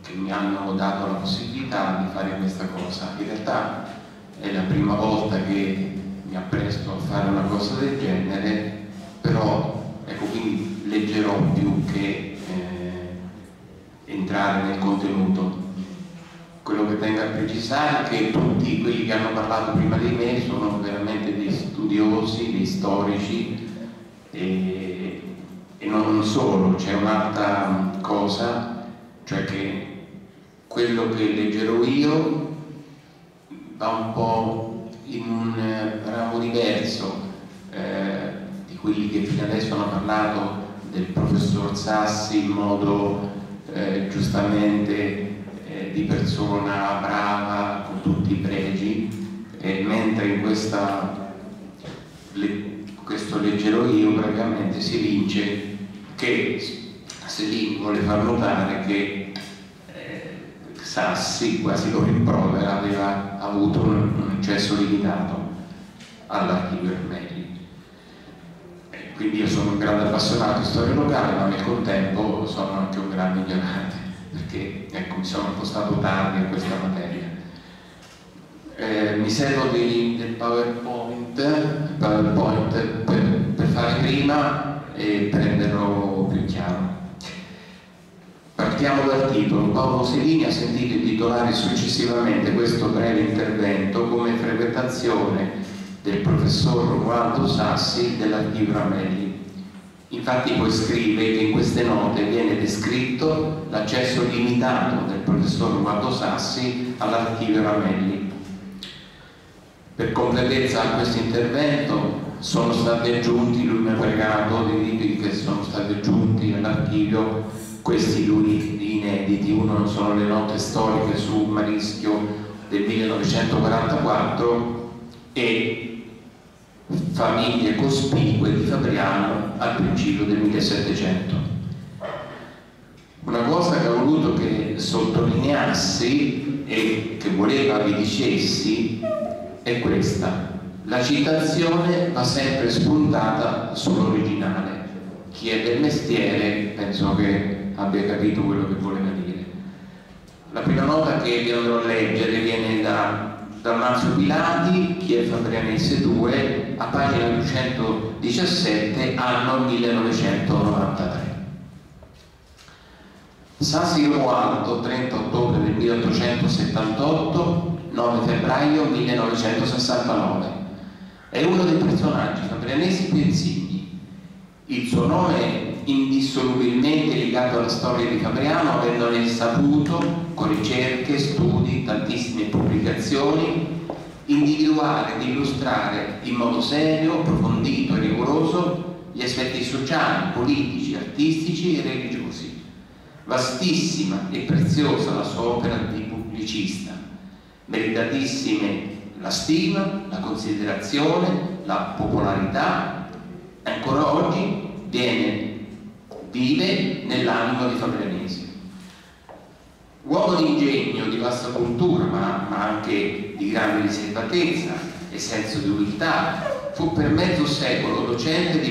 che mi hanno dato la possibilità di fare questa cosa. In realtà è la prima volta che mi appresto a fare una cosa del genere, però ecco quindi leggerò più che eh, entrare nel contenuto. Quello che tengo a precisare è che tutti quelli che hanno parlato prima di me sono veramente dei studiosi, dei storici e, e non solo, c'è un'altra cosa, cioè che quello che leggerò io va un po' in un ramo diverso eh, di quelli che fino adesso hanno parlato del professor Sassi in modo eh, giustamente eh, di persona brava, con tutti i pregi, mentre in questa lettura questo leggerò io, praticamente si vince che Selin vuole far notare che eh, Sassi, quasi lo rimprovera, aveva avuto un, accesso limitato all'archivio Ermelli. quindi io sono un grande appassionato di storia locale, ma nel contempo sono anche un grande ignorante, perché ecco, mi sono impostato tardi in questa materia. Eh, mi servo di, del PowerPoint, PowerPoint per, per fare prima e prenderlo più chiaro. Partiamo dal titolo. Paolo Selini ha sentito intitolare successivamente questo breve intervento come frequentazione del professor Romualdo Sassi dell'archivio Ramelli. Infatti poi scrive che in queste note viene descritto l'accesso limitato del professor Romualdo Sassi all'archivio Ramelli. Per completezza a questo intervento sono stati aggiunti, lui mi ha pregato dei libri che sono stati aggiunti all'archivio, questi due inediti, uno sono le note storiche su Marischio del 1944 e famiglie cospicue di Fabriano al principio del 1700. Una cosa che ho voluto che sottolineassi e che voleva vi dicessi è questa. La citazione va sempre spuntata sull'originale. Chi è del mestiere penso che abbia capito quello che voleva dire. La prima nota che vi andrò a leggere viene da Dalmazio Pilati, chi è Fabrianese 2, a pagina 217, anno 1993. Sassi Romualdo, 30 ottobre del 1878, 9 febbraio 1969. È uno dei personaggi fabrianesi più insigni. Il suo nome indissolubilmente legato alla storia di Fabriano, avendone saputo, con ricerche, studi, tantissime pubblicazioni, individuare ed illustrare in modo serio, approfondito e rigoroso gli aspetti sociali, politici, artistici e religiosi. Vastissima e preziosa la sua opera di pubblicista, meritatissime la stima, la considerazione, la popolarità, ancora oggi viene vive nell'animo di Fabrianesi. Uomo di ingegno, di vasta cultura, ma, ma anche di grande riservatezza e senso di umiltà, fu per mezzo secolo docente di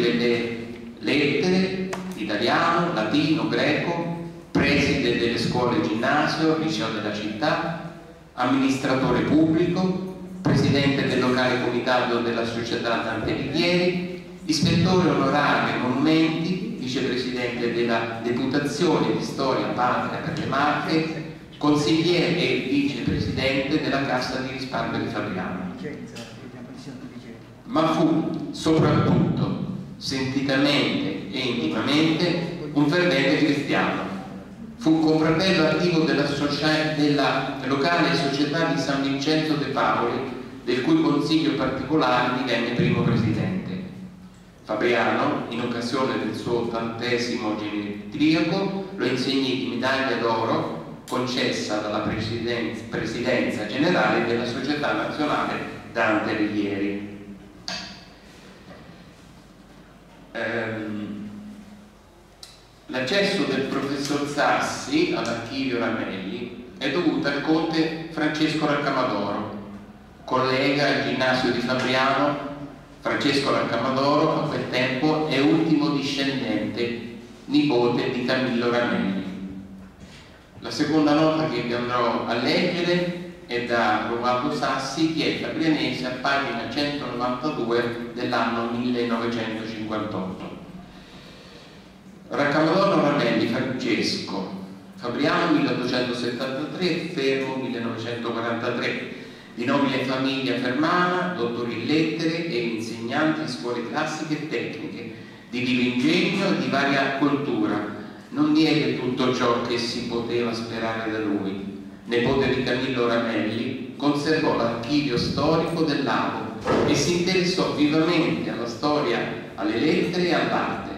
lettere, italiano, latino, greco, preside delle scuole ginnasio, liceo della città, amministratore pubblico, presidente del locale comitato della società Dante Alighieri, ispettore onorario ai monumenti, vicepresidente della deputazione di storia patria per le Marche, consigliere e vicepresidente della Cassa di risparmio di Fabriano. Ma fu soprattutto sentitamente e intimamente un fervente cristiano. Fu compratello attivo della, della locale società di San Vincenzo de Paoli, del cui consiglio particolare divenne primo presidente. Fabriano, in occasione del suo ottantesimo genetriaco, lo insegnì di medaglia d'oro concessa dalla presidenza, presidenza generale della Società Nazionale Dante Alighieri. Ehm, l'accesso del professor Sassi all'archivio Ramelli è dovuto al conte Francesco Raccamadoro, collega al ginnasio di Fabriano Francesco Raccamadoro a quel tempo è ultimo discendente, nipote di Camillo Ramelli. La seconda nota che vi andrò a leggere è da Romualdo Sassi, che è fabrianese, a pagina 192 dell'anno 1958. Raccamadoro Ramelli Francesco, Fabriano 1873, Fermo 1943 di nobile famiglia fermana, dottori in lettere e insegnanti in scuole classiche e tecniche, di vivo ingegno e di varia cultura. Non diede tutto ciò che si poteva sperare da lui. Nepote di Camillo Ramelli, conservò l'archivio storico del lago e si interessò vivamente alla storia, alle lettere e all'arte.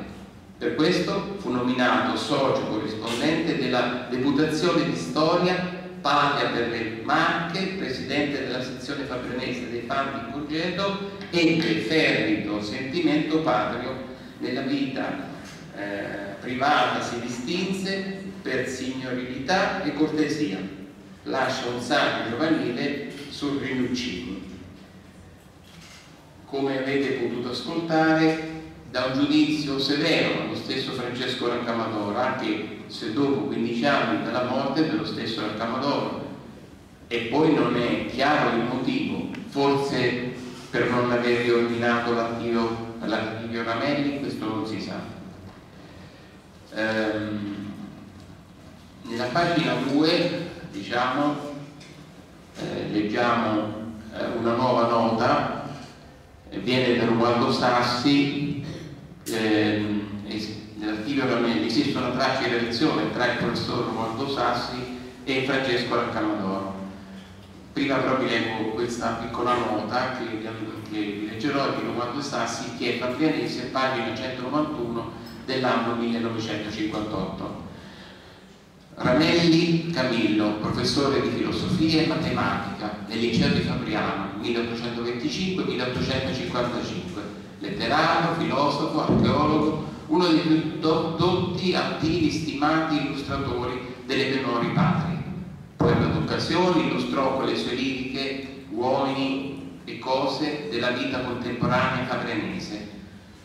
Per questo fu nominato socio corrispondente della deputazione di storia Patria per le Marche, presidente della sezione fabrionese dei Fanti Congedo, ebbe fervido sentimento patrio nella vita eh, privata, si distinse per signorilità e cortesia. Lascia un saggio giovanile sul Rinuccini. Come avete potuto ascoltare, da un giudizio severo allo stesso Francesco Raccamadoro, anche se dopo 15 anni dalla morte dello stesso Raccamadoro. E poi non è chiaro il motivo, forse per non aver riordinato l'archivio Ramelli, questo non si sa. Ehm, nella pagina 2, diciamo, eh, leggiamo eh, una nuova nota, eh, viene da Romualdo Sassi, ehm, nell'archivio Ramelli esiste una traccia di relazione tra il professor Romualdo Sassi e Francesco Raccamadoro. Prima però vi leggo questa piccola nota che, che vi leggerò di Romualdo Sassi che è Fabrianesi a pagina 191 dell'anno 1958. Ramelli Camillo, professore di filosofia e matematica nel liceo di Fabriano 1825-1855, letterario, filosofo, archeologo, uno dei più dotti, attivi, stimati illustratori delle minori patrie. Poeta d'occasione illustrò con le sue liriche uomini e cose della vita contemporanea fabrianese.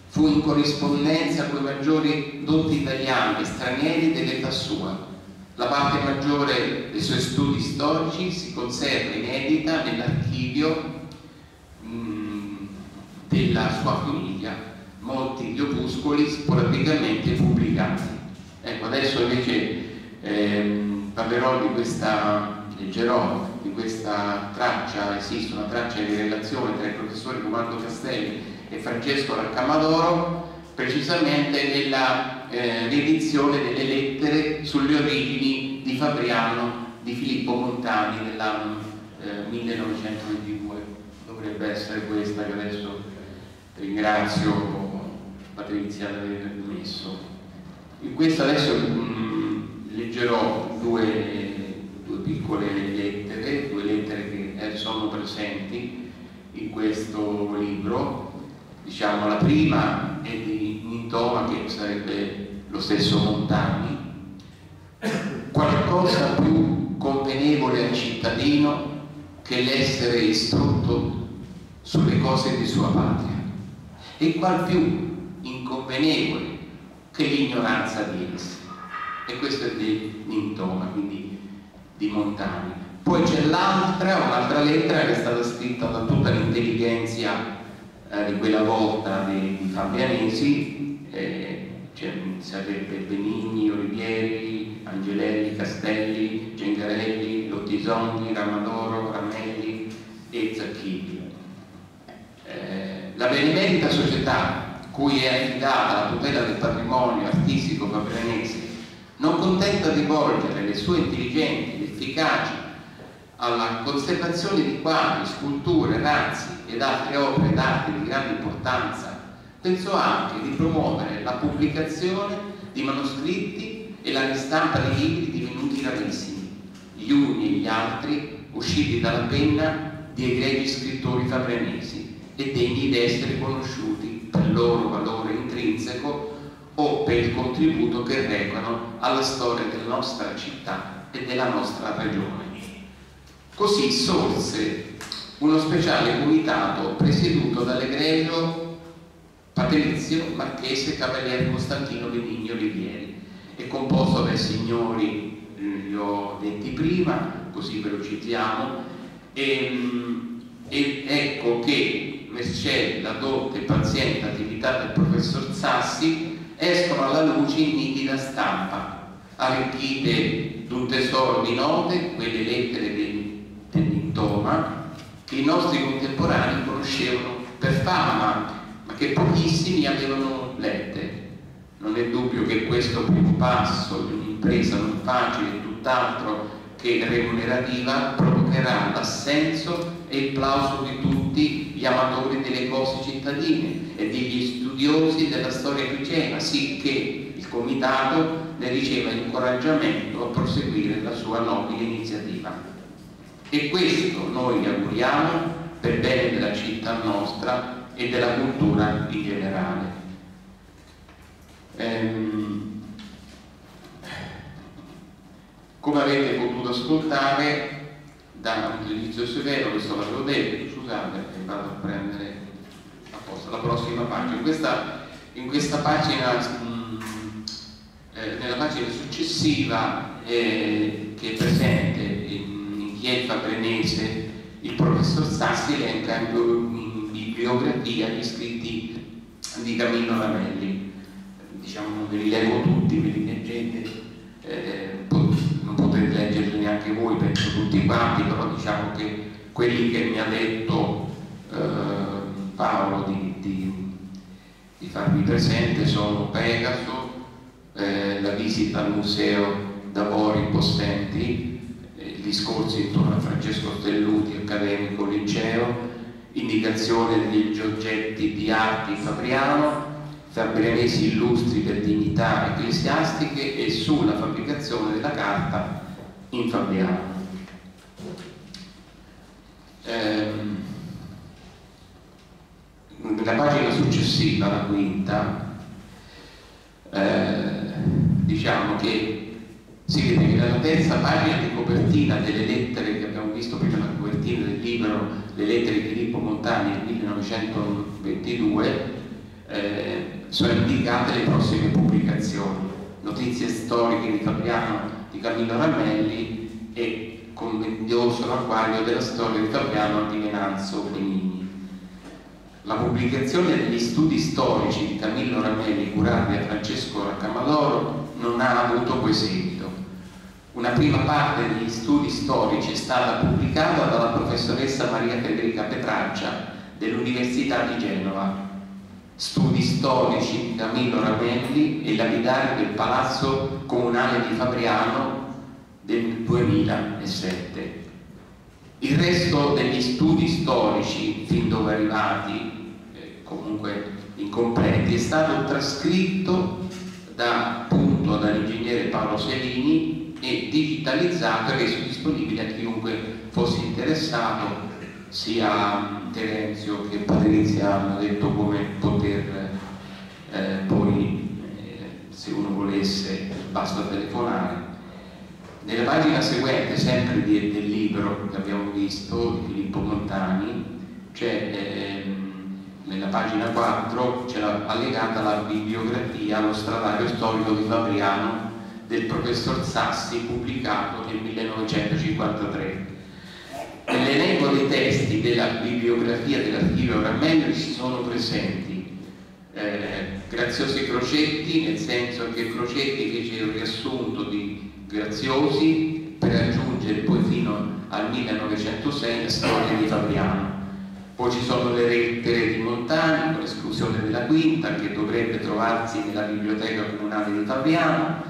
Fu in corrispondenza con i maggiori dotti italiani e stranieri dell'età sua la parte maggiore dei suoi studi storici si conserva inedita nell'archivio mm, della sua famiglia, molti opuscoli sporadicamente pubblicati. Ecco, adesso invece ehm, parlerò di questa, leggerò di questa traccia, esiste una traccia di relazione tra il professore Comando Castelli e Francesco Raccamadoro, precisamente nella eh, delle lettere sulle origini di Fabriano di Filippo Montani nell'anno eh, 1922. Dovrebbe essere questa che adesso ringrazio Patrizia di aver messo. In questa adesso mh, mm, leggerò due, due, piccole lettere, due lettere che eh, sono presenti in questo libro. Diciamo, la prima è di Nintoma, che sarebbe lo stesso Montani, qualcosa più convenevole al cittadino che l'essere istrutto sulle cose di sua patria e qual più inconvenevole che l'ignoranza di esse. E questo è di Nintoma, quindi di Montani. Poi c'è l'altra, un'altra lettera che è stata scritta da tutta l'intelligenza eh, di quella volta dei, dei Fabianesi, eh, cioè, sarebbe Benigni, Olivieri, Angelelli, Castelli, Gengarelli, Lottisoni, Ramadoro, Ramelli e Zacchini. Eh, la benemerita società cui è affidata la tutela del patrimonio artistico fabrianese non contenta di volgere le sue intelligenti ed efficaci alla conservazione di quadri, sculture, razzi ed altre opere d'arte di grande importanza pensò anche di promuovere la pubblicazione di manoscritti e la ristampa di libri divenuti rarissimi, gli uni e gli altri usciti dalla penna di egregi scrittori fabrianesi e degni di essere conosciuti il loro valore intrinseco o per il contributo che recano alla storia della nostra città e della nostra regione. Così sorse uno speciale comitato presieduto dall'egregio Patrizio Marchese Cavaliere Costantino Benigno Olivieri è composto dai signori, li ho detti prima, così velocizziamo, e, ehm, e ecco che mercé la dotta e paziente attività del professor Sassi escono alla luce in nitida stampa, arricchite d'un tesoro di note, quelle lettere dell'intoma, che i nostri contemporanei conoscevano per fama che pochissimi avevano lette. Non è dubbio che questo primo passo di un'impresa non facile tutt'altro che remunerativa provocherà l'assenso e il plauso di tutti gli amatori delle cose cittadine e degli studiosi della storia cristiana, sicché il comitato ne riceva incoraggiamento a proseguire la sua nobile iniziativa. E questo noi auguriamo per bene della città nostra e della cultura in generale. Ehm, come avete potuto ascoltare da un giudizio severo, questo l'avevo detto, scusate, vado a prendere apposta la prossima pagina. Questa in questa pagina, mh, eh, nella pagina successiva, eh, che è presente in, in Chiel Fabrenese, il professor Sassi elenca in bibliografia gli scritti di Camillo Ramelli. Diciamo, non ve li leggo tutti, ve li leggete, eh, non potete leggerli neanche voi, penso tutti quanti, però diciamo che quelli che mi ha detto eh, Paolo di, di, di, farvi presente sono Pegaso, eh, la visita al museo d'Avori Possenti, eh, discorsi intorno a Francesco Stelluti, accademico liceo, indicazione degli oggetti di arte Fabriano, fabrianesi illustri per dignità ecclesiastiche e sulla fabbricazione della carta in Fabriano. Ehm, nella pagina successiva, la quinta, eh, diciamo che si vede che nella terza pagina di copertina delle lettere che abbiamo visto prima, la copertina del libro Le lettere di Filippo Montani del 1922, eh, sono indicate le prossime pubblicazioni, notizie storiche di Fabriano di Camillo Ramelli e Convendioso l'acquario della storia di Fabriano di Venanzo Benigni. La pubblicazione degli studi storici di Camillo Ramelli curati da Francesco Raccamaloro non ha avuto poi seguito. Una prima parte degli studi storici è stata pubblicata dalla professoressa Maria Federica Petraccia dell'Università di Genova. Studi storici di Camillo Ramelli e lapidario del Palazzo Comunale di Fabriano del 2007. Il resto degli studi storici, fin dove arrivati, eh, comunque incompleti, è stato trascritto da, dall'ingegnere Paolo Selini e digitalizzato e reso disponibile a chiunque fosse interessato, sia Terenzio che Patrizia hanno detto come poter eh, poi, eh, se uno volesse, basta telefonare nella pagina seguente, sempre di, del libro che abbiamo visto, di Filippo Montani, c'è ehm, nella pagina 4 c'è allegata la bibliografia allo stradario storico di Fabriano del professor Sassi pubblicato nel 1953. Nell'elenco dei testi della bibliografia dell'archivio Ramelli ci sono presenti eh, Graziosi Crocetti, nel senso che Crocetti fece il riassunto di graziosi per raggiungere poi fino al 1906 la storia di Fabriano. Poi ci sono le lettere di Montani, con esclusione della quinta, che dovrebbe trovarsi nella biblioteca comunale di Fabriano,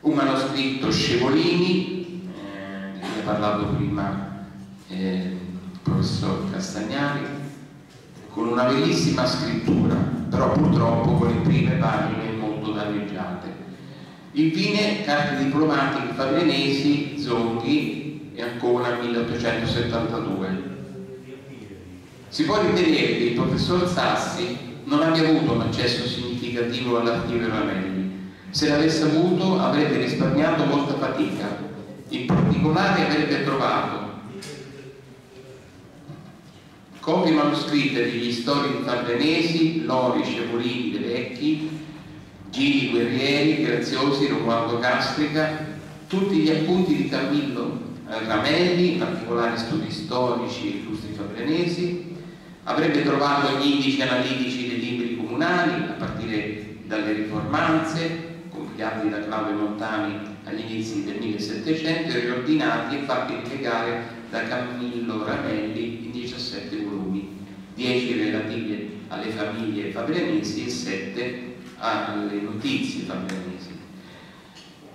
un manoscritto Scevolini, eh, cui ha parlato prima eh, professor Castagnari, con una bellissima scrittura, però purtroppo con le prime pagine molto danneggiate. Infine, carte diplomatiche fabrianesi, Zonghi e ancora 1872. Si può ritenere che il professor Sassi non abbia avuto un accesso significativo all'archivio Ramelli. Se l'avesse avuto avrebbe risparmiato molta fatica. In particolare avrebbe trovato copie manoscritte degli storici fabrianesi, Lori, Scevolini, De Vecchi, Gigi Guerrieri, Graziosi, Romualdo Castrica, tutti gli appunti di Camillo Ramelli, particolari studi storici e illustri fabrianesi, avrebbe trovato gli indici analitici dei libri comunali, a partire dalle riformanze, compilati da Claudio Montani agli inizi del 1700 e riordinati e fatti ripiegare da Camillo Ramelli in 17 volumi, 10 relativi alle famiglie fabrianesi e 7 alle notizie taglianesi.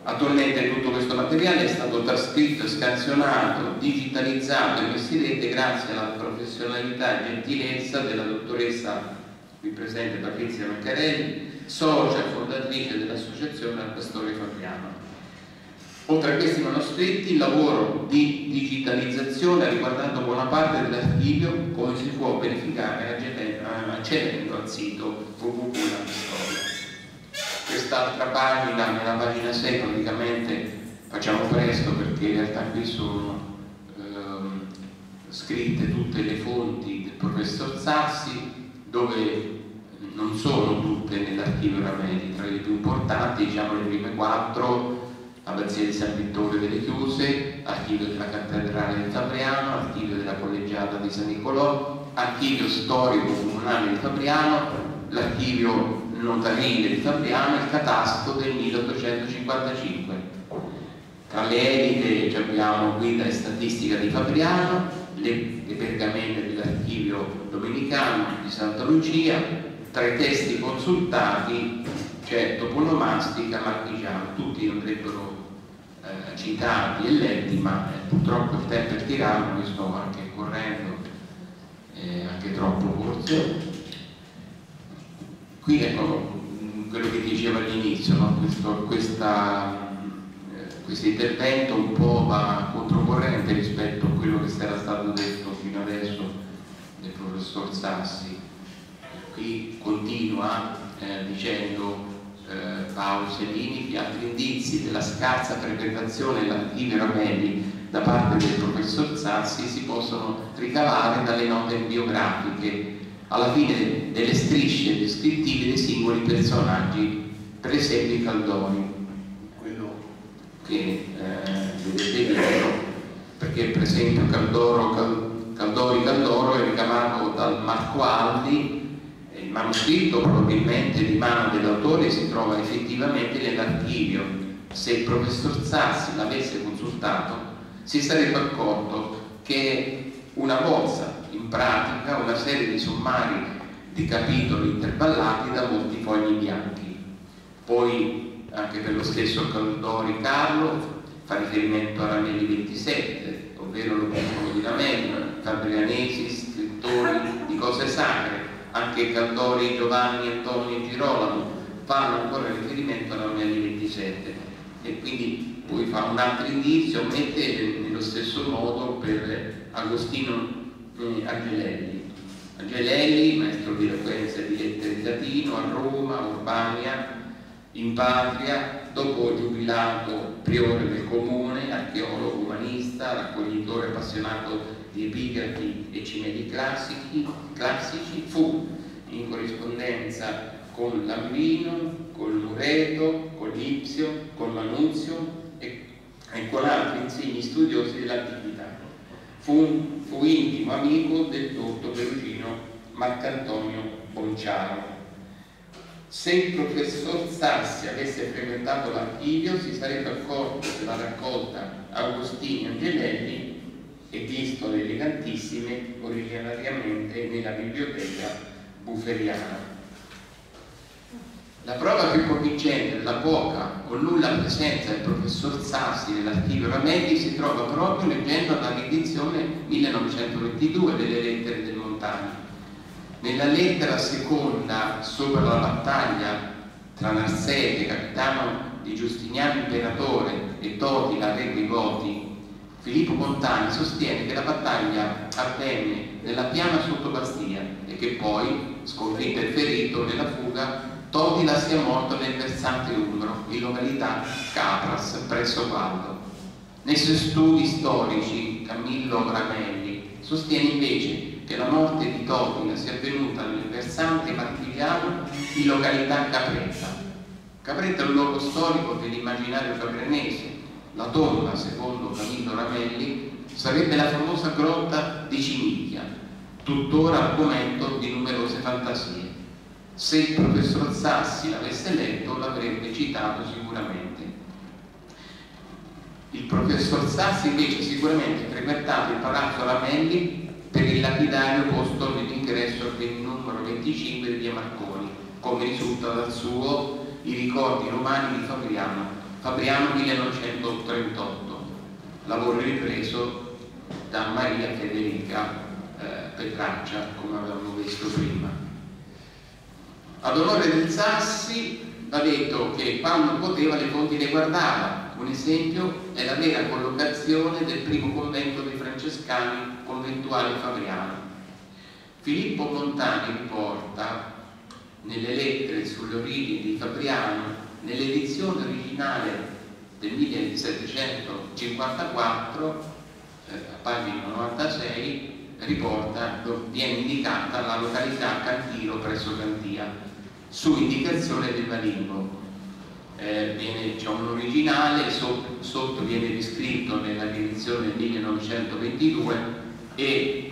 Attualmente tutto questo materiale è stato trascritto, scansionato, digitalizzato e messo in rete grazie alla professionalità e gentilezza della dottoressa qui presente Patrizia Maccarelli, socia e fondatrice dell'Associazione al Pastore Fabiano. Oltre a questi manoscritti, il lavoro di digitalizzazione ha riguardato buona parte dell'archivio, come si può verificare accedendo al sito www.storia quest'altra pagina, nella pagina 6 praticamente facciamo presto perché in realtà qui sono ehm, scritte tutte le fonti del professor Sassi dove non sono tutte nell'archivio Ramelli, tra le più importanti diciamo le prime quattro, Abbazia di San Vittore delle Chiuse, archivio della Cattedrale di Fabriano, archivio della Collegiata di San Nicolò, archivio storico comunale di Fabriano, l'archivio notarile di Fabriano e il catasto del 1855. Tra le edite abbiamo guida e statistica di Fabriano, le, le pergamene dell'archivio domenicano di Santa Lucia, tra i testi consultati c'è toponomastica, marchigiano, tutti andrebbero eh, citati e letti, ma eh, purtroppo il tempo è tirato, mi sto anche correndo, eh, anche troppo forse. Qui ecco quello che dicevo all'inizio, no? eh, questo intervento un po' va controcorrente rispetto a quello che era stato detto fino adesso del professor Sassi qui continua eh, dicendo eh, Paolo Sellini che altri indizi della scarsa frequentazione dell'archivio Ramelli da parte del professor Sassi si possono ricavare dalle note biografiche alla fine delle strisce descrittive dei singoli personaggi, per esempio i Caldoni, quello che eh, vedete dietro, perché per esempio Caldoro, Caldori Caldoro è ricavato dal Marco Aldi manoscritto probabilmente di mano dell'autore si trova effettivamente nell'archivio. Se il professor Sassi l'avesse consultato si sarebbe accorto che una bozza, in pratica una serie di sommari di capitoli intervallati da molti fogli bianchi. Poi anche per lo stesso Caldori Carlo fa riferimento a Ramelli 27, ovvero l'opuscolo di Ramelli, fabrianesi, scrittori di cose sacre, anche Caldori, Giovanni, Antonio e Girolamo fanno ancora riferimento alla Romelli 27 e quindi poi fa un altro indizio, mette nello stesso modo per Agostino eh, Angelelli. Angelelli, maestro di eloquenza e di lettere di latino, a Roma, Urbania, in patria, dopo giubilato priore del comune, archeologo umanista, raccoglitore appassionato di epigrafi e cimeli classici, classici, fu in corrispondenza con Lambino, con Lureto, con Lipsio, con Manuzio e, e con altri insigni studiosi dell'antichità. Fu, fu, intimo amico del dotto perugino Marcantonio Bonciaro. Se il professor Sassi avesse frequentato l'archivio si sarebbe accorto della raccolta Agostini Angelelli e pistole elegantissime originariamente nella biblioteca bufferiana. La prova più convincente della poca o nulla presenza del professor Sassi nell'archivio Ramelli si trova proprio leggendo la riedizione 1922 delle lettere del Montani. Nella lettera seconda sopra la battaglia tra Narsete, capitano di Giustiniano Imperatore, e Totila, re dei Goti, Filippo Montani sostiene che la battaglia avvenne nella piana sotto Bastia e che poi, sconfitto e ferito nella fuga, Totila sia morto nel versante umbro, in località Capras, presso Valdo. Nei suoi studi storici, Camillo Ramelli sostiene invece che la morte di Totila sia avvenuta nel versante martigliano in località Capretta. Capretta è un luogo storico dell'immaginario fabrenese, la tomba, secondo Camillo Ramelli, sarebbe la famosa grotta di Cimiglia, tuttora argomento di numerose fantasie. Se il professor Sassi l'avesse letto l'avrebbe citato sicuramente. Il professor Sassi invece sicuramente ha frequentato il palazzo Ramelli per il lapidario posto nell'ingresso del numero 25 di via Marconi, come risulta dal suo I ricordi romani di Fabriano Fabriano 1938, lavoro ripreso da Maria Federica eh, Petraccia, come avevamo visto prima. Ad onore del Sassi va detto che quando poteva le fonti le guardava. Un esempio è la vera collocazione del primo convento dei francescani conventuale Fabriano. Filippo Montani riporta nelle lettere sulle origini di Fabriano nell'edizione originale del 1754, eh, a pagina 96, riporta, viene indicata la località Cantiro presso Cantia, su indicazione del Valingo. Eh, c'è un originale, sotto, sotto viene descritto nella direzione 1922 e,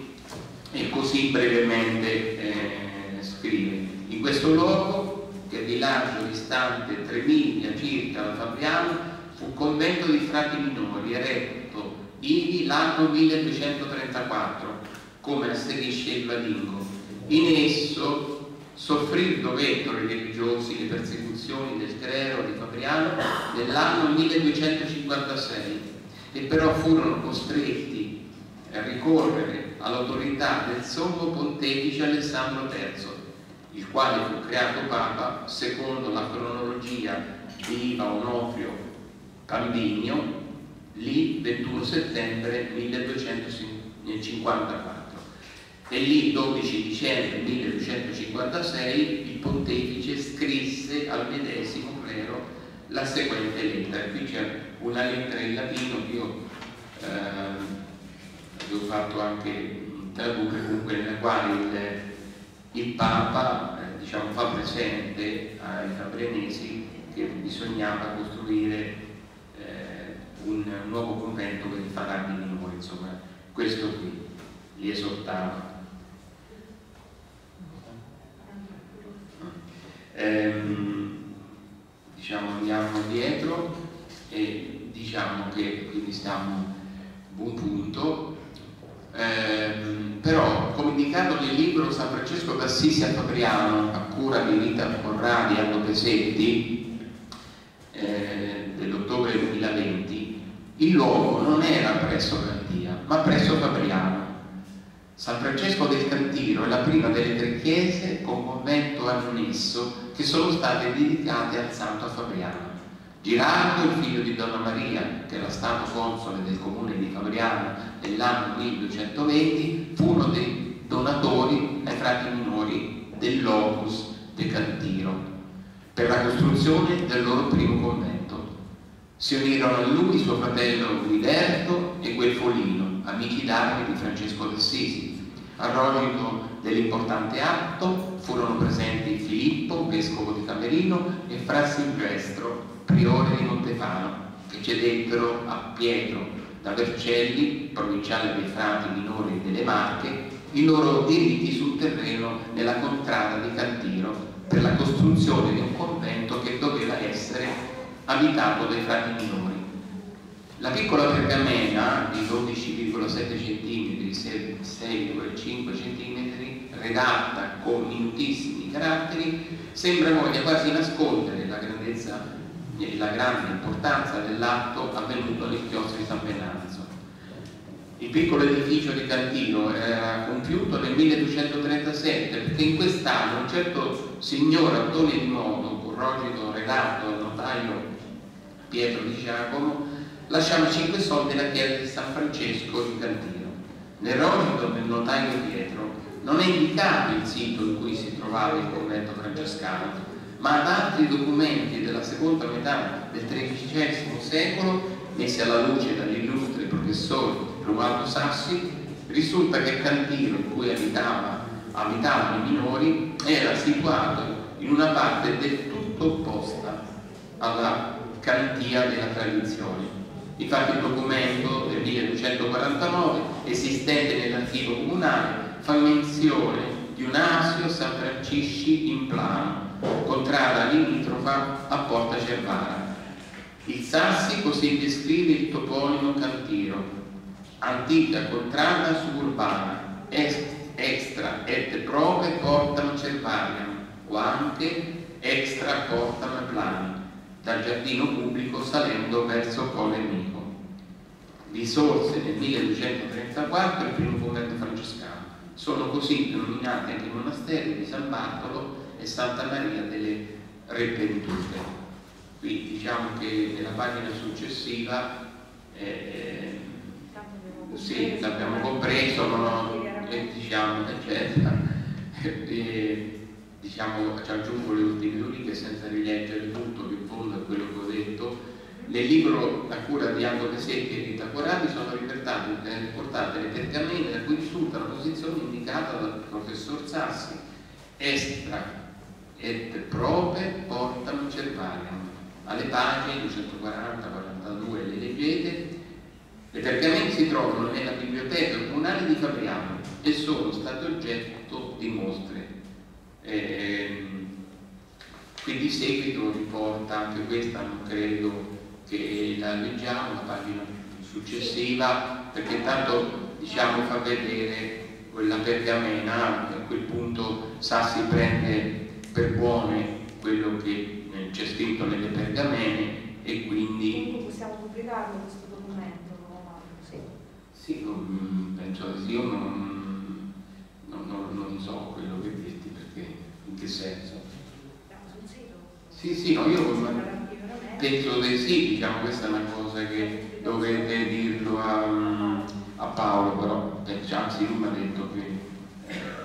e così brevemente eh, scrive. In questo luogo, che di largo distante 3 miglia circa da Fabriano, fu convento di frati minori eretto ivi l'anno 1234, come asserisce il Valingo. In esso soffrì dovettero i religiosi le persecuzioni del clero di Fabriano nell'anno 1256 e però furono costretti a ricorrere all'autorità del sommo pontefice Alessandro III, il quale fu creato Papa secondo la cronologia di Iva Onofrio Cambigno, lì 21 settembre 1254 e lì 12 dicembre 1256 il pontefice scrisse al medesimo clero la seguente lettera. Qui c'è una lettera in latino che io eh, ho fatto anche tradurre comunque nella quale il, il Papa eh, diciamo, fa presente ai fabrianesi che bisognava costruire eh, un nuovo convento per i farabbi minori, insomma questo qui li esortava. ehm, diciamo andiamo dietro e diciamo che quindi stiamo a buon punto ehm, però come indicato nel libro San Francesco d'Assisi a Fabriano a cura di Rita Corradi Aldo Pesetti eh, dell'ottobre 2020 il luogo non era presso Cantia ma presso Fabriano San Francesco del Cantiro è la prima delle tre chiese con convento annesso che sono state dedicate al santo Fabriano. Girardo, il figlio di Donna Maria, che era stato console del comune di Fabriano nell'anno 1220, fu uno dei donatori ai frati minori dell'Opus de Cantiro per la costruzione del loro primo convento. Si unirono a lui suo fratello Guiderto e Guelfolino, amici d'armi di Francesco d'Assisi, a rogito dell'importante atto furono presenti Filippo, vescovo di Camerino, e Fra Silvestro, priore di Montefano, che cedettero a Pietro da Vercelli, provinciale dei frati minori delle Marche, i loro diritti sul terreno nella contrada di Cantiro per la costruzione di un convento che doveva essere abitato dai frati minori. La piccola pergamena di 12,7 cm, 6,5 cm, redatta con minutissimi caratteri, sembra voglia quasi nascondere la grandezza e la grande importanza dell'atto avvenuto nel chiostro di San Venanzo. Il piccolo edificio di Cantino era compiuto nel 1237 perché in quest'anno un certo signor Antonio di Modo, con rogito redatto al notaio Pietro di Giacomo, lasciamo cinque soldi alla chiesa di San Francesco di Cantino. Nel rogito del notaio Pietro non è indicato il sito in cui si trovava il convento francescano, ma da altri documenti della seconda metà del XIII secolo, messi alla luce dall'illustre professore Romualdo Sassi, risulta che Cantino, in cui abitava, abitavano i minori, era situato in una parte del tutto opposta alla cantia della tradizione. Infatti il documento del 1249 esistente nell'archivio comunale fa menzione di un asio San Francisci in plano, contrada limitrofa a Porta Cervara. Il Sassi così descrive il toponimo Cantiro, antica contrada suburbana, est, extra et prove portam Cervariam, o anche extra portam plani dal giardino pubblico salendo verso Colle Mico. Vi sorse nel 1234 il primo convento francescano. Sono così denominati anche i monasteri di San Bartolo e Santa Maria delle Repentute. Qui diciamo che nella pagina successiva eh, sì, l'abbiamo compreso, no? e, diciamo, eccetera. E, diciamo, ci aggiungo le ultime righe senza rileggere tutto, che in fondo è quello che ho detto, Nel libro a cura di Aldo Pesetti e Rita Corradi sono riportate le pergamene da cui risulta la posizione indicata dal professor Sassi, estra et prope portano cervarium. Alle pagine 240-42 le leggete, le pergamene si trovano nella biblioteca comunale di Fabriano e sono state oggetto di mostre. Eh, qui di seguito riporta anche questa, non credo che la leggiamo, la pagina successiva, perché tanto diciamo fa vedere quella pergamena, a quel punto Sassi prende per buone quello che eh, c'è scritto nelle pergamene e quindi... Quindi possiamo pubblicarlo questo documento? Sì, sì non, penso di sì, io non, non, non, non, so quello che dirti perché in che senso. Sul sito? Sì, sì, no, io penso di sì, diciamo questa è una cosa che dovete dirlo a, a Paolo, però anzi lui mi ha detto che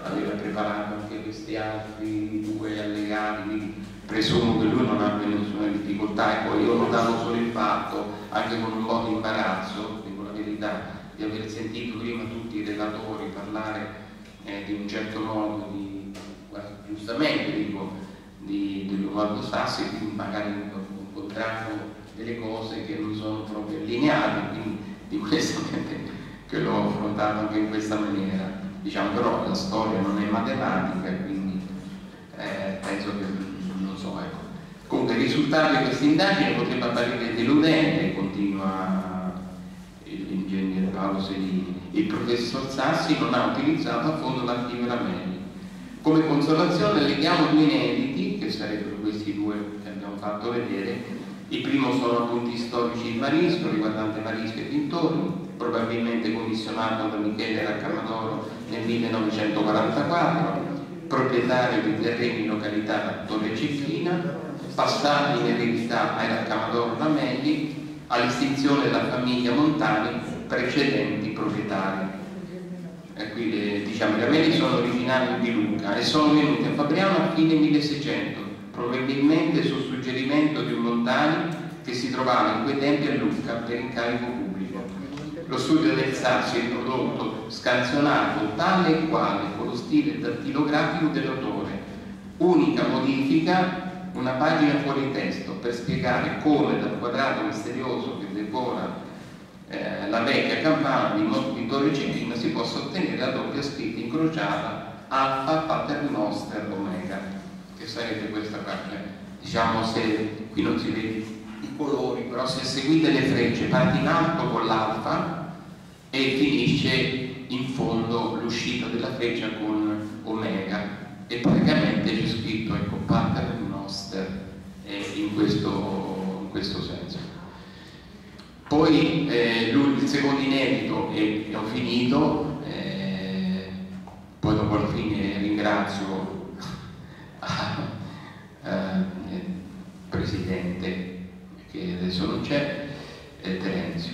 aveva preparato anche questi altri due allegati, quindi presumo che lui non abbia nessuna difficoltà. Ecco, io ho notato solo il fatto, anche con un po' di imbarazzo, dico la verità, di aver sentito prima tutti i relatori parlare eh, di un certo modo, di, giustamente dico, di, di Sassi, quindi magari incontrando delle cose che non sono proprio allineate, quindi di questo che l'ho affrontato anche in questa maniera. Diciamo però la storia non è matematica quindi eh, penso che non so ecco. comunque il risultato di questa indagine potrebbe apparire deludente continua l'ingegnere Paolo Selini il professor Sassi non ha utilizzato a fondo l'archivio Ramelli. Come consolazione leghiamo due inediti che sarebbero questi due fatto vedere il primo sono appunti storici di Marisco riguardante Marisco e dintorni probabilmente commissionato da Michele Raccamadoro nel 1944, proprietario di terreni in località Torre Cecchina, passati in eredità ai Raccamadoro Ramelli, all'estinzione della famiglia Montani, precedenti proprietari. E qui le, diciamo, i Ramelli sono originari di Luca e sono venuti a Fabriano a fine 1600, probabilmente su suggerimento di un Montani che si trovava in quei tempi a Lucca per incarico pubblico lo studio del Sassi è prodotto scansionato tale e quale con lo stile dattilografico dell'autore. Unica modifica una pagina fuori testo per spiegare come dal quadrato misterioso che decora eh, la vecchia campana di, di Torre Cecchina si possa ottenere la doppia scritta incrociata alfa paternoster omega che sarebbe questa cioè, diciamo se qui non si vede i colori però se seguite le frecce parte in alto con l'alfa e finisce in fondo l'uscita della freccia con omega. E praticamente c'è scritto ecco pater noster eh, in, questo, in, questo, senso. Poi eh, il secondo inedito e ho finito eh, poi dopo alla fine ringrazio il presidente che adesso non c'è Terenzio.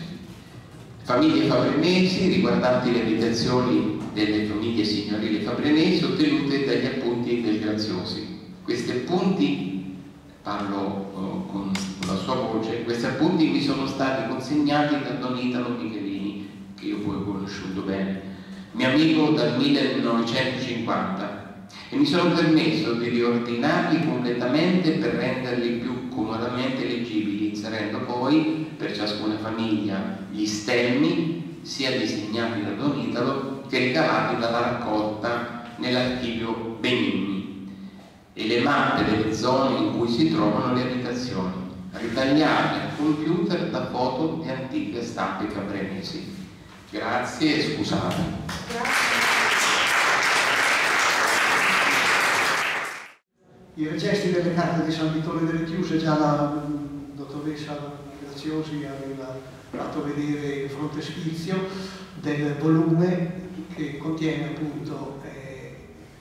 Famiglie fabrenesi riguardanti le abitazioni delle famiglie signorili fabrenesi ottenute dagli appunti del Graziosi. Questi appunti, parlo uh, con, la sua voce, questi appunti mi sono stati consegnati da Don Italo Michelini, che io poi ho conosciuto bene, mio amico dal 1950 e mi sono permesso di riordinarli completamente per renderli più comodamente leggibili, inserendo poi per ciascuna famiglia gli stemmi sia disegnati da Don Italo che ricavati dalla raccolta nell'archivio Benigni e le mappe delle zone in cui si trovano le abitazioni, ritagliate al computer da foto di antiche stampe cabrenesi. Grazie e scusate. Grazie. I registri delle carte di San Vittore delle Chiuse già la dottoressa Graziosi aveva fatto vedere il frontespizio del volume che contiene appunto eh,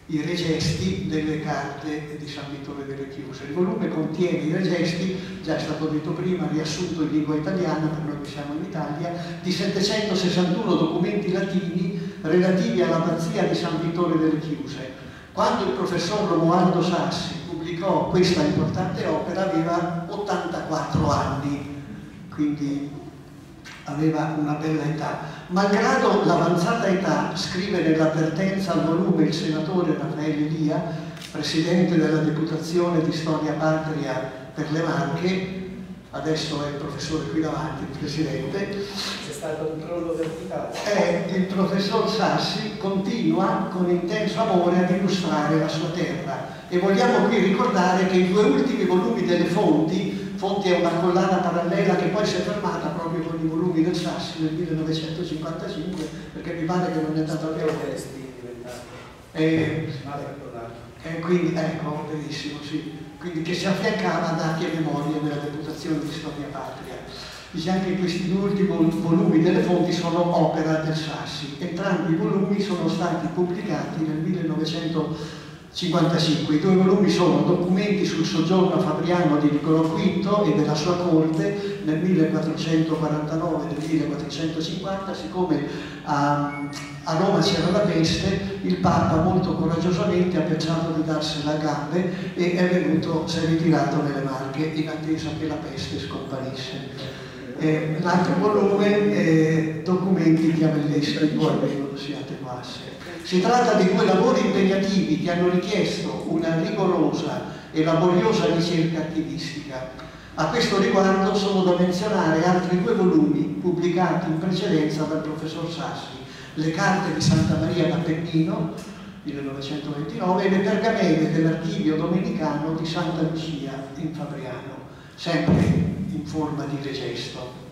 i regesti delle carte di San Vittore delle Chiuse. Il volume contiene i regesti, già è stato detto prima, riassunto in lingua italiana, per noi che siamo in Italia, di 761 documenti latini relativi all'abbazia di San Vittore delle Chiuse. Quando il professor Romualdo Sassi pubblicò questa importante opera aveva 84 anni quindi aveva una bella età. Malgrado l'avanzata età, scrive nell'avvertenza al volume il senatore Raffaele Lia, presidente della Deputazione di Storia Patria per le Marche, adesso è il professore qui davanti, il presidente. C'è stato un crollo verticale. Eh, il professor Sassi continua con intenso amore ad illustrare la sua terra e vogliamo qui ricordare che i due ultimi volumi delle fonti, fonti è una collana parallela che poi si è fermata proprio con i volumi del Sassi nel 1955 perché mi pare che non è andato a testi. Eh, eh, quindi ecco, benissimo, sì quindi che si affiancava a dati e memorie della Deputazione di Storia Patria. Dice anche che questi due ultimi volumi delle fonti sono opera del Sassi. Entrambi i volumi sono stati pubblicati nel 1955. I due volumi sono documenti sul soggiorno fabriano di Niccolò V e della sua corte nel 1449 e nel 1450, siccome a, a Roma c'era la peste, il Papa molto coraggiosamente ha pensato di darsela a gambe e è venuto, si è ritirato nelle Marche in attesa che la peste scomparisse. Eh, l'altro volume è documenti chiavelleschi, poi vengono si attenuasse. Si tratta di due lavori impegnativi che hanno richiesto una rigorosa e laboriosa ricerca archivistica. A questo riguardo sono da menzionare altri due volumi pubblicati in precedenza dal professor Sassi, le carte di Santa Maria d'Appennino, 1929, e le pergamene dell'archivio domenicano di Santa Lucia in Fabriano, sempre in forma di regesto.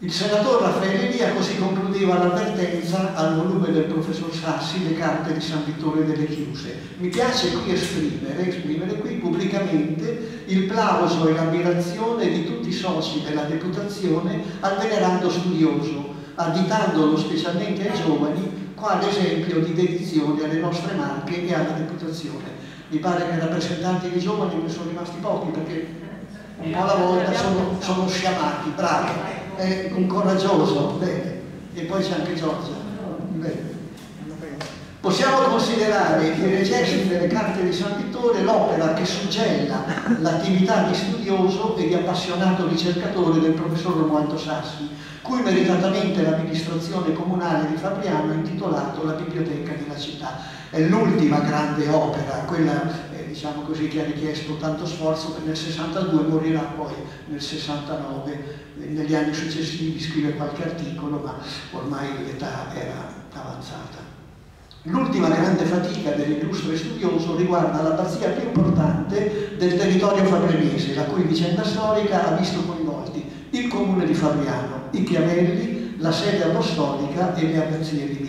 Il senatore Raffaele Lia così concludeva l'avvertenza al volume del professor Sassi, le carte di San Vittore delle Chiuse. Mi piace qui esprimere, esprimere qui pubblicamente il plauso e l'ammirazione di tutti i soci della deputazione al venerando studioso, additandolo specialmente ai giovani quale esempio di dedizione alle nostre marche e alla deputazione. Mi pare che rappresentanti dei giovani ne sono rimasti pochi perché un po' alla volta sono, sono sciamati, bravi è un coraggioso, bene. E poi c'è anche Giorgia. Possiamo considerare i recessi delle carte di San Vittore l'opera che suggella l'attività di studioso e di appassionato ricercatore del professor Romualdo Sassi, cui meritatamente l'amministrazione comunale di Fabriano ha intitolato la biblioteca della città. È l'ultima grande opera, quella diciamo così, che ha richiesto tanto sforzo, che nel 62 morirà poi nel 69 negli anni successivi scrive qualche articolo, ma ormai l'età era avanzata. L'ultima grande fatica dell'illustre studioso riguarda l'abbazia più importante del territorio fabrenese, la cui vicenda storica ha visto coinvolti il comune di Fabriano, i Chiavelli, la sede apostolica e le abbazie limitrofe.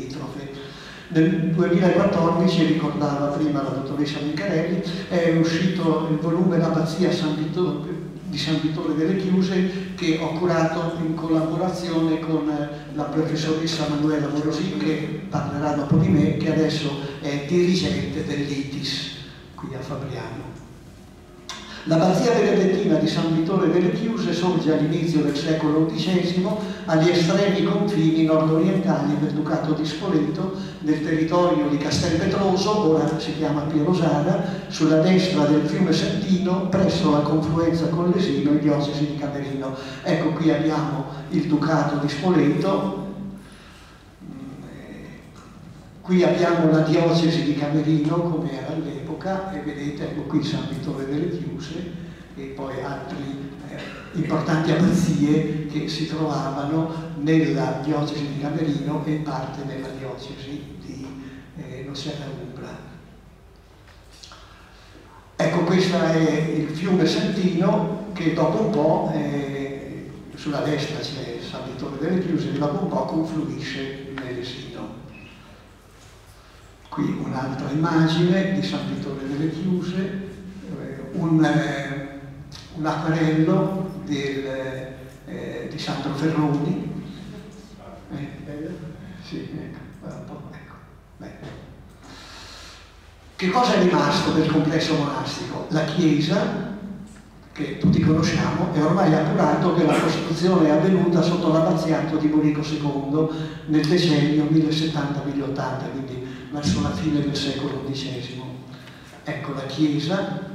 Nel 2014, ricordava prima la dottoressa Mincarelli, è uscito il volume L'abbazia di San Vittore delle Chiuse che ho curato in collaborazione con eh, la professoressa Manuela Morosin che parlerà dopo di me, che adesso è dirigente dell'ITIS qui a Fabriano. L'abbazia benedettina di San Vittore delle Chiuse sorge all'inizio del secolo XI agli estremi confini nord-orientali del Ducato di Spoleto, nel territorio di Castelpetroso, ora si chiama Pierosana, sulla destra del fiume Sentino, presso la confluenza con l'Esino in diocesi di Camerino. Ecco qui abbiamo il Ducato di Spoleto, Qui abbiamo la diocesi di Camerino come era all'epoca e vedete ecco qui San Vittore delle Chiuse e poi altre eh, importanti abbazie che si trovavano nella diocesi di Camerino e in parte nella diocesi di eh, Nocera Umbra. Ecco questo è il fiume Santino che dopo un po', eh, sulla destra c'è San Vittore delle Chiuse, e dopo un po' confluisce Qui un'altra immagine di San Vittore delle Chiuse, eh, un, eh, un acquarello del, eh, di Sandro Ferroni. Eh, sì, ecco, ecco. Che cosa è rimasto del complesso monastico? La chiesa, che tutti conosciamo, è ormai appurato che la costruzione è avvenuta sotto l'abbaziato di Morico II nel decennio 1070-1080, quindi verso la fine del secolo XI. Ecco la chiesa,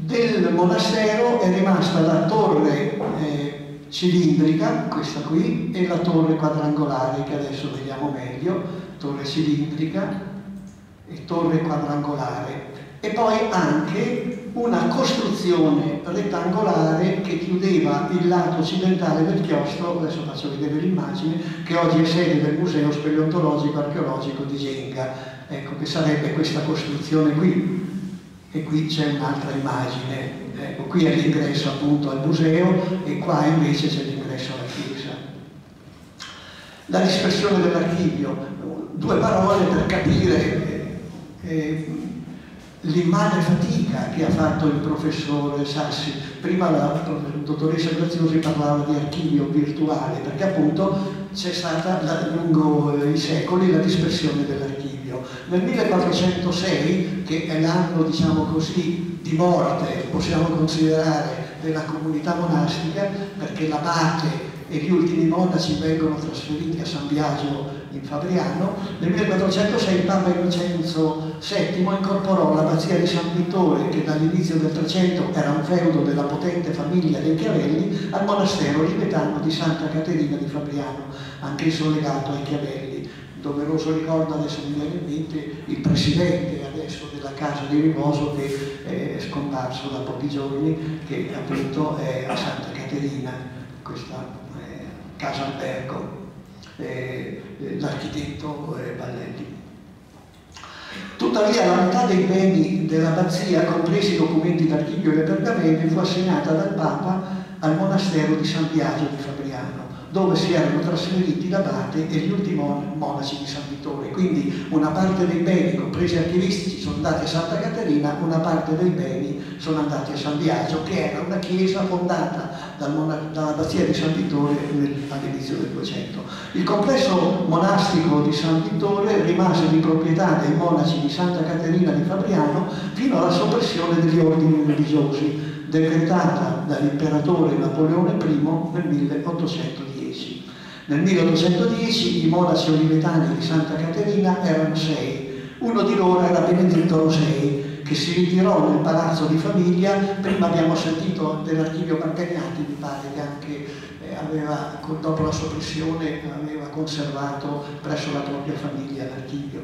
Del monastero è rimasta la torre eh, cilindrica, questa qui, e la torre quadrangolare che adesso vediamo meglio, torre cilindrica e torre quadrangolare. E poi anche una costruzione rettangolare che chiudeva il lato occidentale del chiostro, adesso faccio vedere l'immagine, che oggi è sede del Museo Speleontologico Archeologico di Genga, ecco che sarebbe questa costruzione qui. E qui c'è un'altra immagine, ecco, qui è l'ingresso appunto al museo e qua invece c'è l'ingresso alla chiesa. La dispersione dell'archivio, due parole per capire eh, eh, l'immane fatica che ha fatto il professore Sassi. Prima la dottoressa Graziosi parlava di archivio virtuale, perché appunto c'è stata la, lungo i secoli la dispersione dell'archivio. Nel 1406, che è l'anno, diciamo così, di morte, possiamo considerare, della comunità monastica, perché l'abate e gli ultimi monaci vengono trasferiti a San Biagio in Fabriano, nel 1406 Papa Innocenzo VII incorporò l'abbazia di San Vittore, che dall'inizio del 300 era un feudo della potente famiglia dei Chiavelli, al monastero tibetano di Santa Caterina di Fabriano, anch'esso legato ai Chiavelli. Doveroso ricordo adesso mi viene in mente il presidente adesso della casa di riposo che è scomparso da pochi giorni, che appunto è a Santa Caterina, questa eh, casa albergo l'architetto eh, Vallelli. Tuttavia la metà dei beni dell'abbazia, compresi i documenti d'archivio e le pergamene, fu assegnata dal Papa al monastero di San Biagio di Fabriano dove si erano trasferiti l'abate e gli ultimi monaci di San Vittore. Quindi una parte dei beni, compresi archivistici, sono andati a Santa Caterina, una parte dei beni sono andati a San Biagio, che era una chiesa fondata dall'abbazia di San Vittore all'inizio del 200. Il complesso monastico di San Vittore rimase di proprietà dei monaci di Santa Caterina di Fabriano fino alla soppressione degli ordini religiosi decretata dall'imperatore Napoleone I nel 1810. Nel 1810 i monaci olivetani di Santa Caterina erano sei, uno di loro era Benedetto Rosei, che si ritirò nel palazzo di famiglia, prima abbiamo sentito dell'archivio Marcagnati, mi pare che anche eh, aveva, dopo la soppressione aveva conservato presso la propria famiglia l'archivio.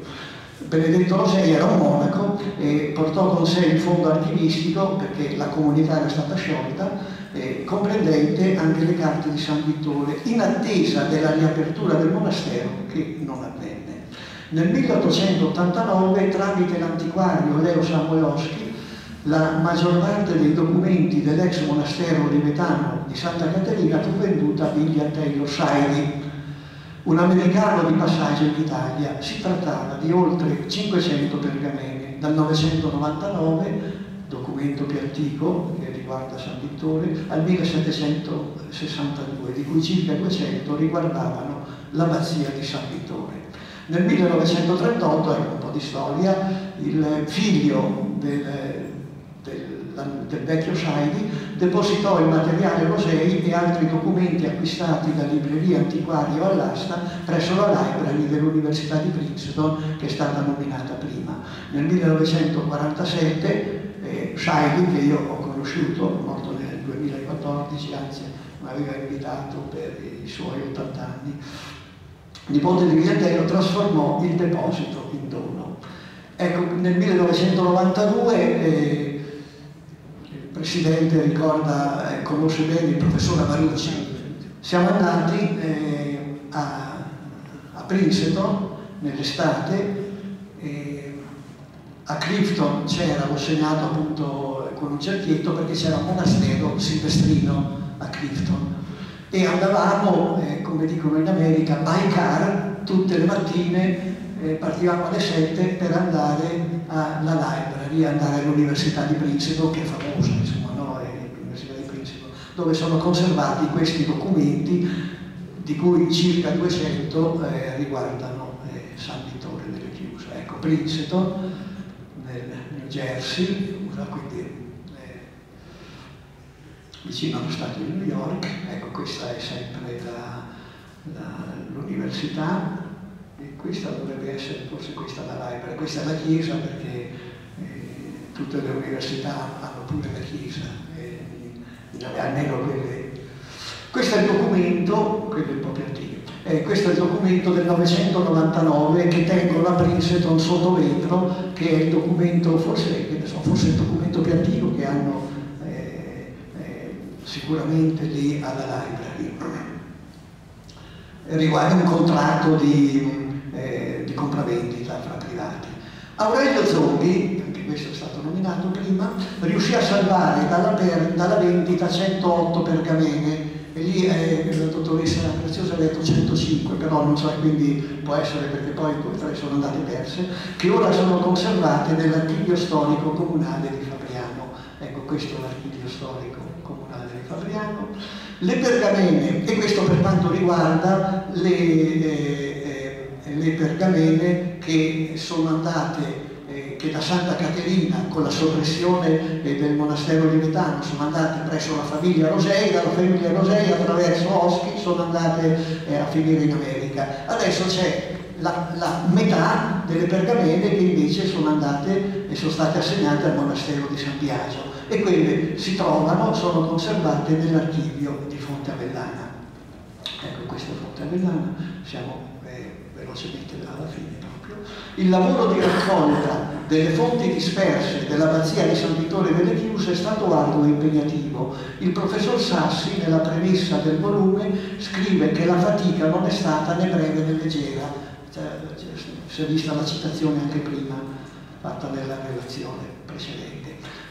Benedetto Rosei era un monaco e portò con sé il fondo archivistico perché la comunità era stata sciolta eh, comprendente anche le carte di San Vittore, in attesa della riapertura del monastero che non avvenne. Nel 1889, tramite l'antiquario Leo Samueloschi, la maggior parte dei documenti dell'ex monastero ribetano di Santa Caterina fu venduta a William Taylor Saidi, un americano di passaggio in Italia. Si trattava di oltre 500 pergamene, dal 999, documento più antico, che riguarda San Vittore, al 1762, di cui circa 200 riguardavano l'abbazia di San Vittore. Nel 1938, ecco un po' di storia, il figlio del, del, del vecchio Saidi depositò il materiale Rosei e altri documenti acquistati da librerie antiquarie o all'asta presso la library dell'Università di Princeton che è stata nominata prima. Nel 1947 eh, Saidi, che io ho conosciuto, morto nel 2014, anzi mi aveva invitato per i suoi 80 anni, nipote di Vigliatello, trasformò il deposito in dono. Ecco, nel 1992 eh, il Presidente ricorda, eh, conosce bene il professor Amarucci, siamo andati eh, a, a Princeton nell'estate a Clifton c'era, l'ho segnato appunto con un cerchietto perché c'era un monastero silvestrino a Clifton e andavamo, eh, come dicono in America, by car tutte le mattine, eh, partivamo alle 7 per andare alla library, andare all'Università di Princeton, che è famosa, insomma, no? l'Università di Princeton, dove sono conservati questi documenti, di cui circa 200 eh, riguardano eh, San Vittore delle Chiuse. Ecco, Princeton, New Jersey, quindi vicino allo Stato di New York, ecco questa è sempre l'università e questa dovrebbe essere forse questa la library, questa è la chiesa perché eh, tutte le università hanno pure la Chiesa, eh, almeno quelle. Questo è il documento, quello è un po' più antico, eh, questo è il documento del 999 che tengo la Princeton sotto vetro, che è il documento, forse, so, forse il documento più antico che hanno sicuramente lì alla library. Riguarda un contratto di, eh, di compravendita fra privati. Aurelio Zonghi, anche questo è stato nominato prima, riuscì a salvare dalla, per, dalla vendita 108 pergamene e lì eh, la dottoressa Preziosa ha detto 105, però non so, quindi può essere perché poi due o tre sono andate perse, che ora sono conservate nell'archivio storico comunale di Fabriano. Ecco, questo è l'archivio storico Fabriano. Le pergamene, e questo per quanto riguarda le, eh, eh, le pergamene che sono andate che da Santa Caterina con la soppressione eh, del monastero di Metano sono andate presso la famiglia Rosei, dalla famiglia Rosei attraverso Oschi sono andate eh, a finire in America. Adesso c'è la, la, metà delle pergamene che invece sono andate e sono state assegnate al monastero di San Biagio e quelle si trovano, sono conservate nell'archivio di Fonte Avellana. Ecco, questa Fonte Avellana, siamo eh, velocemente alla fine proprio. Il lavoro di raccolta delle fonti disperse dell'abbazia di San Vittore delle Chiuse è stato arduo e impegnativo. Il professor Sassi, nella premessa del volume, scrive che la fatica non è stata né breve né leggera. Cioè, si è vista la citazione anche prima, fatta nella relazione precedente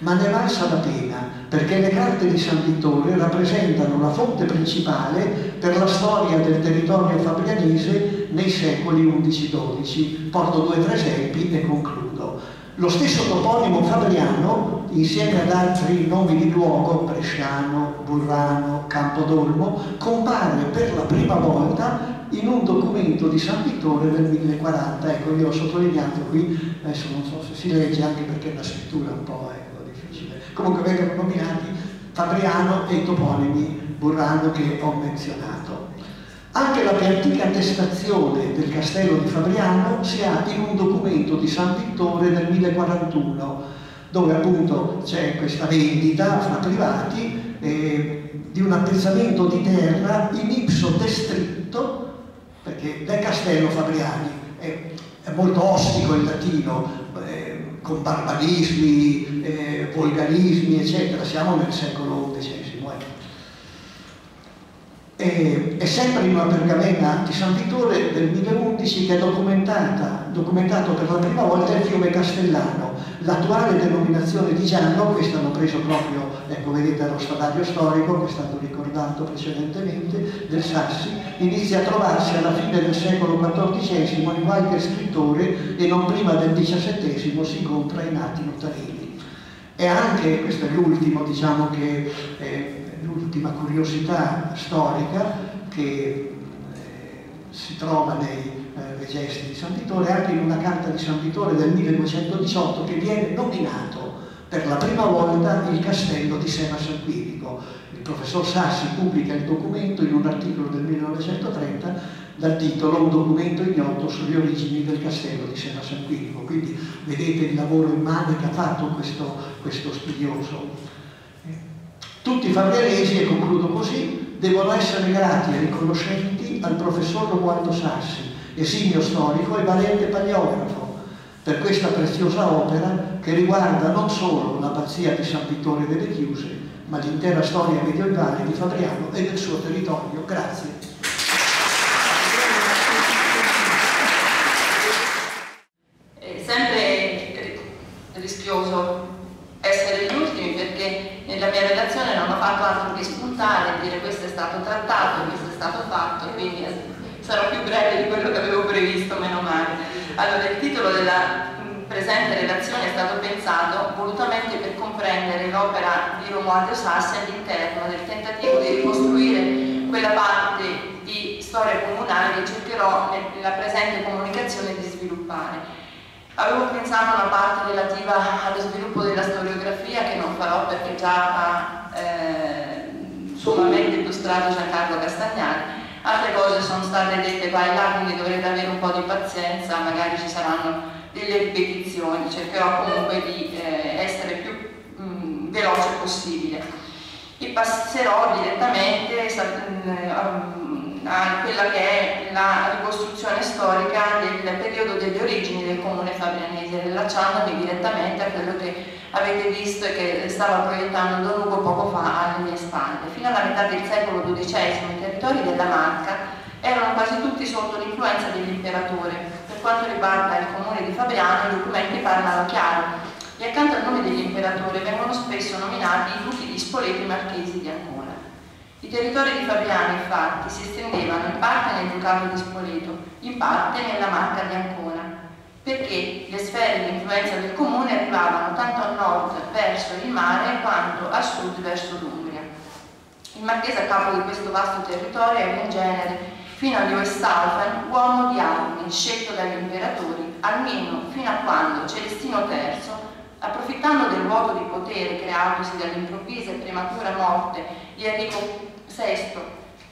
ma ne valsa la pena perché le carte di San Vittore rappresentano la fonte principale per la storia del territorio fabrianese nei secoli XI-XII. Porto due o tre esempi e concludo. Lo stesso toponimo fabriano, insieme ad altri nomi di luogo, Bresciano, Burrano, Campodolmo, compare per la prima volta in un documento di San Vittore del 1040. Ecco, io ho sottolineato qui, adesso non so se si legge anche perché la scrittura è un po' difficile. Comunque vengono nominati Fabriano e i toponimi Burrano che ho menzionato. Anche la più antica attestazione del castello di Fabriano si ha in un documento di San Vittore del 1041, dove appunto c'è questa vendita fra privati eh, di un appezzamento di terra in ipso destritto, perché del castello Fabriani è, è molto ostico il latino, con barbarismi, eh, volgarismi, eccetera, siamo nel secolo XI e, è sempre in una pergamena di San Vittore del 1011 che è documentato per la prima volta il fiume Castellano. L'attuale denominazione di Gianno, questo hanno preso proprio, ecco vedete lo stadario storico che è stato ricordato precedentemente, del Sassi, inizia a trovarsi alla fine del secolo XIV in qualche scrittore e non prima del XVII si incontra in atti notarili. E anche, questo è l'ultimo, diciamo che... Eh, l'ultima curiosità storica che eh, si trova nei eh, gesti di San Vittore, anche in una carta di San Vittore del 1218 che viene nominato per la prima volta il castello di Sena San Quirico. Il professor Sassi pubblica il documento in un articolo del 1930 dal titolo Un documento ignoto sulle origini del castello di Sena San Quirico. Quindi vedete il lavoro immane che ha fatto questo, questo studioso. Tutti i fabrianesi, e concludo così, devono essere grati e riconoscenti al professor Romualdo Sassi, esimio storico e valente paleografo, per questa preziosa opera che riguarda non solo l'abbazia di San Vittore delle Chiuse, ma l'intera storia medievale di Fabriano e del suo territorio. Grazie. È sempre rischioso essere gli ultimi perché nella mia relazione non ho fatto altro che spuntare, dire questo è stato trattato, questo è stato fatto, quindi sarò più breve di quello che avevo previsto, meno male. Allora, il titolo della presente relazione è stato pensato volutamente per comprendere l'opera di Romualdo Sassi all'interno del tentativo di ricostruire quella parte di storia comunale che cercherò nella presente comunicazione di sviluppare. Avevo pensato una parte relativa allo sviluppo della storiografia che non farò perché già ha eh, sommamente illustrato Giancarlo Castagnani. Altre cose sono state dette qua e là, quindi dovrete avere un po' di pazienza, magari ci saranno delle ripetizioni, cercherò comunque di eh, essere più mh, mm, veloce possibile e passerò direttamente mm, a quella che è la ricostruzione storica del periodo delle origini del comune fabrianese, rilacciandomi direttamente a quello che avete visto e che stava proiettando Don Ugo poco fa alle mie spalle. Fino alla metà del secolo XII i territori della Marca erano quasi tutti sotto l'influenza dell'imperatore. Quanto riguarda il comune di Fabriano, i documenti parlano chiaro e accanto al nome dell'imperatore vengono spesso nominati i duchi di Spoleto e marchesi di Ancona. I territori di Fabriano, infatti, si estendevano in parte nel ducato di Spoleto, in parte nella Marca di Ancona, perché le sfere di influenza del comune arrivavano tanto a nord verso il mare quanto a sud verso l'Umbria. Il marchese a capo di questo vasto territorio era in genere fino agli Westphalen uomo di armi, scelto dagli imperatori, almeno fino a quando Celestino III, approfittando del vuoto di potere creatosi dall'improvvisa e prematura morte di Enrico VI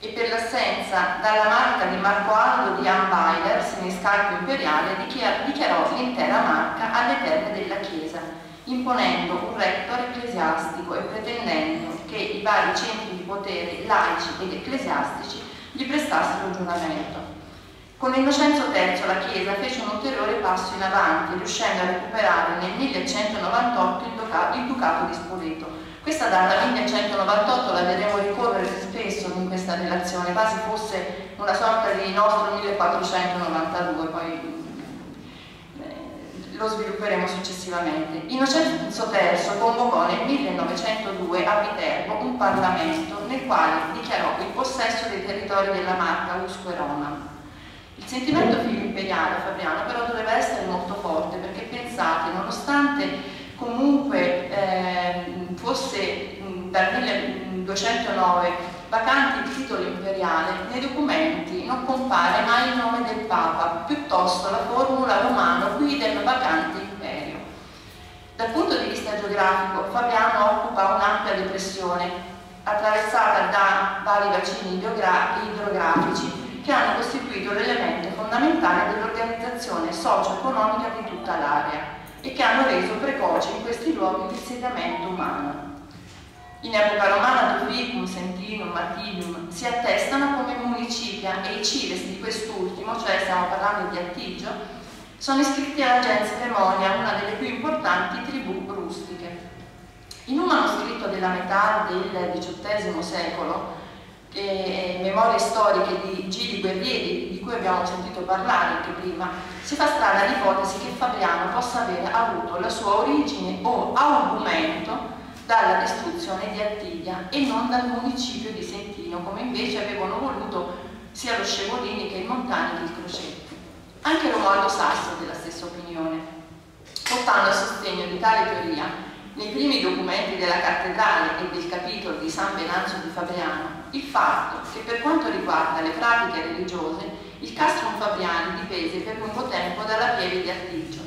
e per l'assenza dalla marca di Marco Aldo di Anweiler, senescalco imperiale, dichiarò l'intera marca alle terre della Chiesa, imponendo un rettore ecclesiastico e pretendendo che i vari centri di potere laici ed ecclesiastici gli prestassero giuramento. Con Innocenzo III la Chiesa fece un ulteriore passo in avanti, riuscendo a recuperare nel 1198 il, ducato, il ducato di Spoleto. Questa data 1198 la vedremo ricorrere spesso in questa relazione, quasi fosse una sorta di nostro 1492, poi lo svilupperemo successivamente. Innocenzo III convocò nel 1902 a Viterbo un Parlamento nel quale dichiarò il possesso dei territori della Marca, Usco e Roma. Il sentimento figlio imperiale Fabriano però doveva essere molto forte perché pensate, nonostante comunque eh, fosse dal 1209 vacante il titolo imperiale, nei documenti non compare mai il nome del Papa, piuttosto la formula romano guidem vacante imperio. Dal punto di vista geografico, Fabiano occupa un'ampia depressione, attraversata da vari bacini idrografici che hanno costituito l'elemento fondamentale dell'organizzazione socio-economica di tutta l'area e che hanno reso precoce in questi luoghi l'insediamento umano. In epoca romana Tufficum, Sentinum, Matinium si attestano come municipia e i cives di quest'ultimo, cioè stiamo parlando di Attigio, sono iscritti alla gens Cremonia, una delle più importanti tribù rustiche. In un manoscritto della metà del XVIII secolo, eh, Memorie storiche di Gili Guerrieri, di cui abbiamo sentito parlare anche prima, si fa strada l'ipotesi che Fabriano possa aver avuto la sua origine o augumento dalla distruzione di Attiglia e non dal municipio di Sentino, come invece avevano voluto sia lo Scevolini che il Montani il Crocetti. Anche Romualdo Sasso è della stessa opinione, portando a sostegno di tale teoria nei primi documenti della cattedrale e del capitolo di San Venanzo di Fabriano il fatto che per quanto riguarda le pratiche religiose il castrum Fabriani dipese per lungo tempo dalla pieve di Attigio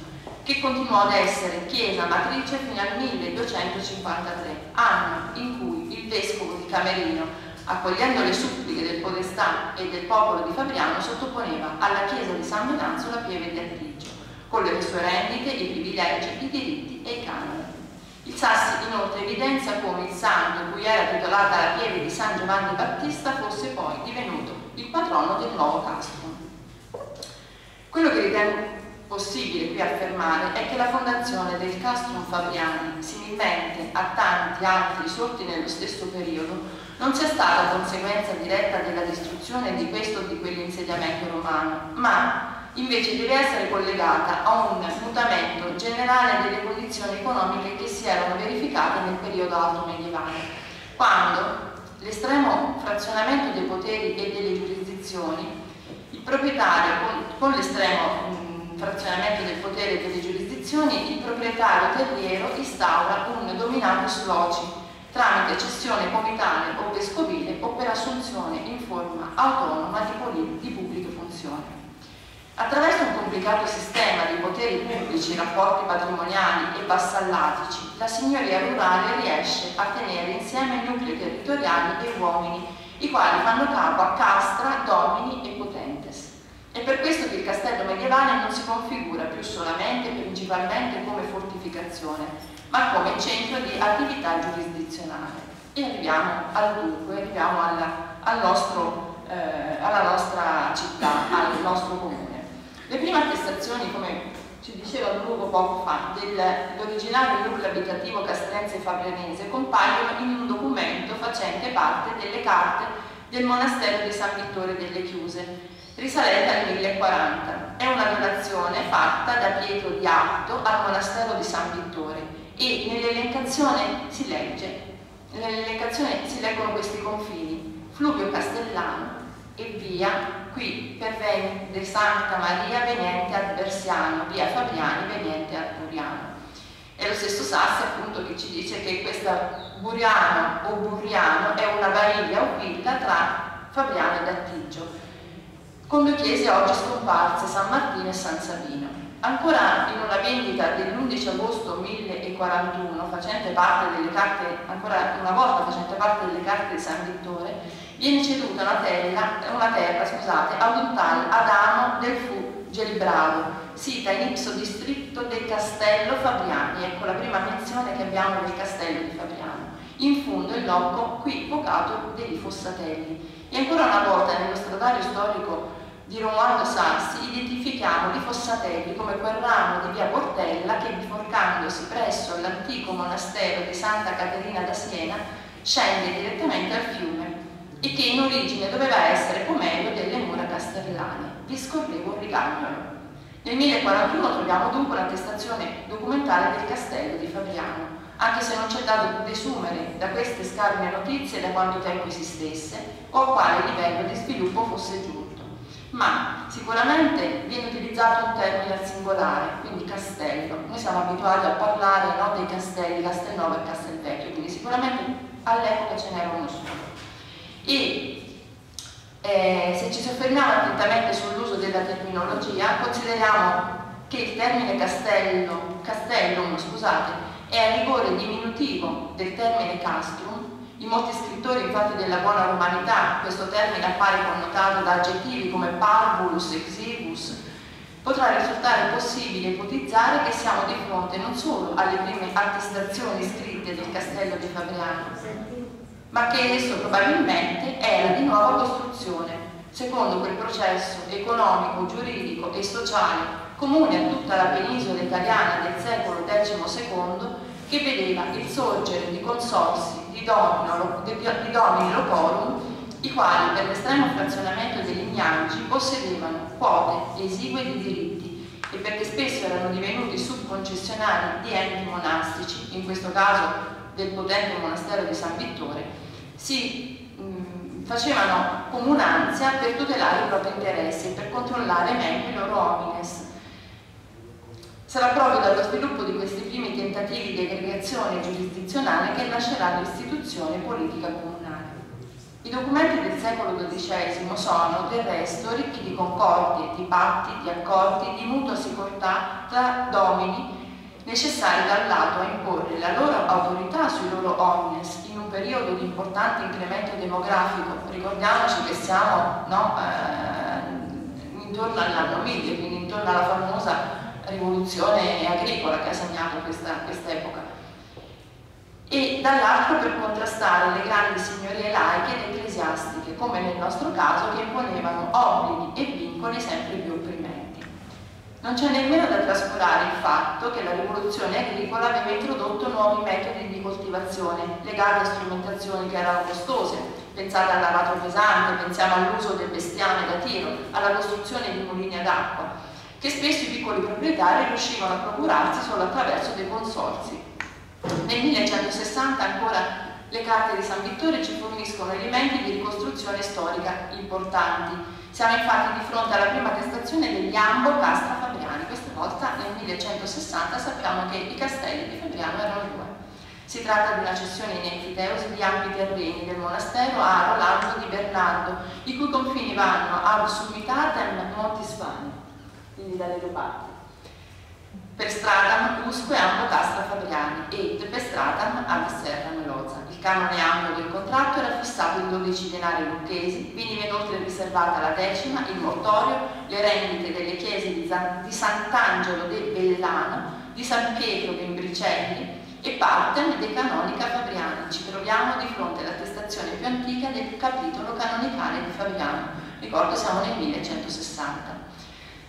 che continuò ad essere chiesa matrice fino al 1253, anno in cui il vescovo di Camerino, accogliendo le suppliche del podestà e del popolo di Fabriano, sottoponeva alla chiesa di San Venanzo la pieve di Attigio, con le sue rendite, i privilegi, i diritti e i canoni. Il Sassi inoltre evidenzia come il santo cui era titolata la pieve di San Giovanni Battista fosse poi divenuto il patrono del nuovo castrum. Quello che ritengo possibile qui affermare è che la fondazione del Castrum Fabriani, similmente a tanti altri sorti nello stesso periodo, non sia stata conseguenza diretta della distruzione di questo o di quell'insediamento romano, ma invece deve essere collegata a un mutamento generale delle condizioni economiche che si erano verificate nel periodo alto medievale, quando l'estremo frazionamento dei poteri e delle giurisdizioni, il proprietario con, con l'estremo frazionamento del potere delle giurisdizioni, il proprietario terriero instaura un dominatus loci tramite cessione comitale o vescovile o per assunzione in forma autonoma di, di pubbliche funzioni. Attraverso un complicato sistema di poteri pubblici, rapporti patrimoniali e vassallatici, la signoria rurale riesce a tenere insieme nuclei territoriali e uomini, i quali fanno capo a castra, domini e questo che il castello medievale non si configura più solamente principalmente come fortificazione, ma come centro di attività giurisdizionale. E arriviamo al dunque, arriviamo alla, al nostro, eh, alla nostra città, al nostro comune. Le prime attestazioni, come ci diceva Lugo poco fa, dell'originario nucleo abitativo castrense fabrianese compaiono in un documento facente parte delle carte del monastero di San Vittore delle Chiuse, risalente al 1040. È una donazione fatta da Pietro di Atto al monastero di San Vittore e nell'elencazione si legge, nell'elencazione si leggono questi confini, Fluvio Castellano e via qui per pervenne Santa Maria veniente ad Versiano, via Fabiani veniente ad Buriano. È lo stesso Sassi appunto che ci dice che questa Buriano o Buriano è una baiglia o villa tra Fabiano ed Attigio, con due chiese oggi scomparse, San Martino e San Savino. Ancora in una vendita dell'11 agosto 1041, facente parte delle carte, ancora una volta facente parte delle carte di San Vittore, viene ceduta una terra, una terra scusate, ad un tal Adamo del Fu Gelibravo, sita in ipso distretto del castello Fabriani, ecco la prima menzione che abbiamo del castello di Fabriano. In fondo il loco qui vocato degli Fossatelli. E ancora una volta nello stradario storico di Romualdo Sassi identifichiamo i Fossatelli come quel ramo di via Portella che biforcandosi presso l'antico monastero di Santa Caterina da Siena scende direttamente al fiume e che in origine doveva essere pomello delle mura castellane. Vi scorrevo un rigagnolo. Nel 1041 troviamo dunque l'attestazione documentale del castello di Fabriano, anche se non c'è dato desumere da queste scarne notizie da quanto tempo esistesse o a quale livello di sviluppo fosse giunto. Ma sicuramente viene utilizzato un termine al singolare, quindi castello. Noi siamo abituati a parlare no, dei castelli, Castelnuovo e Castelvecchio, quindi sicuramente all'epoca ce n'era uno solo e eh, se ci soffermiamo attentamente sull'uso della terminologia consideriamo che il termine castello, castellum scusate, è a rigore diminutivo del termine castrum in molti scrittori infatti della buona romanità questo termine appare connotato da aggettivi come parvulus, exibus. Potrà risultare possibile ipotizzare che siamo di fronte non solo alle prime attestazioni scritte del castello di Fabriano ma che esso probabilmente era di nuova costruzione, secondo quel processo economico, giuridico e sociale comune a tutta la penisola italiana del secolo XII che vedeva il sorgere di consorsi di domini locorum i quali per l'estremo frazionamento degli ignanci possedevano quote esigue di diritti e perché spesso erano divenuti subconcessionari di enti monastici, in questo caso del potente monastero di San Vittore, si mh, mm, facevano comunanza per tutelare i propri interessi e per controllare meglio i loro homines. Sarà proprio dallo sviluppo di questi primi tentativi di aggregazione giurisdizionale che nascerà l'istituzione politica comunale. I documenti del secolo XII sono del resto ricchi di concordi, di patti, di accordi, di mutua sicurezza tra domini necessari dal lato a imporre la loro autorità sui loro omnes in un periodo di importante incremento demografico. Ricordiamoci che siamo no, eh, intorno all'anno 1000, quindi intorno alla famosa rivoluzione agricola che ha segnato questa, questa epoca. E dall'altro per contrastare le grandi signorie laiche ed ecclesiastiche, come nel nostro caso, che imponevano obblighi e vincoli sempre più opprimenti. Non c'è nemmeno da trascurare il fatto che la rivoluzione agricola aveva introdotto nuovi metodi di coltivazione legati a strumentazioni che erano costose. Pensate all'arato pesante, pensiamo all'uso del bestiame da tiro, alla costruzione di mulini ad acqua, che spesso i piccoli proprietari riuscivano a procurarsi solo attraverso dei consorzi. Nel 1160 ancora le carte di San Vittore ci forniscono elementi di ricostruzione storica importanti siamo infatti di fronte alla prima testazione degli Ambo Castra Fabriani, questa volta nel 1160 sappiamo che i castelli di Fabriano erano due. Si tratta di una cessione in enfiteusi di ampi terreni del monastero a Rolando di Bernardo, i cui confini vanno ad Subitatem Montisvani, quindi dalle due parti. Per strada Usque Ambo Castra Fabriani e per strada ad Serra Melozza canone annuo del contratto era fissato in 12 denari lucchesi, veniva inoltre riservata la decima, il mortorio, le rendite delle chiese di, San, di Sant'Angelo del Bellano, di San Pietro Vembricelli e Partem de Canonica Fabriani. Ci troviamo di fronte all'attestazione più antica del capitolo canonicale di Fabriano. Ricordo siamo nel 1160.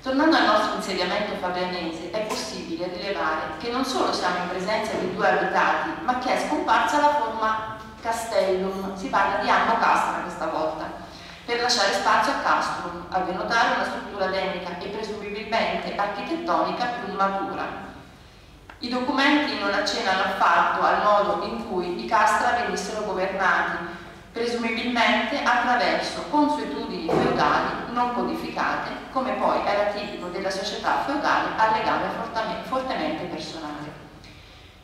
Tornando al nostro insediamento fabrianese, è possibile rilevare che non solo siamo in presenza di due abitati, ma che è scomparsa la forma castellum, si parla di anno castra questa volta, per lasciare spazio a castrum, a denotare una struttura demica e presumibilmente architettonica più matura. I documenti non accennano affatto al modo in cui i castra venissero governati, presumibilmente attraverso consuetudini feudali non codificate, come poi era tipico della società feudale a legame fortemente personale.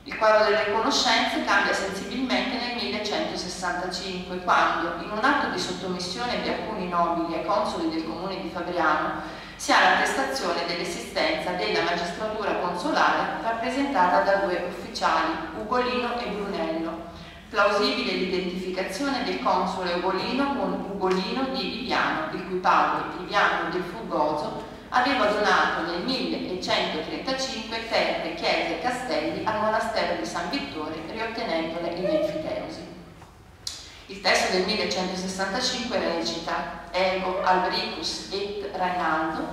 Il quadro delle conoscenze cambia sensibilmente nel 1165, quando, in un atto di sottomissione di alcuni nobili ai consoli del comune di Fabriano, si ha l'attestazione dell'esistenza della magistratura consolare rappresentata da due ufficiali, Ugolino e Brunello, Plausibile l'identificazione del console Ugolino con Ugolino di Viviano, il cui padre, Viviano del Fugoso, aveva donato nel 1135 terre, chiese e castelli al monastero di San Vittore, riottenendole in enfiteusi. Il testo del 1165 recita Ego Albricus et Rainaldo,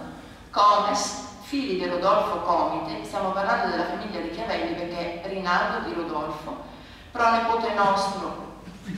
Comes, figli di Rodolfo Comite, stiamo parlando della famiglia di Chiavelli perché Rinaldo di Rodolfo, pro nepote nostro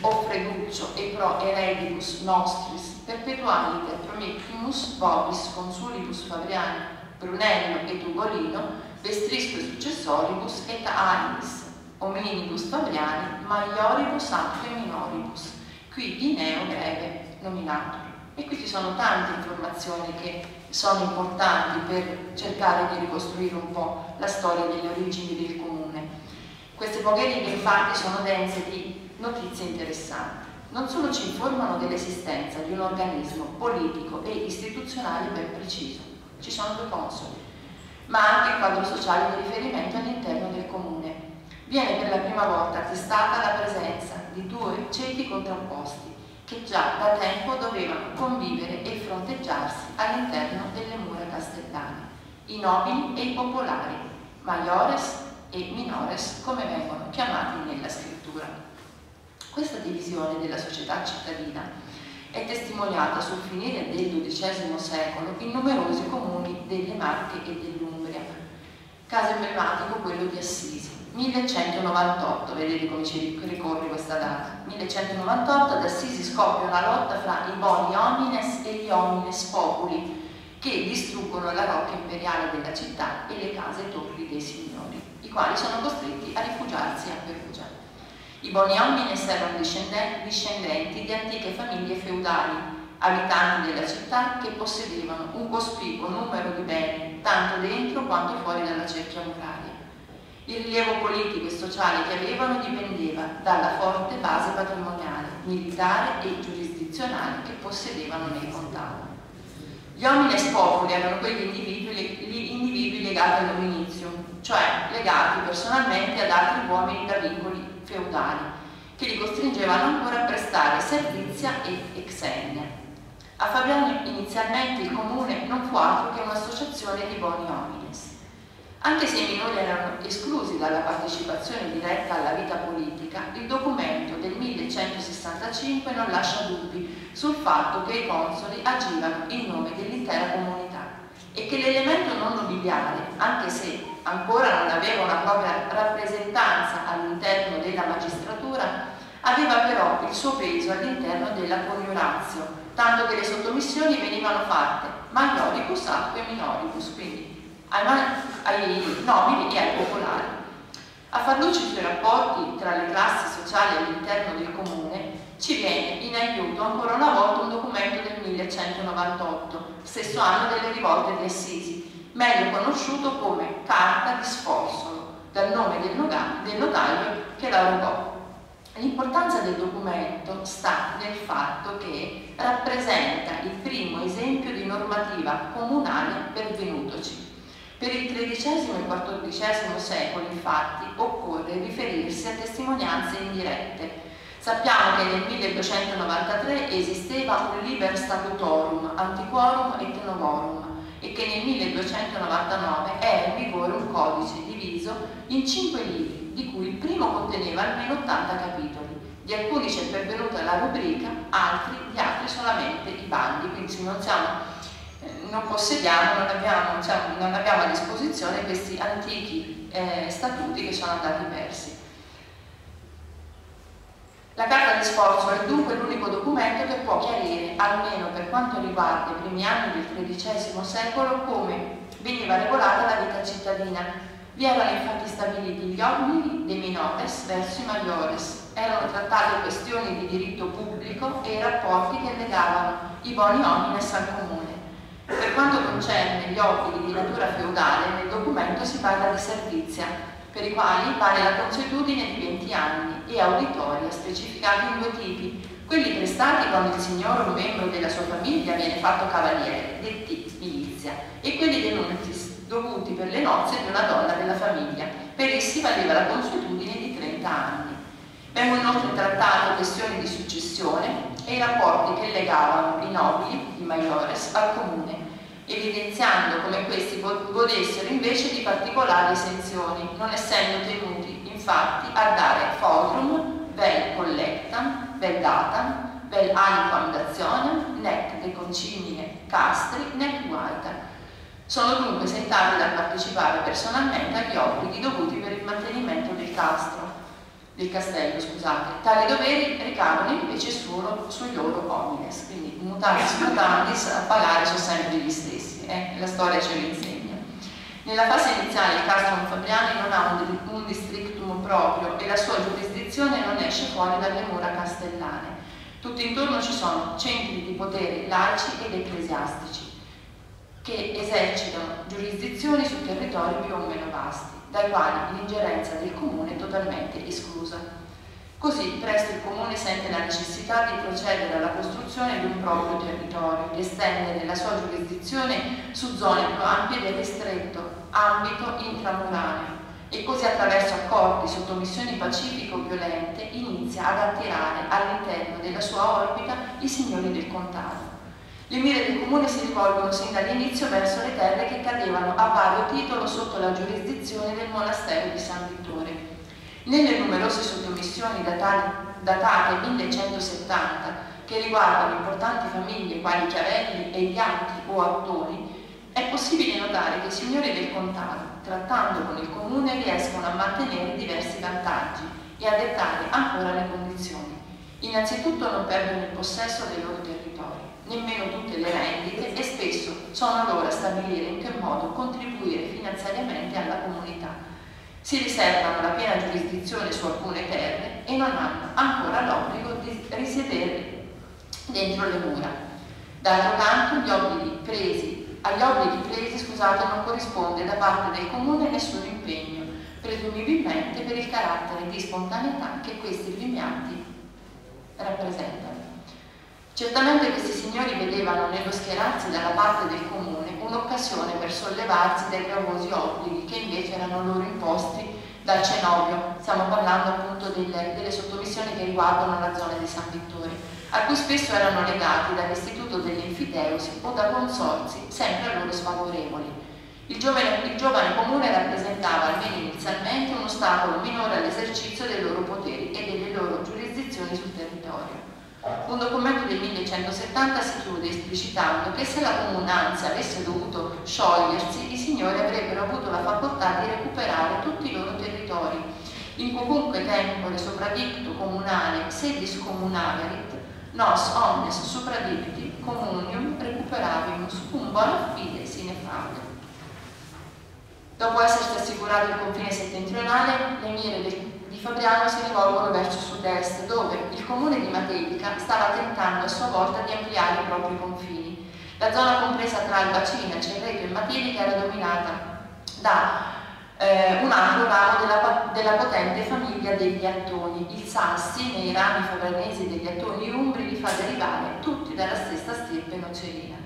o freduccio e pro eredibus nostris perpetualiter promipimus vobis consulibus Fabriani Brunello et Ugolino vestrisque successoribus et animis hominibus Fabriani maioribus atque minoribus qui di neo breve nominato e qui ci sono tante informazioni che sono importanti per cercare di ricostruire un po' la storia delle origini del comune queste poche righe infatti sono dense di notizie interessanti. Non solo ci informano dell'esistenza di un organismo politico e istituzionale ben preciso, ci sono due consoli, ma anche il quadro sociale di riferimento all'interno del comune. Viene per la prima volta attestata la presenza di due ceti contrapposti che già da tempo dovevano convivere e fronteggiarsi all'interno delle mura castellane, i nobili e i popolari, maiores e minores come vengono chiamati nella scrittura. Questa divisione della società cittadina è testimoniata sul finire del XII secolo in numerosi comuni delle Marche e dell'Umbria. Caso emblematico quello di Assisi. 1198, vedete come ci ricorre questa data. 1198 ad Assisi scoppia una lotta fra i boni homines e gli homines populi che distruggono la rocca imperiale della città e le case torri dei signori quali sono costretti a rifugiarsi a Perugia. I boni homines erano discendenti di antiche famiglie feudali, abitanti della città che possedevano un cospicuo numero di beni, tanto dentro quanto fuori dalla cerchia muraria. Il rilievo politico e sociale che avevano dipendeva dalla forte base patrimoniale, militare e giurisdizionale che possedevano nel contado. Gli homines popoli erano quegli individui, gli individui legati al dominizio, cioè legati personalmente ad altri uomini da vincoli feudali, che li costringevano ancora a prestare servizia e exenia. A Fabriano inizialmente il comune non fu altro che un'associazione di buoni homines. Anche se i minori erano esclusi dalla partecipazione diretta alla vita politica, il documento del 1165 non lascia dubbi sul fatto che i consoli agivano in nome dell'intera comunità e che l'elemento non nobiliare, anche se ancora non aveva una propria rappresentanza all'interno della magistratura, aveva però il suo peso all'interno della coniurazio, tanto che le sottomissioni venivano fatte maioribus atque minoribus, quindi ai, ai nobili e ai popolari. A far luce sui rapporti tra le classi sociali all'interno del comune ci viene in aiuto ancora una volta un documento del 1198, stesso anno delle rivolte di Assisi, meglio conosciuto come Carta di Sforsolo, dal nome del, notaio che la rubò. L'importanza del documento sta nel fatto che rappresenta il primo esempio di normativa comunale pervenutoci. Per il XIII e XIV secolo, infatti, occorre riferirsi a testimonianze indirette, Sappiamo che nel 1293 esisteva un liber statutorum, antiquorum et novorum, e che nel 1299 era in vigore un codice diviso in cinque libri, di cui il primo conteneva almeno 80 capitoli. Di alcuni c'è pervenuta la rubrica, altri, di altri solamente i bandi, quindi non, siamo, non possediamo, non abbiamo, diciamo, non abbiamo, a disposizione questi antichi eh, statuti che sono andati persi. La carta di sforzo è dunque l'unico documento che può chiarire, almeno per quanto riguarda i primi anni del XIII secolo, come veniva regolata la vita cittadina. Vi erano infatti stabiliti gli obblighi dei minores verso i maiores, erano trattate questioni di diritto pubblico e i rapporti che legavano i boni homines al comune. Per quanto concerne gli obblighi di natura feudale, nel documento si parla di servizia, per i quali vale la consuetudine di 20 anni e auditoria specificati in due tipi, quelli prestati quando il signore o un membro della sua famiglia viene fatto cavaliere, detti milizia, e quelli denuntis, dovuti per le nozze di una donna della famiglia. Per essi valeva la consuetudine di 30 anni. Vengono inoltre trattate questioni di successione e i rapporti che legavano i nobili, i maiores, al comune evidenziando come questi godessero invece di particolari esenzioni, non essendo tenuti infatti a dare forum, vel collectam, vel datam, vel aliquam dationem, nec de concimine castri, nec guaita. Sono dunque esentati dal partecipare personalmente agli obblighi dovuti per il mantenimento del castro del castello, scusate. Tali doveri ricadono invece solo sui loro homines, quindi mutatis mutandis a pagare sono sempre gli stessi, eh? la storia ce lo insegna. Nella fase iniziale il castrum Fabriani non ha un, un districtum proprio e la sua giurisdizione non esce fuori dalle mura castellane. Tutto intorno ci sono centri di potere laici ed ecclesiastici che esercitano giurisdizioni su territori più o meno vasti dai quali l'ingerenza del comune è totalmente esclusa. Così presto il comune sente la necessità di procedere alla costruzione di un proprio territorio, di estendere la sua giurisdizione su zone più ampie del ristretto ambito intramuraneo e così attraverso accordi, sottomissioni pacifico-violente inizia ad attirare all'interno della sua orbita i signori del contado. Le mire del comune si rivolgono sin dall'inizio verso le terre che cadevano a vario titolo sotto la giurisdizione del monastero di San Vittore. Nelle numerose sottomissioni datate 1170 che riguardano importanti famiglie quali Chiavelli e gli Atti o Attoni, è possibile notare che i signori del contado, trattando con il comune, riescono a mantenere diversi vantaggi e a dettare ancora le condizioni. Innanzitutto non perdono il possesso dei loro territori nemmeno tutte le rendite e spesso sono loro a stabilire in che modo contribuire finanziariamente alla comunità. Si riservano la piena giurisdizione su alcune terre e non hanno ancora l'obbligo di risiedere dentro le mura. D'altro canto presi, agli obblighi presi scusate, non corrisponde da parte del comune nessun impegno, presumibilmente per il carattere di spontaneità che questi primi atti rappresentano. Certamente questi signori vedevano nello schierarsi dalla parte del comune un'occasione per sollevarsi dai gravosi obblighi che invece erano loro imposti dal cenobio, stiamo parlando appunto delle, delle sottomissioni che riguardano la zona di San Vittore, a cui spesso erano legati dall'istituto degli infideusi o da consorzi sempre a loro sfavorevoli. Il giovane, il giovane comune rappresentava almeno inizialmente un ostacolo minore all'esercizio dei loro poteri e delle loro giurisdizioni sul territorio. Un documento del 1170 si chiude esplicitando che se la comunanza avesse dovuto sciogliersi, i signori avrebbero avuto la facoltà di recuperare tutti i loro territori. In qualunque tempore sopravicto comunale sedis comunaverit, nos omnes sopravicti comunium recuperavimus cum bona fide sine fade. Dopo essersi assicurato il confine settentrionale, le mire del Fabriano si rivolgono verso sud-est, dove il comune di Matelica stava tentando a sua volta di ampliare i propri confini. La zona compresa tra il bacino, Cerreto e Matelica era dominata da eh, un altro ramo della, della, potente famiglia degli Attoni. Il Sassi, nei rami favranesi degli Attoni umbri, li fa derivare tutti dalla stessa stirpe nocerina,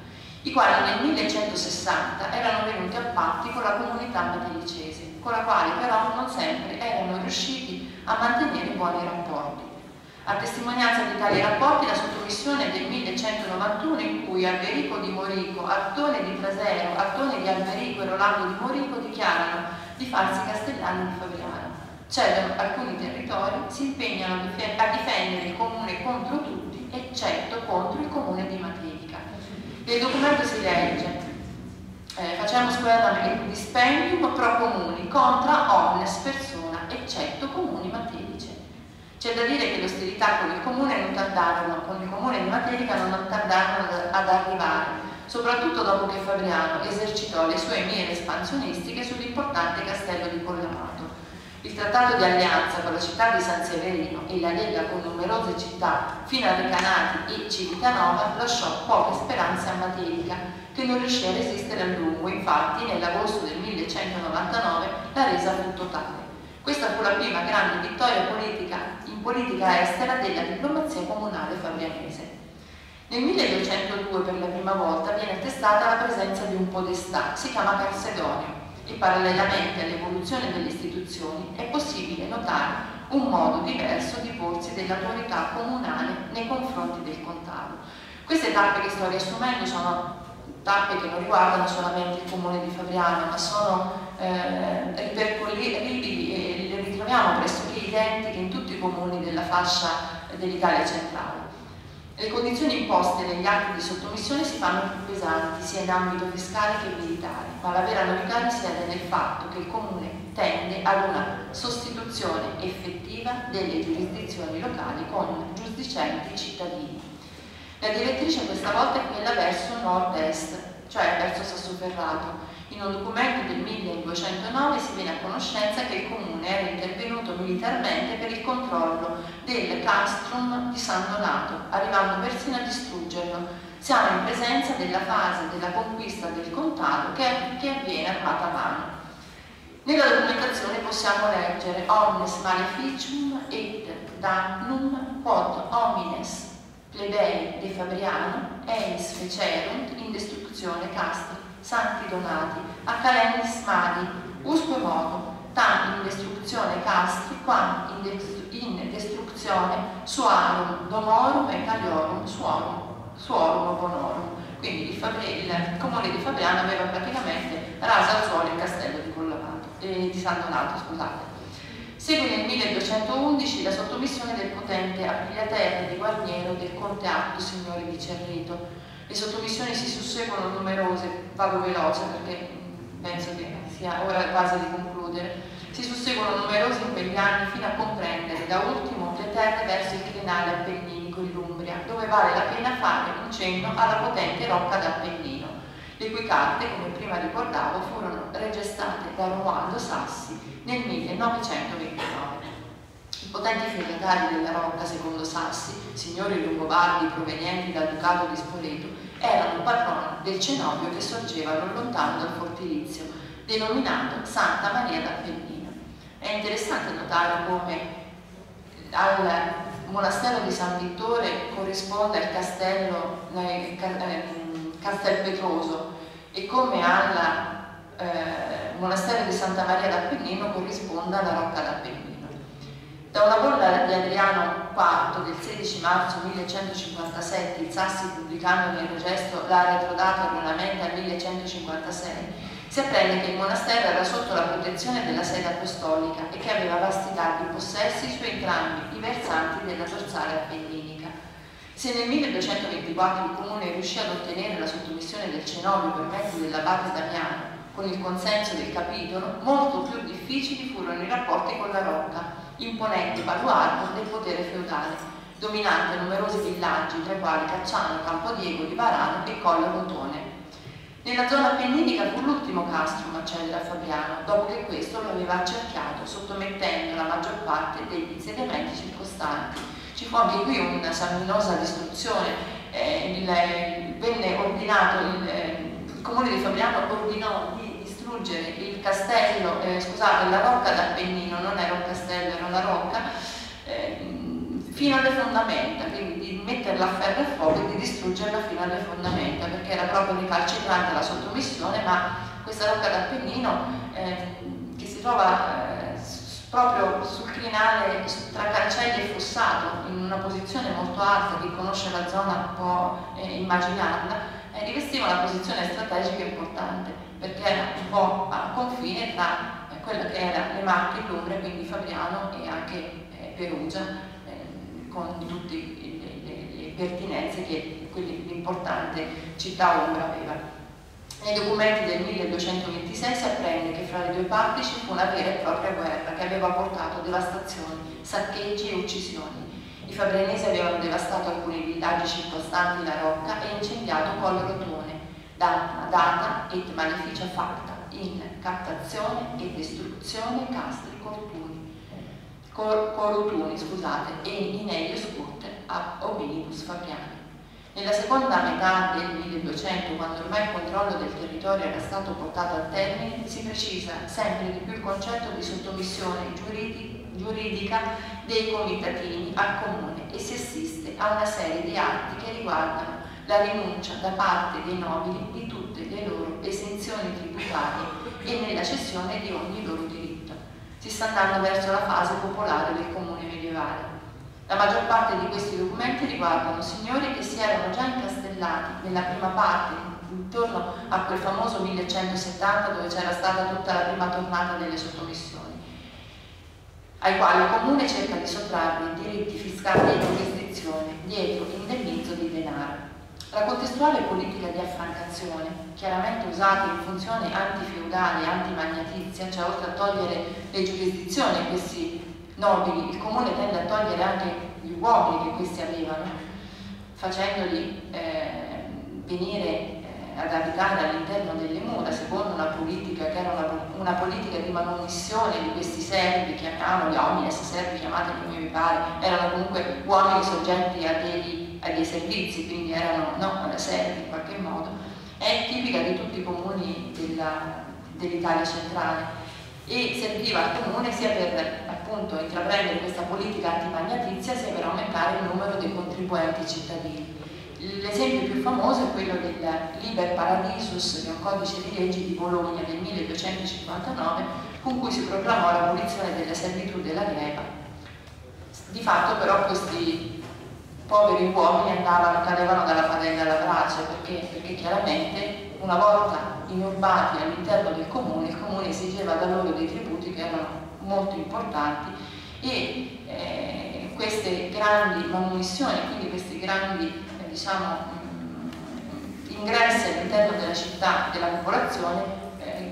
i quali nel 1160 erano venuti a patti con la comunità matelicese, con la quale però non sempre erano riusciti a mantenere buoni rapporti. A testimonianza di tali rapporti la sottomissione del 1191 in cui Alberico di Morico, Artone di Trasero, Artone di Alberico e Rolando di Morico dichiarano di farsi castellani di Fabriano. Cedono alcuni territori, si impegnano a difendere il comune contro tutti, eccetto contro il comune di Matelica. Nel documento si legge eh, facciamo guerra il dispendium pro comuni contra omnes persona, eccetto comuni matelice. C'è da dire che le ostilità con il comune non tardarono, con il comune di Matelica non tardarono ad arrivare, soprattutto dopo che Fabriano esercitò le sue mire espansionistiche sull'importante castello di Collamato. Il trattato di alleanza con la città di San Severino e la Lega con numerose città fino a Recanati e Civitanova lasciò poche speranze a Matelica, che non riuscì a resistere a lungo, infatti nell'agosto del 1199 la resa fu totale. Questa fu la prima grande vittoria politica in politica estera della diplomazia comunale fabrianese. Nel 1202 per la prima volta viene attestata la presenza di un podestà, si chiama Calcedonio, e parallelamente all'evoluzione delle istituzioni è possibile notare un modo diverso di porsi dell'autorità comunale nei confronti del contado. Queste tappe che sto riassumendo sono tappe che non riguardano solamente il comune di Fabriano, ma sono eh, ripercorribili e le ritroviamo pressoché identiche in tutti i comuni della fascia dell'Italia centrale. Le condizioni imposte negli atti di sottomissione si fanno più pesanti sia in ambito fiscale che militare, ma la vera novità risiede nel fatto che il Comune tende ad una sostituzione effettiva delle giurisdizioni locali con giurisdicenti cittadini. La direttrice questa volta è quella verso nord-est, cioè verso Sassoferrato, in un documento del 1209 si viene a conoscenza che il comune era intervenuto militarmente per il controllo del castrum di San Donato, arrivando persino a distruggerlo. Siamo in presenza della fase della conquista del contado che, che avviene a mano. Nella documentazione possiamo leggere omnes maleficium et damnum quod homines plebei de Fabriano eis fecerunt in destructione castri santi donati, a calendis mali, usque modo, tam in destruzione castri, quam in, in destruzione suarum domorum e caliorum suorum, suorum bonorum. Quindi il, comune di Fabriano aveva praticamente raso al suolo il castello di eh, di San Donato, scusate. Segue nel 1211 la sottomissione del potente appigliaterne di Guarniero del conte Atto, signore di Cerrito, le sottomissioni si susseguono numerose, vado veloce perché penso che sia ora quasi di concludere, si susseguono numerose in quegli anni fino a comprendere da ultimo le terre verso il crinale appenninico in Umbria, dove vale la pena fare un cenno alla potente rocca d'Appennino, le cui carte, come prima ricordavo, furono registrate da Romualdo Sassi nel 1929. I potenti feudali della Rocca, secondo Sassi, signori longobardi provenienti dal Ducato di Spoleto, erano patroni del cenobio che sorgeva non lontano dal fortilizio, denominato Santa Maria d'Appennino. È interessante notare come al monastero di San Vittore corrisponde al castello eh, Castelpetroso e come al eh, monastero di Santa Maria d'Appennino corrisponda alla Rocca d'Appennino. Da una bolla di Adriano IV del 16 marzo 1157, il Sassi pubblicando nel regesto la retrodata ornamenta al 1156, si apprende che il monastero era sotto la protezione della sede apostolica e che aveva vasti larghi possessi su entrambi i versanti della dorsale appenninica. Se nel 1224 il comune riuscì ad ottenere la sottomissione del cenobio per mezzo dell'abate Damiano con il consenso del capitolo, molto più difficili furono i rapporti con la Rocca, imponente baluardo del potere feudale, dominante numerosi villaggi, tra i quali Cacciano, Campodiego, Livarano e Colle Rotone. Nella zona appenninica fu l'ultimo castrum a accedere a Fabriano, dopo che questo lo aveva accerchiato, sottomettendo la maggior parte degli insediamenti circostanti. Ci fu anche qui una sanguinosa distruzione, eh, il, venne ordinato, il, il comune di Fabriano ordinò di distruggere il castello, eh, scusate, la rocca d'Appennino, non era un castello, era una rocca, eh, fino alle fondamenta, quindi di metterla a ferro e fuoco e di distruggerla fino alle fondamenta, perché era proprio ricalcitrante la sottomissione, ma questa rocca d'Appennino eh, che si trova eh, proprio sul crinale tra Cancelli e Fossato, in una posizione molto alta, chi conosce la zona può eh, immaginarla, eh, rivestiva una posizione strategica importante, perché era un po' a confine tra eh, quella che era le Marche l'Umbria, quindi Fabriano e anche eh, Perugia, eh, con tutte le, le, le, pertinenze che l'importante città Umbra aveva. Nei documenti del 1226 si apprende che fra le due parti ci fu una vera e propria guerra che aveva portato devastazioni, saccheggi e uccisioni. I fabrianesi avevano devastato alcuni villaggi circostanti la Rocca e incendiato Collo Rotone, da data et maleficia fatta in captazione e distruzione castri cortuni, cor, corutuni scusate, e in elios curte a obinibus fabriani. Nella seconda metà del 1200, quando ormai il controllo del territorio era stato portato a termine, si precisa sempre di più il concetto di sottomissione giuridica dei comitatini al comune e si assiste a una serie di atti che riguardano la rinuncia da parte dei nobili di tutte le loro esenzioni tributarie e nella cessione di ogni loro diritto. Si sta andando verso la fase popolare del comune medievale. La maggior parte di questi documenti riguardano signori che si erano già incastellati nella prima parte, intorno a quel famoso 1170 dove c'era stata tutta la prima tornata delle sottomissioni, ai quali il comune cerca di sottrarre i diritti fiscali e giurisdizione dietro l'indennizzo di denaro. La contestuale politica di affrancazione, chiaramente usata in funzione antifeudale e antimagnatizia, cioè oltre a togliere le giurisdizioni a questi nobili, il comune tende a togliere anche gli uomini che questi avevano, facendoli eh, venire eh, ad abitare all'interno delle mura, secondo una politica che era una, una, politica di manomissione di questi servi, chiamiamoli homines, servi chiamati come vi pare, erano comunque uomini soggetti a dei, a dei servizi, quindi erano no, servi in qualche modo, è tipica di tutti i comuni dell'Italia dell centrale e serviva al comune sia per appunto intraprendere questa politica antimagnatizia sia per aumentare il numero dei contribuenti cittadini. L'esempio più famoso è quello del Liber Paradisus, che è un codice di leggi di Bologna del 1259, con cui si proclamò l'abolizione della servitù della gleba. Di fatto però questi poveri uomini andavano, cadevano dalla padella alla brace, perché, perché chiaramente una volta inurbati all'interno del comune, il comune esigeva da loro dei tributi che erano molto importanti e eh, queste grandi manomissioni, quindi questi grandi eh, diciamo, mm, ingressi all'interno della città della popolazione eh,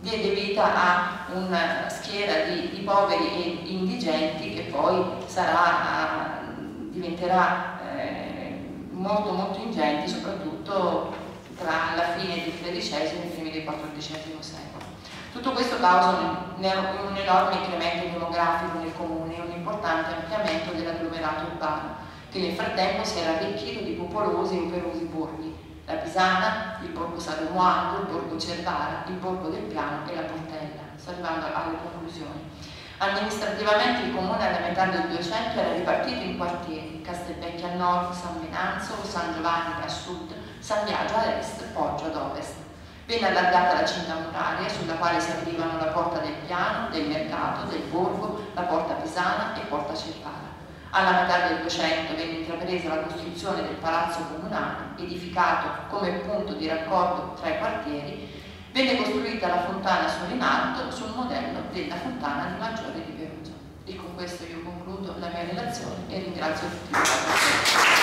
diede vita a una schiera di, di, poveri e indigenti che poi sarà, diventerà eh, molto molto ingenti soprattutto tra la fine del XIII e i primi del XIV secolo. Tutto questo causa un, un enorme incremento demografico nel comune e un importante ampliamento dell'agglomerato urbano, che nel frattempo si era arricchito di popolosi e operosi borghi, la Pisana, il borgo Sadomuando, il borgo Cervara, il borgo del Piano e la Portella. Sto arrivando alle conclusioni. Amministrativamente il comune alla metà del 200 era ripartito in quartieri, Castelvecchio a nord, San Venanzo, San Giovanni a sud, San Biagio a est, Poggio ad ovest. Venne allargata la cinta muraria sulla quale si aprivano la porta del piano, del mercato, del borgo, la porta pisana e porta cervara. Alla metà del 200 venne intrapresa la costruzione del palazzo comunale, edificato come punto di raccordo tra i quartieri, venne costruita la fontana Sorinalto sul modello della fontana di Maggiore di Perugia. E con questo io concludo la mia relazione e ringrazio tutti.